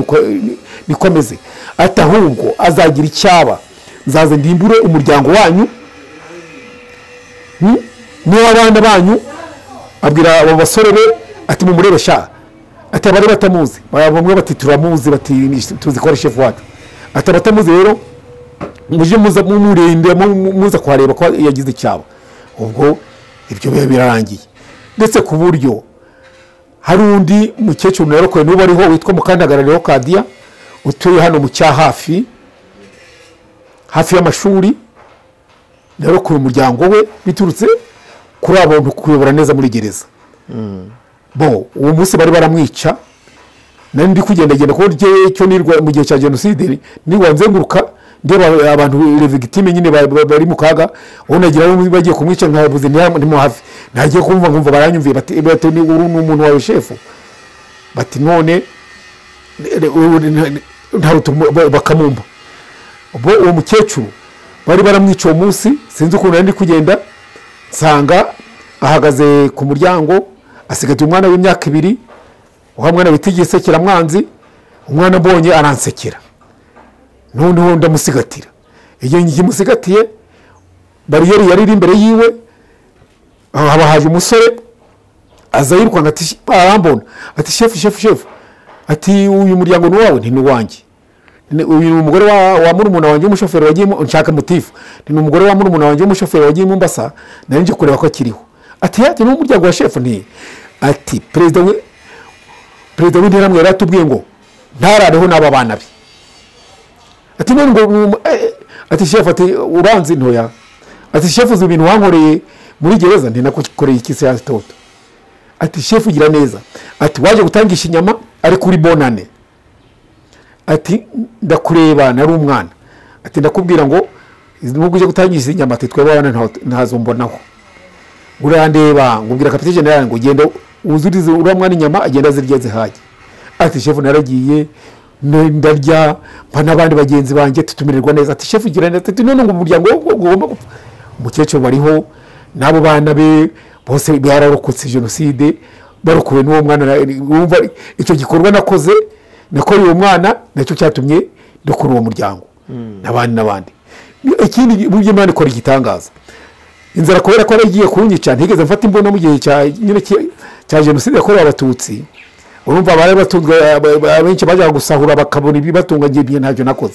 [SPEAKER 1] niko ameze ati ahubwo azagira icyaba. Nzaza ndimbure umuryango wanyu Hmm? niba abana banyu? Abwira abo basore be ati mumurebe sha. Ati abari batamuzi. Ba- bamwe bati turamuzi. Bati "Ni- tuzi ko ari shefu wacu. Ati abatamuzi rero mujye mumurinde mu- mu- muza kuhareba ko yagize icyaba. Ubwo ibyo biba birarangiye ndetse ku buryo hari undi mukecuru narokoye n'ubu ariho witwa mukandagarariho kadiya utuye hano mu cyahafi hafi y'amashuri narokoye umuryango we biturutse kuri abo kuyobora neza muri gereza. Bo uwo munsi bari baramwica nari ndi kugendagenda kuko rye cyo nirwa mu gihe cya jenoside nirwa nzenguruka ndeba abantu revigitime nyine ba- ba- bari mu kaga uwo nagira ngo bagiye kumwica nkabuze ndimo hafi nagiye kumva nkumva baranyumviye bati ni umuntu wawe shefu. Bati none bakamumba. Ubwo uwo mukecuru bari baramwica uwo munsi sinzi ukuntu ndi kugenda. Nsanga ahagaze ku muryango asigaje umwana w'imyaka ibiri. Wa mwana wita igisekeramwanzi umwana mbonye aransekera. Noneho ndamusigatira. Igihe nkimusigatiye bariyeri yari iri imbere yiwe haba haje umusore aza yirukanka ati "Shi- arambona ati shefu shefu shefu. Ati uyu muryango ni uwawe ni uwanjye Ni- uyu ni umugore wa, murumuna wanjye w'umushoferi wagiye mu- nshaka mutifu ni umugore wa murumuna wanjye w'umushoferi wagiye mu mbasa nari nje kureba ko akiriho. Ati ati ni umuryango wa shefu? Nti ati perezida we perezida w'interahamwe yari atubwiye ngo ntarareho n'aba bana be. Ati none ngo um, eh, ati shefu ati uranzi ntoya. Ati shefu uzi ibintu wankoreye muri gereza nti nakukoreye iki se ya toto. Ati shefu ugira neza. Ati waje gutangisha inyama ari kuri bonane. Ati ndakureba nari umwana. Ati ndakubwira ngo nubwo uje gutangisha inyama ati twebwe abana ntaho- ntazo mbonaho. Urandeba ngubwira kapiteni generale ngo genda wuzurize uriya mwana inyama agenda azirya zihage ati shefu naragiye ndarya mpa n'abandi bagenzi banjye tutumirirwa neza. Ati shefu ugira neza. Ati none ngo umuryango ugomba gupfa. Umukecuru bariho n'abo bana be bose bararokotse jenoside barokowe n'uwo mwana icyo gikorwa nakoze nakoreye uwo mwana na cyo cyatumye dukora uwo muryango n'abandi n'abandi. Ikindi mu by'imana ikora igitangaza. Inzara kubera ko yaragiye kunyica ntigeze mfata imbunda mu gihe cya jenoside yakorewe abatutsi. Urumva bari batunzwe aba- abenshi bajyaga gusahura bakabona ibibatunga ibyo ntacyo nakoze.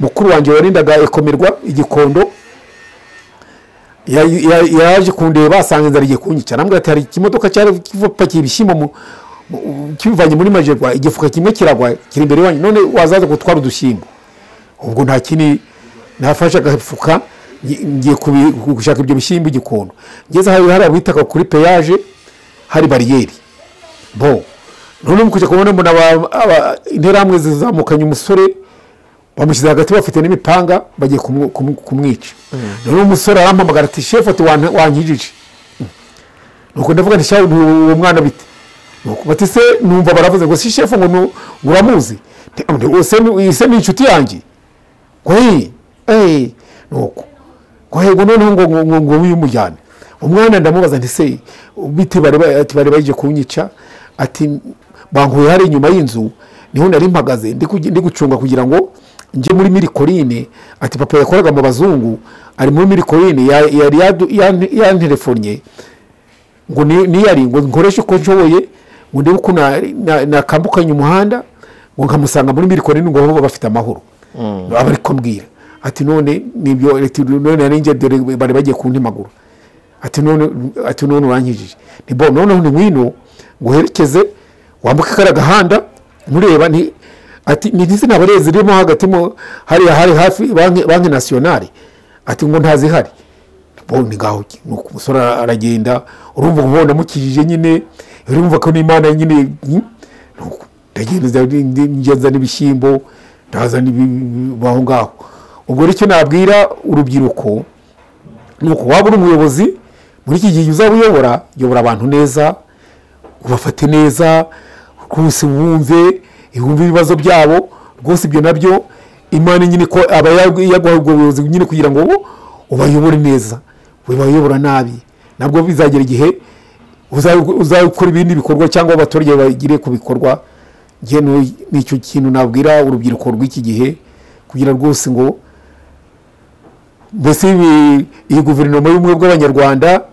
[SPEAKER 1] Mukuru wanjye warindaga ekomerwa igikondo ya- ya- yaje kundeba asanga inzara igiye kunyica. Arambwira ati hari ikimodoka cyari kipakiye ibishyimbo kibivanye muri majerwa igifuka kimwe kiragwa kiri imbere wanyu none wazaza gutwara udushyimbo. Ubwo nta kindi nafashe agafuka ngi- ngiye gushaka ibyo bishyimbo igikondo ngeze hari abitaga kuri peyaje hari bariyeri. Bo none mu kujya kubona mbona interahamwe zizamukanye umusore bamushyize hagati bafite n'imipanga bagiye kumwica. None umusore arampamagara ati shefu ati "Wan- wankijije nuko ndavuga nti shahu uwo mwana bite? Bati se numva baravuze ngo si shefu ngo uramuzi. Nti, "Nti, uwo se ni- inshuti yanjye? Ngo "Hey, hey." nuko ngo noneho ngo ngo ngo ngo wimujyane umwana ndamubaza nti se bari baje kunyica? Ati bankuye hari inyuma y'inzu ni ho nari mpagaze ndi gucunga kugira ngo njye muri mirikorine. Ati papa yakoraga mu bazungu ari muri mirikorine ya- yari yanterefonye. Ngo ni- niyari ngo nkoreshe uko nshoboye ngo ndebe uko na- na- nakambukanye umuhanda ngo nkamusanga muri mirikorine ngo baba bafite amahoro. Aba ari kumbwira. Ati none ni byo none nari njye dore bari bagiye kuntemagura ati none ati none urankijije ni bo noneho ni ngwino nguherekeze wambuke kariya gahanda mureba ni ati ni izi ntabwo zirimo hagati mu hariya hari hafi banki nasiyonari ati ngo ntazihari. Ni ngaho nuko umusore aragenda urumva ngo ndamukijije nyine urumva ko n'imana nyine hmm? ndagenda n'ibishyimbo ndaza aho ngaho. Ubwo rero icyo nabwira urubyiruko ni uko waba uri umuyobozi muri iki gihe uzaba uyobora yobora abantu neza ubafate neza rwose wumve wumve ibibazo byabo rwose ibyo na byo imana nyine ko aba yaguha ubwo buyobozi nyine kugira ngo ubayobore neza ubayobora nabi. Nabwo bizagera igihe uzakora ibindi bikorwa cyangwa abaturage bagire ku bikorwa ni icyo kintu nabwira urubyiruko rw'iki gihe kugira rwose ngo mbese iyi guverinoma y'ubumwe bw'abanyarwanda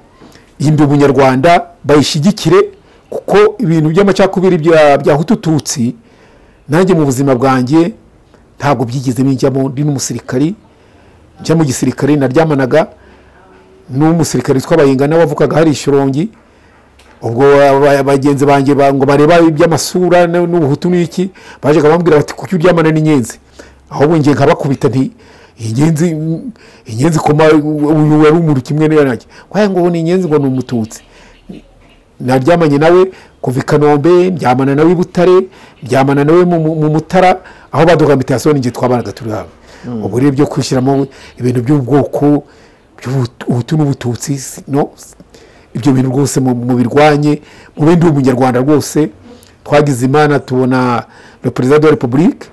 [SPEAKER 1] yindi ubunyarwanda bayishyigikire kuko ibintu by'amacakubiri bya hutututsi nanjye mu buzima bwanjye ntabwo byigeze bijyamo ndi n'umusirikari njya mu gisirikare naryamanaga n'umusirikare witwa bayingana wavukaga hari ishyorongi ubwo bagenzi banjye ngo bareba iby'amasura n'ubuhutu n'iki bajyaga bambwira bati kuki uryamana n'inyenzi ahubwo ngiye nkabakubita nti inyenzi inyenzi koma uyu wari umuntu kimwe nanjye waya ngo ni inyenzi ngo ni umututsi. Naryamanye nawe kuva i kanombe ndyamana nawe i butare ndyamana nawe mu mutara aho baduha mitasiyo n'ingihe twabanaga turi hamwe. Ubwo rero byo kwishyiramo ibintu by'ubwoko by'ubuhutu n'ubututsi no ibyo bintu rwose mu birwanye mu bindi umunyarwanda rwose twagize imana tubona na perezida wa repubulika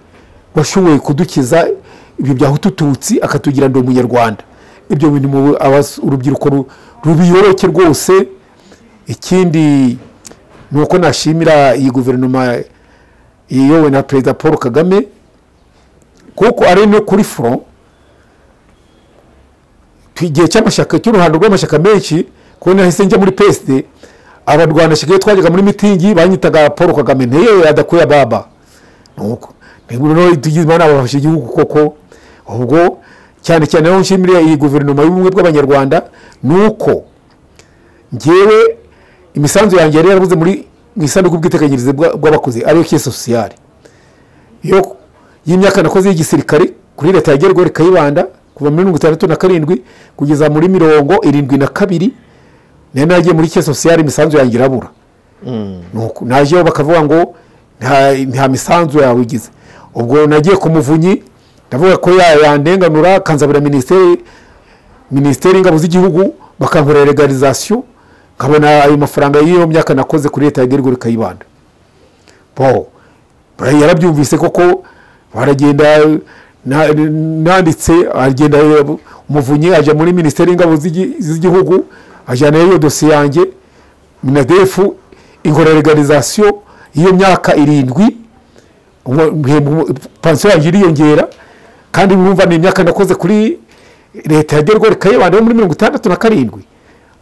[SPEAKER 1] washoboye kudukiza ibyo bya hutututsi akatugira ndi umunyarwanda. Ibyo bintu urubyiruko rubiyoroke rwose ikindi ni uko nashimira iyi guverinoma iyobowe na perezida paul kagame kuko ari no kuri furo igihe cy'amashyaka cy'uruhando rw'amashyaka menshi kubona nahise njya muri pesite abarwanashyaka iyo twajyaga muri mitingi banyitaga paul kagame. Ntewe adakuye ababa nuko. Tugize imana bafashe igihugu koko. Ubwo cyane cyane aho nshimira iyi guverinoma y'ubumwe bw'abanyarwanda ni uko ngewe imisanzu yanjye yari yarabuze muri mu isanduku bw'iteganyirize bw'abakozi ariyo kese sosiyale y'imyaka nakoze y'igisirikare kuri leta ya gergo kayibanda kuva muri mirongo itandatu na karindwi kugeza muri mirongo irindwi na kabiri na yo nagiye muri kese sosiyale imisanzu yanjye irabura. Najeho bakavuga ngo nta misanzu yawe igize. Ubwo nagiye ku muvunyi ndavuga ko yandenganura akanzabura minisiteri minisiteri y'ingabo z'igihugu bakankorera legalizasiyo nkabona ayo mafaranga y'iyo myaka nakoze kuri leta ya gergo kayibanda. Bo yarabyumvise koko baragenda nanditse agenda umuvunyi ajya muri minisiteri y'ingabo z'igihugu ajyana iyo dosiye yanjye minadefu inkorera legalizasiyo y'iyo myaka irindwi pansiyo yanjye iriyongera kandi urumva ni imyaka nakoze kuri leta ya gergo kayibanda yo muri mirongo itandatu na karindwi.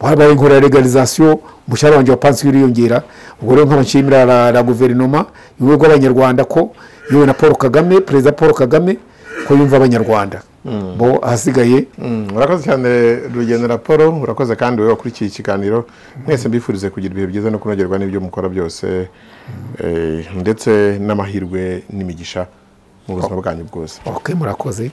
[SPEAKER 1] Habaye inkora legalization umushahara wanjye wa pansiyo uriyongera ubwo rero nkaba nshimira la, guverinoma ibigo rw'abanyarwanda ko yewe na paul kagame perezida paul kagame ko yumva abanyarwanda. Bo ahasigaye.
[SPEAKER 2] Mm, urakoze cyane rugendo raporo urakoze kandi wowe wakurikiye ikiganiro. Mwese mbifurize kugira ibihe byiza no kunogerwa n'ibyo mukora byose. Eh, ndetse n'amahirwe n'imigisha mu buzima bwanyu bwose.
[SPEAKER 1] Murakoze.